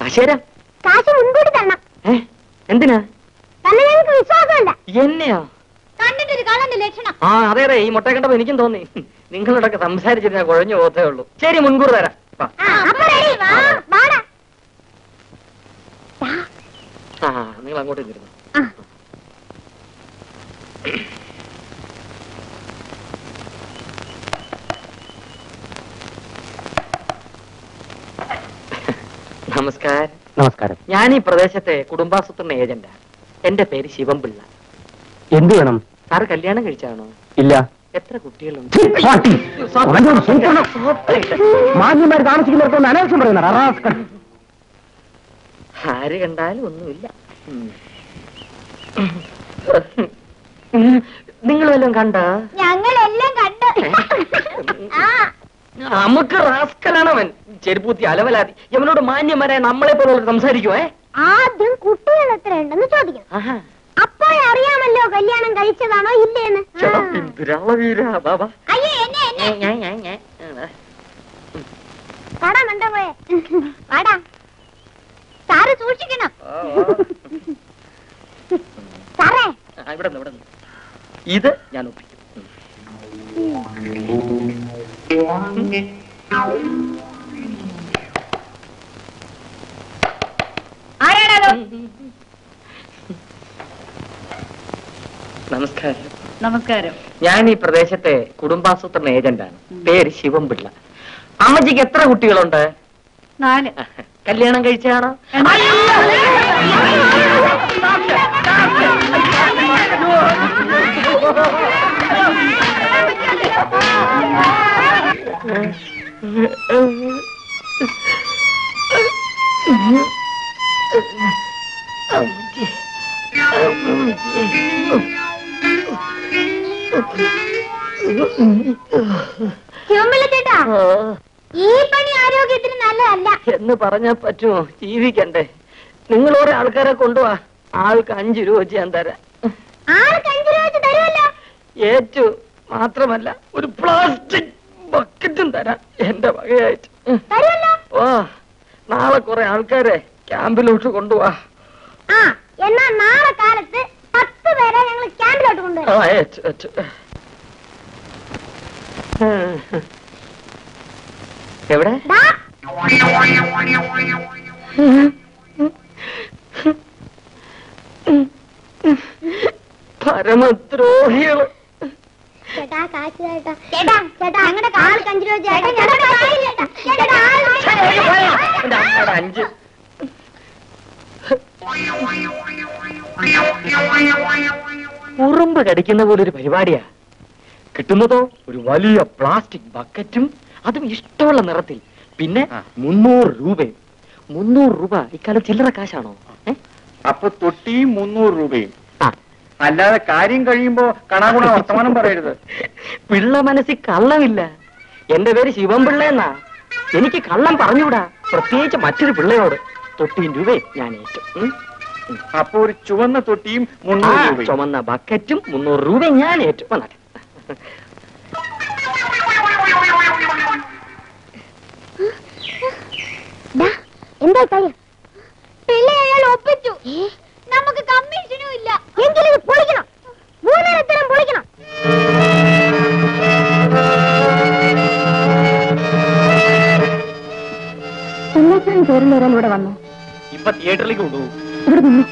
കാശേരാ? കാശ് മുൻകൂട്ടി തരണം. ഏ? എന്തിനാ? തന്നെ ഞങ്ങൾക്ക് വിശ്വാസമുണ്ട് എന്നെയോ? കള്ളന്റെ ലക്ഷണം? ആ അതെ അതെ ഈ മുട്ട കണ്ടപ്പോ എനിക്കും തോന്നി. നിങ്ങളോടൊക്കെ സംസാരിച്ചിരുന്ന കുഴഞ്ഞു പോകത്തേ ഉള്ളൂ. ശരി മുൻകൂർ തരാം വാ. ആ, അപ്പൊ ready. വാ, വാടാ. ആ നിങ്ങൾ അങ്ങോട്ട് ഇരുന്നു ആ. നമസ്കാരം നമസ്കാരം ഞാൻ ഈ പ്രദേശത്തെ കുടുംബാസൂത്രണ ഏജന്റാണ്. എന്റെ പേര് ശിവം പിള്ള എന്ത് വേണം? സാറ് കല്യാണം കഴിച്ചാണോ? ഇല്ല. എത്ര കുട്ടികളുണ്ട്? മാന്യന്മാർ താമസിക്കുന്നിടത്തൊന്ന് അനാവശ്യം പറയുന്ന ആര് കണ്ടാലും ഒന്നുമില്ല. നിങ്ങൾ വല്ലതും കണ്ട? ഞങ്ങളെല്ലാം കണ്ടോ. ആ. നമുക്ക് റാസ്കലാണ് അവൻ ചെരുപ്പൂത്തി അലവലാതി. ഇവനോട് മാന്യന്മാരെ നമ്മളെ പോലെ സംസാരിക്കുമോ ആദ്യം കുട്ടികൾ എത്ര ഉണ്ടെന്ന് ചോദിക്കണം ആഹാ. അപ്പോഴറിയാമല്ലോ കല്യാണം കഴിച്ചതാണോ ഇല്ലേന്ന്. ചേട്ടാ, ആ. വാ, വാ. അയ്യേ എന്നെ എന്നെ. ഏ, ഞാൻ, ഞാൻ, ഞാൻ. ആ, പാടാ മണ്ട പോയെ. പാടാ സാറ് സൂക്ഷിക്കണം. സാറേ. ഇവിടെ. ഇത് ഞാൻ ഒപ്പിക്കും. നമസ്കാരം. നമസ്കാരം. ഞാൻ ഈ പ്രദേശത്തെ കുടുംബാസൂത്രണ ഏജന്റാണ്. പേര് ശിവൻപിള്ള അമ്മച്ചിക്ക് എത്ര കുട്ടികളുണ്ട്? നാല്. കല്യാണം കഴിച്ചാണോ ശിവമ്പിള്ള ചേട്ടാ ഈ പണി ആരോഗ്യത്തിന് നല്ലതല്ല. എന്ന് പറഞ്ഞാ പറ്റുമോ? ജീവിക്കണ്ടേ. നിങ്ങൾ ഓരോ ആൾക്കാരെ കൊണ്ടുപോവാ ആൾക്ക് അഞ്ചു രൂപ വെച്ച് ഞാൻ തരാം. ആൾക്ക് അഞ്ചു രൂപ വെച്ച് തരുമല്ലോ. ഏറ്റു മാത്രമല്ല ഒരു പ്ലാസ്റ്റിക് ബക്കറ്റും തരാം. എന്റെ വകയായിട്ട്. ഓ നാളെ കുറെ ആൾക്കാരെ ക്യാമ്പിലോട്ട് കൊണ്ടുപോവാ എന്നാ നാളെ കാലത്ത് പത്ത് പേരെ ഞങ്ങൾ ക്യാമ്പിലോട്ട് ഏറ്റു എവിടെ? പരമദ്രോഹികൾ. ചേട്ടാ കാശ് ചേട്ടാ. ചേട്ടാ ചേട്ടാ ഞങ്ങളുടെ ആൾക്ക് അഞ്ചു രൂപ ചേട്ടാ ഞങ്ങളുടെ കാശ് ചേട്ടാ. ചേട്ടാ അഞ്ച് ഉറുമ്പ് കടിക്കുന്ന പോലെ ഒരു പരിപാടിയാ. കിട്ടുന്നതോ ഒരു വലിയ പ്ലാസ്റ്റിക് ബക്കറ്റും അതും ഇഷ്ടമുള്ള നിറത്തിൽ. പിന്നെ മുന്നൂറ് രൂപയും. മുന്നൂറ് രൂപ ഇക്കാലം ചില്ലറ കാശാണോ? ഏ? അപ്പൊ തൊട്ടിയും മുന്നൂറ് രൂപയും. അല്ലാതെ കാര്യം കഴിയുമ്പോ കണാകുണ വർത്തമാനം പറയരുത്. പിള്ള മനസ്സിൽ കള്ളമില്ല. എന്റെ പേര് ശിവൻപിള്ള എന്നാ. എനിക്ക് കള്ളം പറഞ്ഞുകൂടാ പ്രത്യേകിച്ച് മറ്റൊരു പിള്ളയോട്. തൊട്ടിയും രൂപ ഞാൻ ഏറ്റു? അപ്പൊ ഒരു ചുവന്ന തൊട്ടിയും മുന്നൂറ് രൂപയും. ചുമന്ന ബക്കറ്റും മുന്നൂറ് രൂപ ഞാൻ ഏറ്റു. വന്നാട്ടെ ദാ, എന്താ കാര്യം? പിള്ളേ അയാൾ ഒപ്പിച്ചു. നമുക്ക് കമ്മീഷനും ഇല്ല. എങ്കിലും ഇത് പൊളിക്കണം. മൂന്നരത്തരം പൊളിക്കണം. എല്ലാത്തിനും പേരിൽ ഒരാൾ ഇവിടെ വന്നു? ഇപ്പൊ തിയേറ്ററിലേക്ക് കൊണ്ടുപോകും. ഇവിടെ നിന്നു?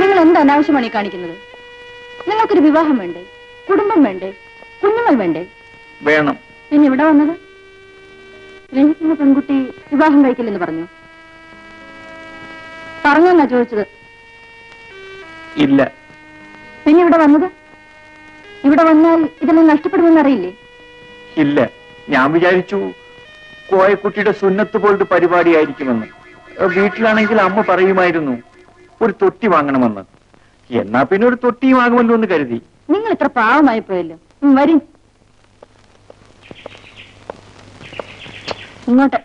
നിങ്ങൾ എന്ത് അനാവശ്യമാണ് ഈ കാണിക്കുന്നത്? നിങ്ങൾക്കൊരു വിവാഹം വേണ്ടേ? കുടുംബം വേണ്ടേ? കുഞ്ഞുങ്ങൾ വേണ്ടേ? വേണം. പിന്നെ ഇവിടെ വന്നത്? സ്നേഹിക്കുന്ന പെൺകുട്ടി വിവാഹം കഴിക്കില്ലെന്ന് പറഞ്ഞു. പറഞ്ഞല്ല ചോദിച്ചത്? ഇല്ല. പിന്നെ ഇവിടെ വന്നത്? ഇവിടെ വന്നാൽ ഇതെല്ലാം നഷ്ടപ്പെടുമെന്ന് അറിയില്ലേ? ഇല്ല. ഞാൻ വിചാരിച്ചു കോയക്കുട്ടിയുടെ സുന്നത്ത് പോലത്തെ പരിപാടി ആയിരിക്കുമെന്ന് വീട്ടിലാണെങ്കിൽ അമ്മ പറയുമായിരുന്നു ഒരു തൊട്ടി വാങ്ങണമെന്ന്. എന്നാ പിന്നെ ഒരു തൊട്ടിയും വാങ്ങുമല്ലോ എന്ന് കരുതി. നിങ്ങൾ ഇത്ര പാവമായി പോയല്ലോ വരീ. ഇങ്ങോട്ട്.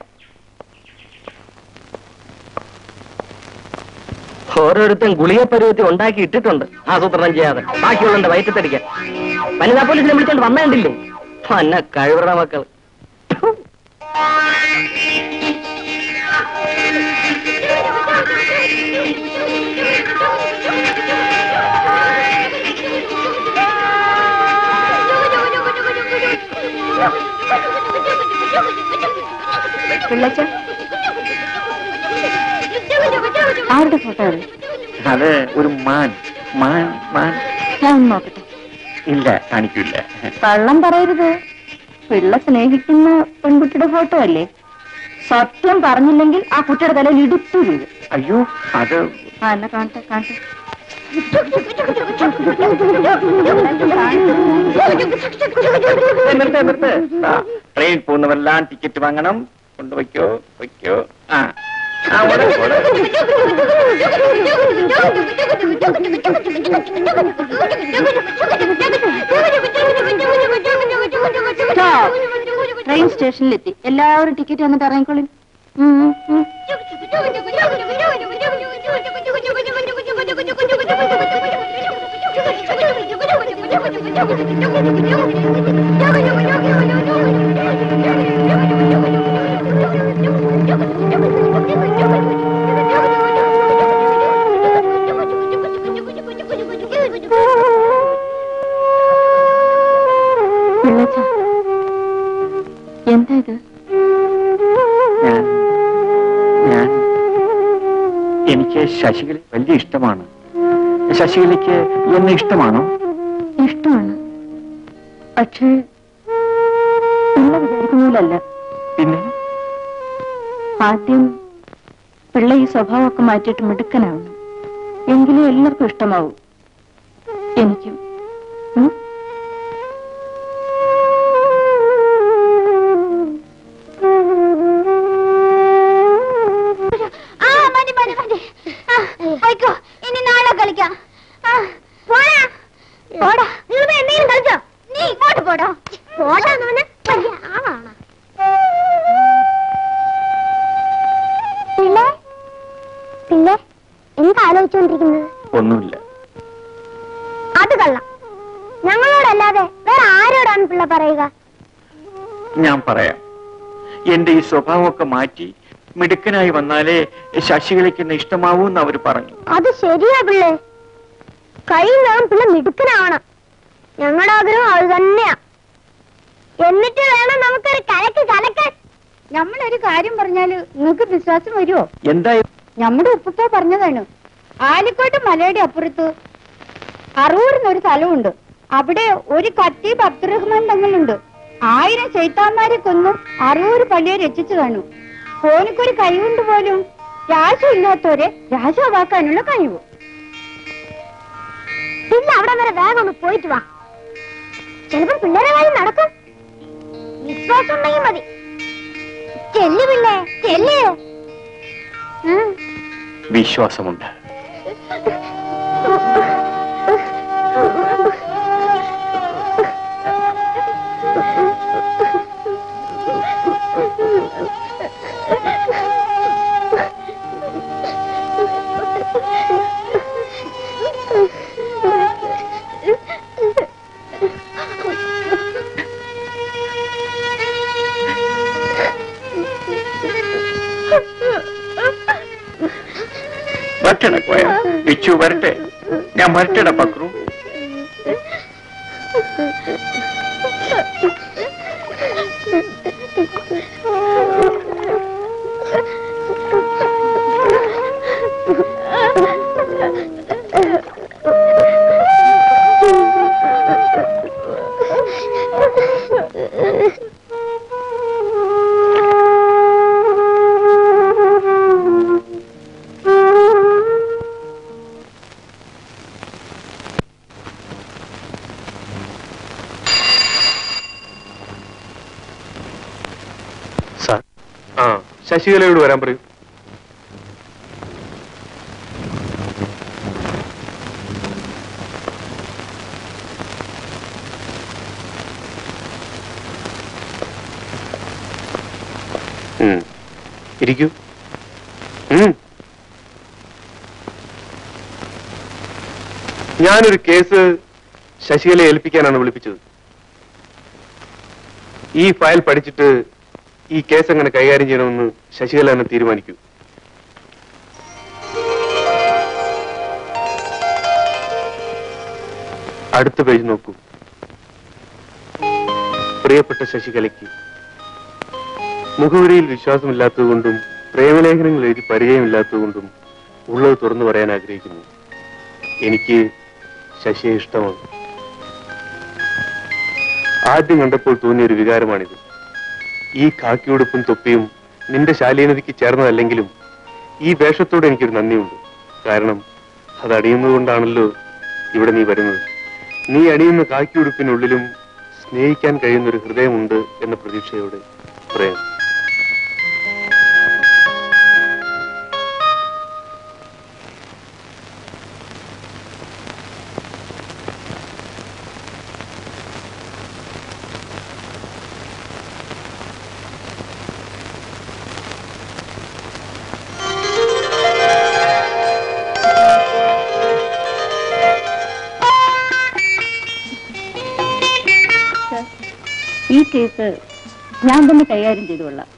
ഓരോരുത്തൻ ഗുളിക പരുവത്തി ഉണ്ടാക്കി ഇട്ടിട്ടുണ്ട്. ആസൂത്രണം ചെയ്യാതെ. ബാക്കിയുള്ള വയറ്റത്തടിക്കാൻ വനിതാ പോലീസിനെ വിളിച്ചോണ്ട് വന്നേണ്ടില്ലേ പന്ന കഴിവറ മക്കൾ പിള്ളച്ച ആരുടെ ഫോട്ടോ അത് അത് ഒരു മാൻ. മാൻ മാൻ. ഞാൻ ഒന്ന് നോക്കട്ടെ. ഇല്ല കാണിക്കില്ല കള്ളം പറയരുത്. പിള്ള സ്നേഹിക്കുന്ന പെൺകുട്ടിയുടെ ഫോട്ടോ അല്ലേ? സത്യം പറഞ്ഞില്ലെങ്കിൽ ആ കുട്ടിയുടെ തലയിൽ ഇടുത്തു വീഴും. അയ്യോ അത് ആ എന്നാ കാണട്ടെ കാണട്ടെ. ട്രെയിൻ പോകുന്നവരെല്ലാം ടിക്കറ്റ് വാങ്ങണം. കൊണ്ടുവയ്ക്കോ വയ്ക്കോ ആ. ട്രെയിൻ സ്റ്റേഷനിലെത്തി. എല്ലാവരും ടിക്കറ്റ് വന്നിട്ട് ഇറങ്ങിക്കോളി. പിള്ളച്ച എന്താ ഇത് ഞാൻ ഞാൻ എനിക്ക് ശശികല വലിയ ഇഷ്ടമാണ്. ശശികലയ്ക്ക് എന്നെ ഇഷ്ടമാണോ? ഇഷ്ടമാണ്. പക്ഷേ വിചാരിക്കുന്നതിലല്ല പിന്നെ? ആദ്യം പിള്ള ഈ സ്വഭാവമൊക്കെ മാറ്റിയിട്ട് മിടുക്കനാവണം എങ്കിലും എല്ലാവർക്കും ഇഷ്ടമാവും. എനിക്കും. മാറ്റി മിടുക്കനായി വന്നാലേ ശശികലയ്ക്ക് ഇഷ്ടമാവൂന്ന് ഇഷ്ടമാവൂ എന്ന് അവർ പറഞ്ഞു. അത് ശരിയാ പിള്ളേ. കഴിയുന്നതും പിള്ള മിടുക്കനാണ് ഞങ്ങളുടെ ആഗ്രഹം അത് തന്നെയാ. എന്നിട്ട് വേണം നമുക്കൊരു കലക്ക് കലക്കാൻ. നമ്മളൊരു കാര്യം പറഞ്ഞാൽ നിങ്ങൾക്ക് വിശ്വാസം വരുമോ എന്തായി? നമ്മുടെ ഉപ്പുപ്പ പറഞ്ഞതാണ്. ആലിക്കോട്ട് മലയുടെ അപ്പുറത്ത് അറൂറിനൊരു സ്ഥലമുണ്ട്. അവിടെ ഒരു കത്തീബ് അബ്ദുറഹ്മാൻ തങ്ങളുണ്ട്. ആയിരം ചൈത്താന്മാരെ കൊന്നും അറൂർ പള്ളിയെ രക്ഷിച്ചു കാണു ഓനിക്കൊരു കഴിവുണ്ട് പോലും. രാജമില്ലാത്തവരെ രാജാവാക്കാനുള്ള കഴിവ്. പിന്നെ അവിടെ വരെ വേഗം ഒന്ന് പോയിട്ട് വാ. ചിലപ്പോൾ പിള്ളേരെ കാര്യം നടക്കും. വിശ്വാസം ഉണ്ടെങ്കിൽ മതി. ചെല്ലു പിള്ളേ ചെല്ലു. വിശ്വാസമുണ്ട്. വരട്ടെടാ ബിച്ചു വരട്ടെ. ഞാൻ വരട്ടെടാ പക്രു ശശികലയോട് വരാൻ പറയൂ. ഇരിക്കൂ. ഞാനൊരു കേസ് ശശികലയെ ഏൽപ്പിക്കാനാണ് വിളിപ്പിച്ചത് ഈ ഫയൽ പഠിച്ചിട്ട് ഈ കേസ് എങ്ങനെ കൈകാര്യം ചെയ്യണമെന്ന് ശശികല തന്നെ തീരുമാനിക്കൂ. അടുത്ത പേജ് നോക്കൂ. പ്രിയപ്പെട്ട ശശികലയ്ക്ക് മുഖവരിയിൽ വിശ്വാസമില്ലാത്തതുകൊണ്ടും പ്രേമലേഖനങ്ങൾ എഴുതി പരിചയമില്ലാത്തതുകൊണ്ടും ഉള്ളത് തുറന്നു പറയാൻ ആഗ്രഹിക്കുന്നു. എനിക്ക് ശശിയെ ഇഷ്ടമാണ്. ആദ്യം കണ്ടപ്പോൾ തോന്നിയ ഒരു വികാരമാണിത്. ഈ കാക്കിയുടുപ്പും തൊപ്പിയും നിന്റെ ശാലീനതയ്ക്ക് ചേർന്നതല്ലെങ്കിലും ഈ വേഷത്തോട് എനിക്കൊരു നന്ദിയുണ്ട്. കാരണം അത് അണിയുന്നതുകൊണ്ടാണല്ലോ ഇവിടെ നീ വരുന്നത്. നീ അണിയുന്ന കാക്കിയുടുപ്പിനുള്ളിലും സ്നേഹിക്കാൻ കഴിയുന്ന ഒരു ഹൃദയമുണ്ട് എന്ന പ്രതീക്ഷയോടെ പ്രേം ഞാൻ തന്നെ കൈകാര്യം ചെയ്തുകൊള്ളാം.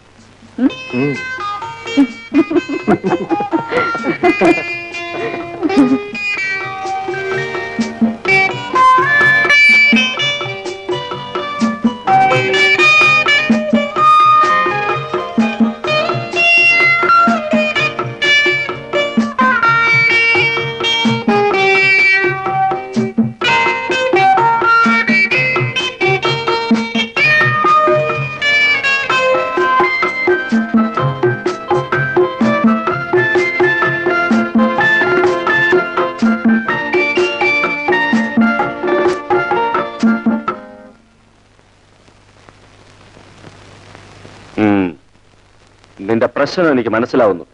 പ്രശ്നം എനിക്ക് മനസ്സിലാവുന്നു.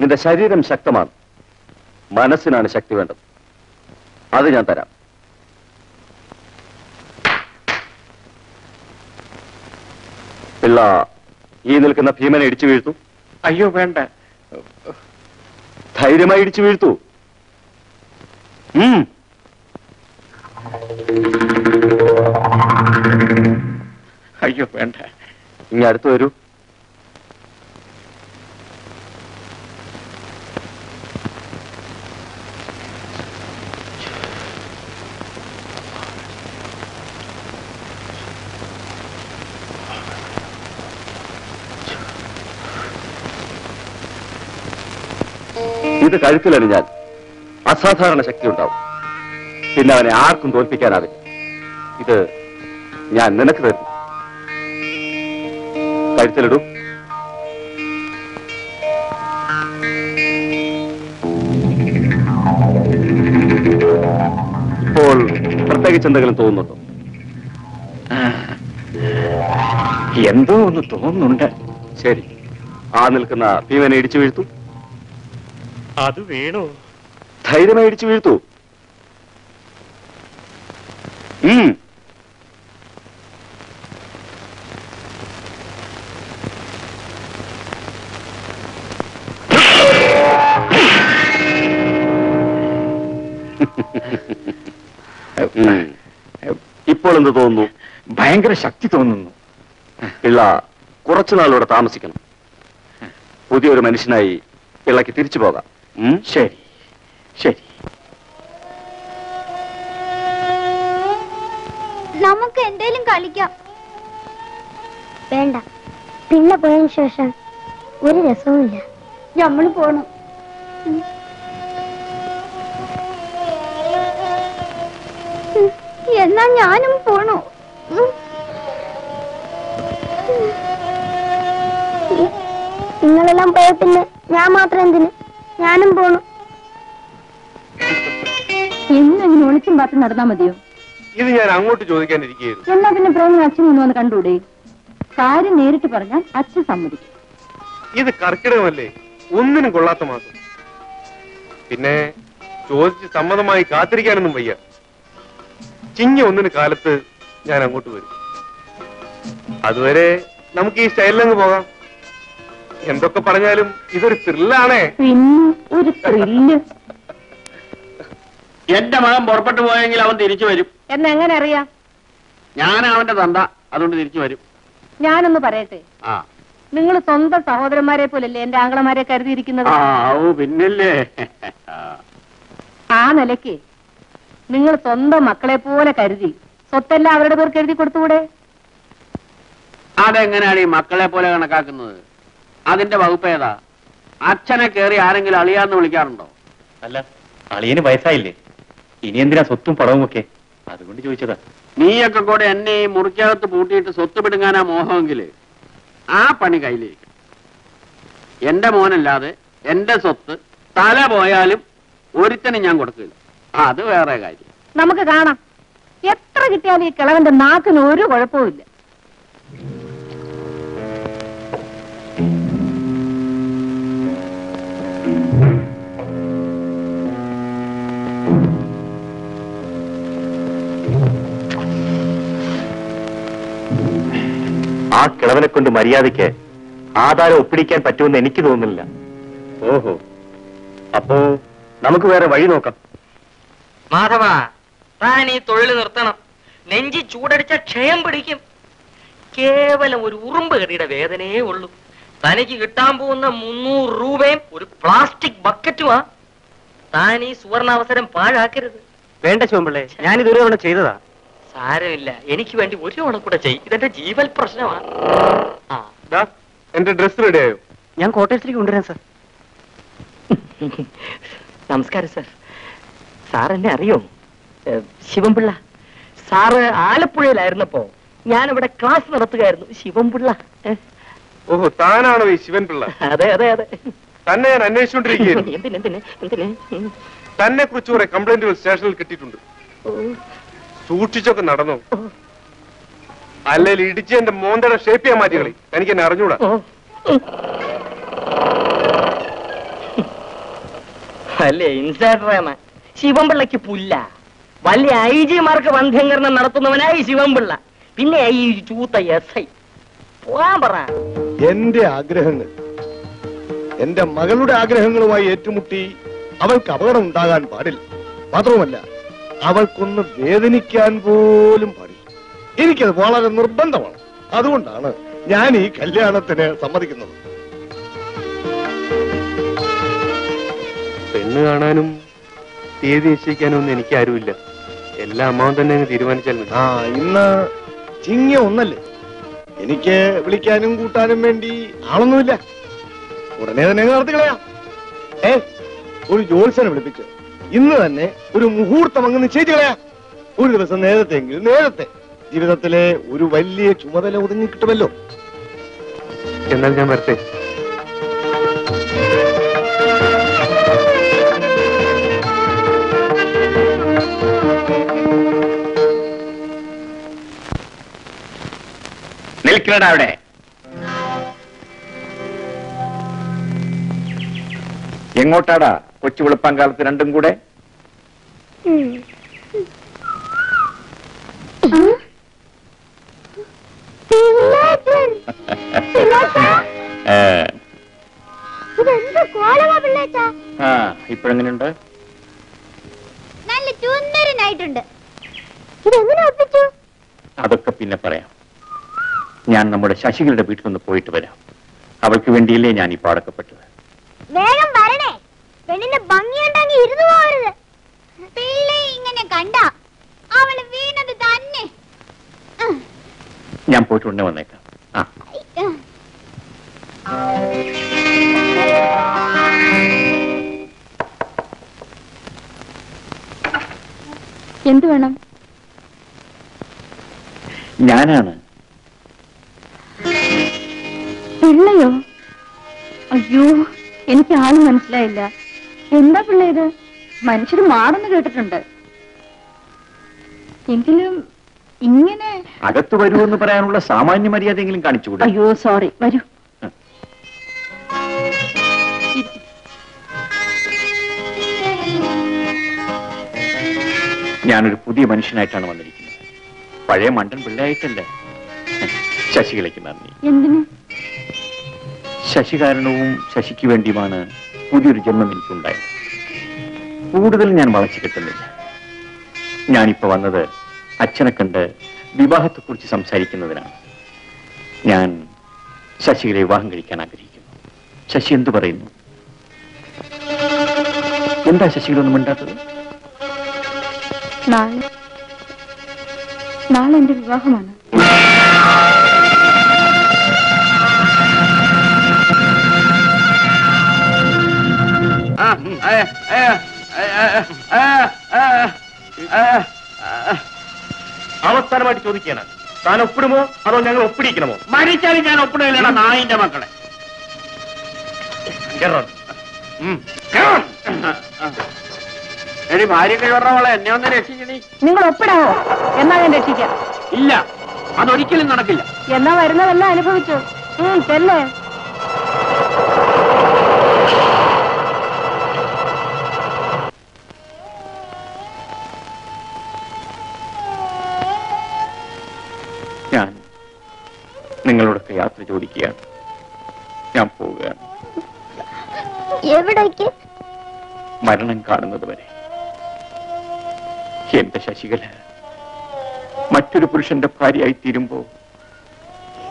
നിന്റെ ശരീരം ശക്തമാണ്. മനസ്സിനാണ് ശക്തി വേണ്ടത്. അത് ഞാൻ തരാം. പിള്ള ഈ നിൽക്കുന്ന ഭീമനെ ഇടിച്ചു വീഴ്ത്തു? അയ്യോ വേണ്ട. ധൈര്യമായി ഇടിച്ചു വീഴ്ത്തു. അയ്യോ വേണ്ട. ഇനി അടുത്ത് വരൂ. ഇത് കഴുത്തിലണിഞ്ഞാൽ അസാധാരണ ശക്തി ഉണ്ടാവും. പിന്നെ അവനെ ആർക്കും തോൽപ്പിക്കാനാവില്ല. ഇത് ഞാൻ നിനക്ക് തരുന്നു. കഴുത്തിലിടൂ. ഇപ്പോൾ പ്രത്യേകിച്ച് എന്തെങ്കിലും തോന്നുന്നുണ്ടോ? എന്തോ ഒന്ന് തോന്നുന്നുണ്ട്. ശരി. ആ നിൽക്കുന്ന ഭീമനെ ഇടിച്ചു വീഴ്ത്തു. അത് വീണു. ധൈര്യമായി ഇടിച്ചു വീഴ്ത്തു. ഇപ്പോൾ എന്ത് തോന്നുന്നു? ഭയങ്കര ശക്തി തോന്നുന്നു. പിള്ള കുറച്ചുനാളിവിടെ താമസിക്കണം. പുതിയൊരു മനുഷ്യനായി പിള്ളക്ക് തിരിച്ചു പോകാം? ശരി. ശരി. നമുക്ക് എന്തേലും കളിക്കാം. വേണ്ട. പിന്നെ പോയതിനു ശേഷം ഒരു രസവുമില്ല. നമ്മൾ പോണം. എന്നാ ഞാനും പോണു. നിങ്ങളെല്ലാം പോയ പിന്നെ ഞാൻ മാത്രം എന്തിന്? ഞാനും പോണു. എന്നും ഒളിച്ചും പാത്തും നടന്നാ മതിയോ? ഇത് ഞാൻ അങ്ങോട്ട് ചോദിക്കാനിരിക്കുകയായിരുന്നു. എന്നാ പിന്നെ പ്രേമ അച്ഛൻ ഒന്ന് വന്ന് കണ്ടൂടെ? കാര്യം നേരിട്ട് പറഞ്ഞാൽ അച്ഛൻ സമ്മതിക്കും. ഇത് കർക്കിടകമല്ലേ? ഒന്നിനും കൊള്ളാത്ത മാസം. പിന്നെ ചോദിച്ച് സമ്മതമായി കാത്തിരിക്കാനൊന്നും വയ്യ. ചിങ്ങ ഒന്നിന് കാലത്ത് ഞാൻ അങ്ങോട്ട് വരും. അതുവരെ നമുക്ക് ഈ സ്റ്റൈലിലങ്ങ് പോകാം. എന്തൊക്കെ പറഞ്ഞാലും ഇതൊരു ത്രില്ലാണേ. പിന്നെ ഒരു ത്രില്ല്. എന്റെ മകൻ പുറപ്പെട്ടു പോയെങ്കിൽ അവൻ തിരിച്ചു വരും. എന്നെങ്ങനെ അറിയാം? ഞാൻ അവന്റെ തന്ത അതുകൊണ്ട് തിരിച്ചു വരും. ഞാനൊന്ന് പറയട്ടെ? ആ. നിങ്ങൾ സ്വന്തം സഹോദരന്മാരെ പോലല്ലേ എന്റെ ആംഗളമാരെ കരുതിയിരിക്കുന്നത്? ആ ഓ പിന്നില്ലേ. ആ നിലയ്ക്ക് നിങ്ങൾ സ്വന്തം മക്കളെ പോലെ കരുതി സ്വത്തെല്ലാം അവരുടെ പേർക്ക് എഴുതി കൊടുത്തുകൂടെ? അതെങ്ങനെയാണ് ഈ മക്കളെ പോലെ കണക്കാക്കുന്നത്? അതിന്റെ വകുപ്പ് ഏതാ? അച്ഛനെ കയറി ആരെങ്കിലും അളിയാന്ന് വിളിക്കാറുണ്ടോ? അല്ല അളിയന് വയസ്സായില്ലേ. ഇനി എന്തിനാ സ്വത്തും പടവും ഒക്കെ? അതുകൊണ്ട് ചോദിച്ചതാ. നീയൊക്കെ കൂടെ എന്നെ ഈ മുറിക്കകത്ത് പൂട്ടിയിട്ട് സ്വത്ത് പിടുങ്ങാനാ മോഹമെങ്കിൽ ആ പണി കയ്യിലിരിക്കും. എന്റെ മോനല്ലാതെ എന്റെ സ്വത്ത് തല പോയാലും ഒരുത്തനും ഞാൻ കൊടുക്കില്ല. അത് വേറെ കാര്യം. നമുക്ക് കാണാം. എത്ര കിട്ടിയാലും ഈ കിളവന്റെ നാക്കിന് ഒരു കുഴപ്പവുമില്ല. ആ കിളവനെ കൊണ്ട് മര്യാദയ്ക്ക് ആധാരം ഒപ്പിടിക്കാൻ പറ്റുമെന്ന് എനിക്ക് തോന്നുന്നില്ല. ഓഹോ. അപ്പോ നമുക്ക് വേറെ വഴി നോക്കാം. മാധവ താൻ ഈ തൊഴിൽ നിർത്തണം. നെഞ്ചി ചൂടടിച്ച ക്ഷയം പിടിക്കും. കേവലം ഒരു ഉറുമ്പ് കടിയുടെ വേദനയേ ഉള്ളൂ. തനിക്ക് കിട്ടാൻ പോകുന്ന മുന്നൂറ് രൂപയും ഒരു പ്ലാസ്റ്റിക് ബക്കറ്റുമാ. താൻ ഈ സുവർണാവസരം പാഴാക്കരുത്. വേണ്ട ശിവൻപിള്ളേ ഞാനിതൊരു തവണ ചെയ്തതാ. സാരമില്ല. എനിക്ക് വേണ്ടി ഒരു തവണ കൂടെ ചെയ്. ഇതെന്റെ ജീവൽ പ്രശ്നമാണ് എന്റെ ഡ്രസ് റെഡിയായോ? ഞാൻ കോട്ടയത്തിലേക്ക് കൊണ്ടുവരാം സാർ. നമസ്കാരം സാർ. സാർ എന്നെ അറിയോ? ശിവംപിള്ള ശിവൻപിള്ള. സാറ് ആലപ്പുഴയിലായിരുന്നപ്പോ ഇവിടെ ക്ലാസ് നടത്തുകയായിരുന്നു. ശിവൻപിള്ള. ഏ, ഓഹോ താനാണോ ഈ ശിവൻ പിള്ള അതെ അതെ അതെ. തന്നെ ഞാൻ അന്വേഷിച്ചുകൊണ്ടിരിക്കുകയായിരുന്നു. എന്തിന് തന്നെ കുറിച്ച് കുറെ കംപ്ലൈന്റുകൾ സ്റ്റേഷനിൽ കിട്ടിയിട്ടുണ്ട്. സൂക്ഷിച്ചൊക്കെ നടന്നു. അല്ലെങ്കിൽ ഇടിച്ച് എന്റെ മോന്തയുടെ ഷേപ്പ് ചെയ്യാൻ മാറ്റി കളി. എനിക്ക് എന്നെ അറിഞ്ഞൂടാ. അല്ലേ ഇൻസ്റ്റാഗ്രാമ ശിവൻപിള്ളക്ക് പുല്ല. വലിയ ഐ ജിമാർക്ക് വന്ധ്യങ്കരണം നടത്തുന്നവനായി ശിവൻപിള്ള. പിന്നെ ഈ ചൂത്ത എസ് ഐ പറ. എന്റെ ആഗ്രഹങ്ങൾ എന്റെ മകളുടെ ആഗ്രഹങ്ങളുമായി ഏറ്റുമുട്ടി അവൾക്ക് അപകടം ഉണ്ടാകാൻ പാടില്ല. മാത്രവുമല്ല അവൾക്കൊന്ന് വേദനിക്കാൻ പോലും പാടില്ല. എനിക്കത് വളരെ നിർബന്ധമാണ്. അതുകൊണ്ടാണ് ഞാൻ ഈ കല്യാണത്തിന് സമ്മതിക്കുന്നത്. പെണ്ണ് കാണാനും തീയതി നിശ്ചയിക്കാനും ഒന്നും എനിക്ക് ആരുമില്ല. എല്ലാം അമ്മാവൻ തന്നെ അങ്ങ് തീരുമാനിച്ചാൽ മതി. ആ ഇന്ന് ചിങ്ങ ഒന്നല്ലേ? എനിക്ക് വിളിക്കാനും കൂട്ടാനും വേണ്ടി ആളൊന്നുമില്ല. ഉടനെ തന്നെ നടത്തിക്കളയാ. നടത്തി ഏ ഒരു ജോത്സനെ വിളിപ്പിച്ച്. ഇന്ന് തന്നെ ഒരു മുഹൂർത്തം അങ്ങ് നിശ്ചയിച്ചു കളയാം. ഒരു ദിവസം നേരത്തെങ്കിൽ നേരത്തെ ജീവിതത്തിലെ ഒരു വലിയ ചുമതല ഒതുങ്ങി കിട്ടുമല്ലോ. എന്നാൽ ഞാൻ വരട്ടെ. നിൽക്കണടാ അവിടെ. എങ്ങോട്ടാടാ? കൊച്ചു വെളുപ്പാൻ കാലത്ത് രണ്ടും കൂടെ. ആ. ഇപ്പോഴെങ്ങനെയുണ്ട്? നല്ല ചുന്ദരനായിട്ടുണ്ട്. ഇതെങ്ങനെ ഒപ്പിച്ചു അതൊക്കെ പിന്നെ പറയാം. ഞാൻ നമ്മുടെ ശശികളുടെ വീട്ടിൽ നിന്ന് പോയിട്ട് വരാം. അവൾക്ക് വേണ്ടിയല്ലേ ഞാൻ ഈ പാടക്കപ്പെട്ടത് വേഗം വരണേ. പെണ്ണിന്റെ ഭംഗിയുണ്ടെങ്കിൽ ഇരുന്നു പോകരുത്. പിള്ളെ ഇങ്ങനെ കണ്ട അവൾ വീണത് തന്നെ. ഞാൻ പോയിട്ട് ഉടനെ വന്നേക്കാം. ആ. എന്തു എന്ത് വേണം? ഞാനാണ്. പിള്ളയോ? അയ്യോ എനിക്ക് ആളും മനസ്സിലായില്ല. എന്താ പിള്ള ഇത്? മനുഷ്യർ മാറുന്നു കേട്ടിട്ടുണ്ട്. എങ്കിലും ഇങ്ങനെ അകത്ത് വരുമെന്ന് പറയാനുള്ള സാമാന്യ മര്യാദയെങ്കിലും കാണിച്ചുകൂടെ അയ്യോ സോറി വരൂ. ഞാനൊരു പുതിയ മനുഷ്യനായിട്ടാണ് വന്നിരിക്കുന്നത്. പഴയ മണ്ടൻ പിള്ളയായിട്ടല്ല. ശശികലയ്ക്ക് നന്ദി. എന്തിനു? ശശി കാരണവും ശശിക്ക് വേണ്ടിയുമാണ് പുതിയൊരു ജന്മം എനിക്കുണ്ടായി. കൂടുതൽ ഞാൻ വളച്ചു കിട്ടുന്നില്ല ഞാനിപ്പോ വന്നത് അച്ഛനെ കണ്ട് വിവാഹത്തെക്കുറിച്ച് സംസാരിക്കുന്നതിനാണ്. ഞാൻ ശശികളെ വിവാഹം കഴിക്കാൻ ആഗ്രഹിക്കുന്നു. ശശി എന്തു പറയുന്നു? എന്താ ശശികളൊന്നും മിണ്ടാത്തത്? നാളെ നാളെ എന്റെ വിവാഹമാണ്. അവസാനമായിട്ട് ചോദിക്കുകയാണ്. താൻ ഒപ്പിടുമോ? അതോ ഞങ്ങൾ ഒപ്പിടിക്കണമോ? മരിച്ചാലും ഞാൻ ഒപ്പിടില്ലടാ നായിന്റെ മക്കളെ. എടി ഭാര്യ കഴിവറവളെ എന്നെ ഒന്ന് രക്ഷിക്കണി നിങ്ങൾ ഒപ്പിടാവോ എന്നാ ഞാൻ രക്ഷിക്കാം. ഇല്ല അതൊരിക്കലും നടക്കില്ല. എന്നാ വരുന്നതെല്ലാം അനുഭവിച്ചു. ഉം, ചെല്ലേ? നിങ്ങളോടൊക്കെ യാത്ര ചോദിക്കുകയാണ്. ഞാൻ പോവുകയാണ്. എവിടേക്ക്? മരണം കാണുന്നത് വരെ. എന്റെ ശശികല മറ്റൊരു പുരുഷന്റെ ഭാര്യയായി തീരുമ്പോ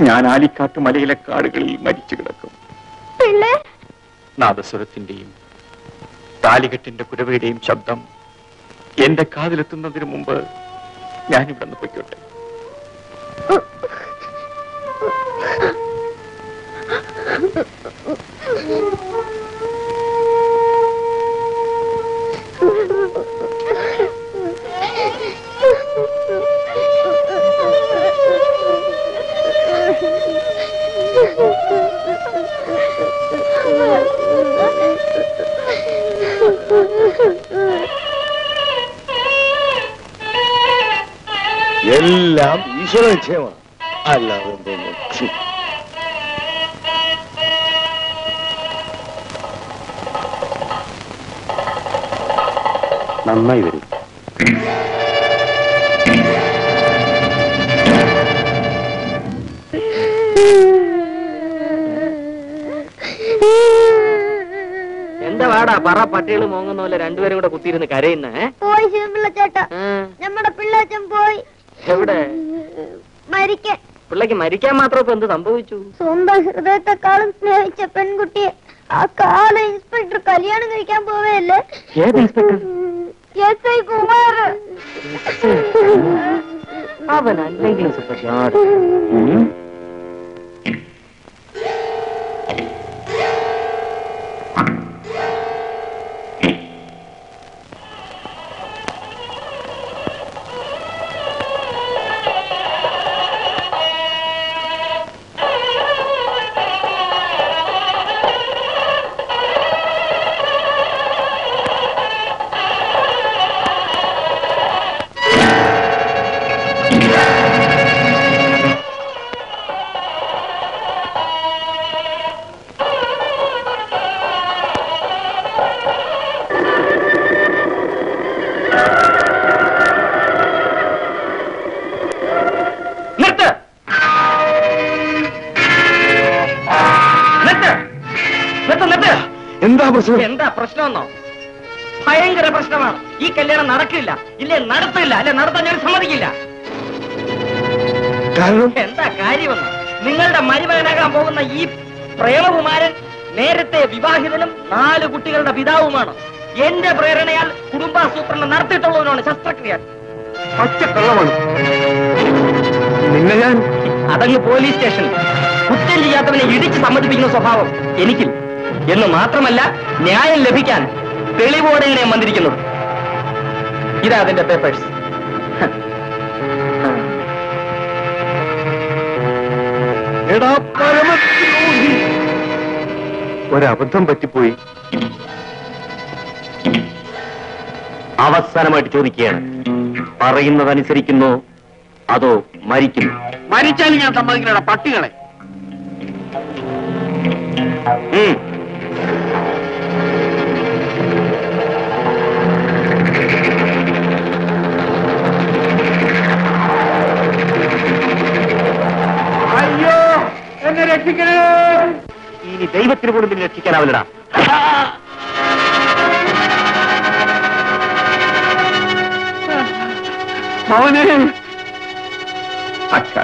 ഞാൻ ആലിക്കാട്ട് മലയിലെ കാടുകളിൽ മരിച്ചു കിടക്കും. പിന്നെ? നാദസ്വരത്തിന്റെയും താലികെട്ടിന്റെ കുരവയുടെയും ശബ്ദം എന്റെ കാതിലെത്തുന്നതിന് മുമ്പ് ഞാനിവിടെ നിന്ന് പൊയ്ക്കോട്ടെ എല്ലാം ഈശ്വര നിശ്ചയമാണ് അല്ലാതെ. നന്നായി വരും. എന്താ വാടാ? പറ പട്ടികൾ മോങ്ങുന്ന പോലെ രണ്ടുപേരും കൂടെ കുത്തിയിരുന്ന് കരയുന്നേ? പോയി ശിവപിള്ള ചേട്ടാ. നമ്മുടെ പിള്ളേച്ചൻ പോയി. എവിടെ? മരിക്കാൻ. പിള്ളേക്ക് മരിക്കാൻ മാത്രം ഇപ്പൊ എന്ത് സംഭവിച്ചു? സ്വന്തം ഹൃദയത്തെക്കാളും സ്നേഹിച്ച പെൺകുട്ടിയെ ആ കാല ഇൻസ്പെക്ടർ കല്യാണം കഴിക്കാൻ പോവല്ലേ? ഏത് ഇൻസ്പെക്ടർ? S I Kumar. അവൻ അല്ലെങ്കിൽ നടത്തില്ല അല്ലെ നടത്താൻ ഞാൻ സമ്മതിക്കില്ല. കാരണം? എന്താ കാര്യമെന്ന്? നിങ്ങളുടെ മരുമകനാകാൻ പോകുന്ന ഈ പ്രേമകുമാരൻ നേരത്തെ വിവാഹിതനും നാല് കുട്ടികളുടെ പിതാവുമാണ്. എന്റെ പ്രേരണയാൽ കുടുംബാസൂത്രണം നടത്തിയിട്ടുള്ളവനാണ് ശസ്ത്രക്രിയ പച്ചക്കള്ളമാണ്. നിന്നെ ഞാൻ അതങ്ങ് പോലീസ് സ്റ്റേഷൻ കുറ്റം ചെയ്യാത്തവനെ ഇടിച്ച് സമ്മതിപ്പിക്കുന്ന സ്വഭാവം എനിക്കിൽ. എന്ന് മാത്രമല്ല ന്യായം ലഭിക്കാൻ തെളിവോടെ ഞാൻ വന്നിരിക്കുന്നത് ഇതാ അതിന്റെ പേപ്പേഴ്സ് എടാ പരമദ്രോഹി. ഒരബദ്ധം പറ്റിപ്പോയി. അവസാനമായിട്ട് ചോദിക്കുകയാണ്. പറയുന്നതനുസരിക്കുന്നു അതോ മരിക്കുന്നു? മരിച്ചാലും ഞാൻ സമ്മതിക്കില്ലടാ പട്ടികളെ. ദൈവത്തിന് പോലും പിന്നെ രക്ഷിക്കാനാവില്ലടാ. മോനെ. അച്ഛാ.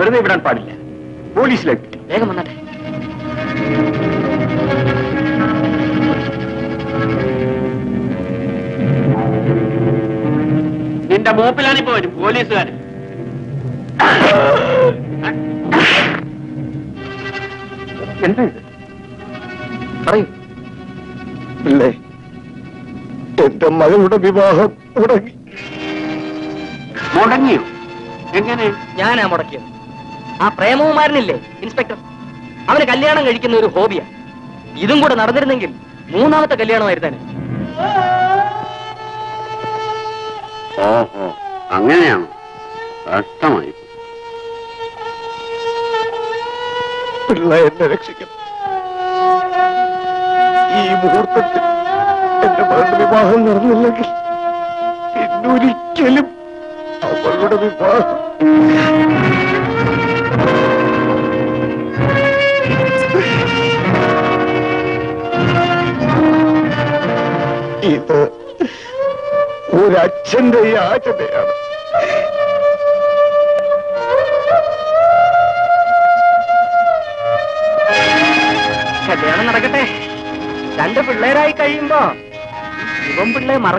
വെറുതെ വിടാൻ പാടില്ല. പോലീസിലേക്ക് വേഗം വന്നട്ടെ. നിന്റെ മൂപ്പിലാണിപ്പോ വരും പോലീസുകാർ എന്താ? ഇത് പറയൂ. ഇല്ലേ? എന്റെ മകളുടെ വിവാഹം മുടങ്ങി. മുടങ്ങിയോ? എങ്ങനെ? ഞാനാ മുടക്കിയത്. ആ പ്രേമകുമാരനില്ലേ ഇൻസ്പെക്ടർ? അവന് കല്യാണം കഴിക്കുന്ന ഒരു ഹോബിയാ. ഇതും കൂടെ നടന്നിരുന്നെങ്കിൽ മൂന്നാമത്തെ കല്യാണമായിരുന്നേനെ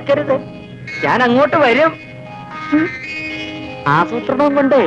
മറക്കരുത് ഞാൻ അങ്ങോട്ട് വരും. ആസൂത്രണം കൊണ്ടേ.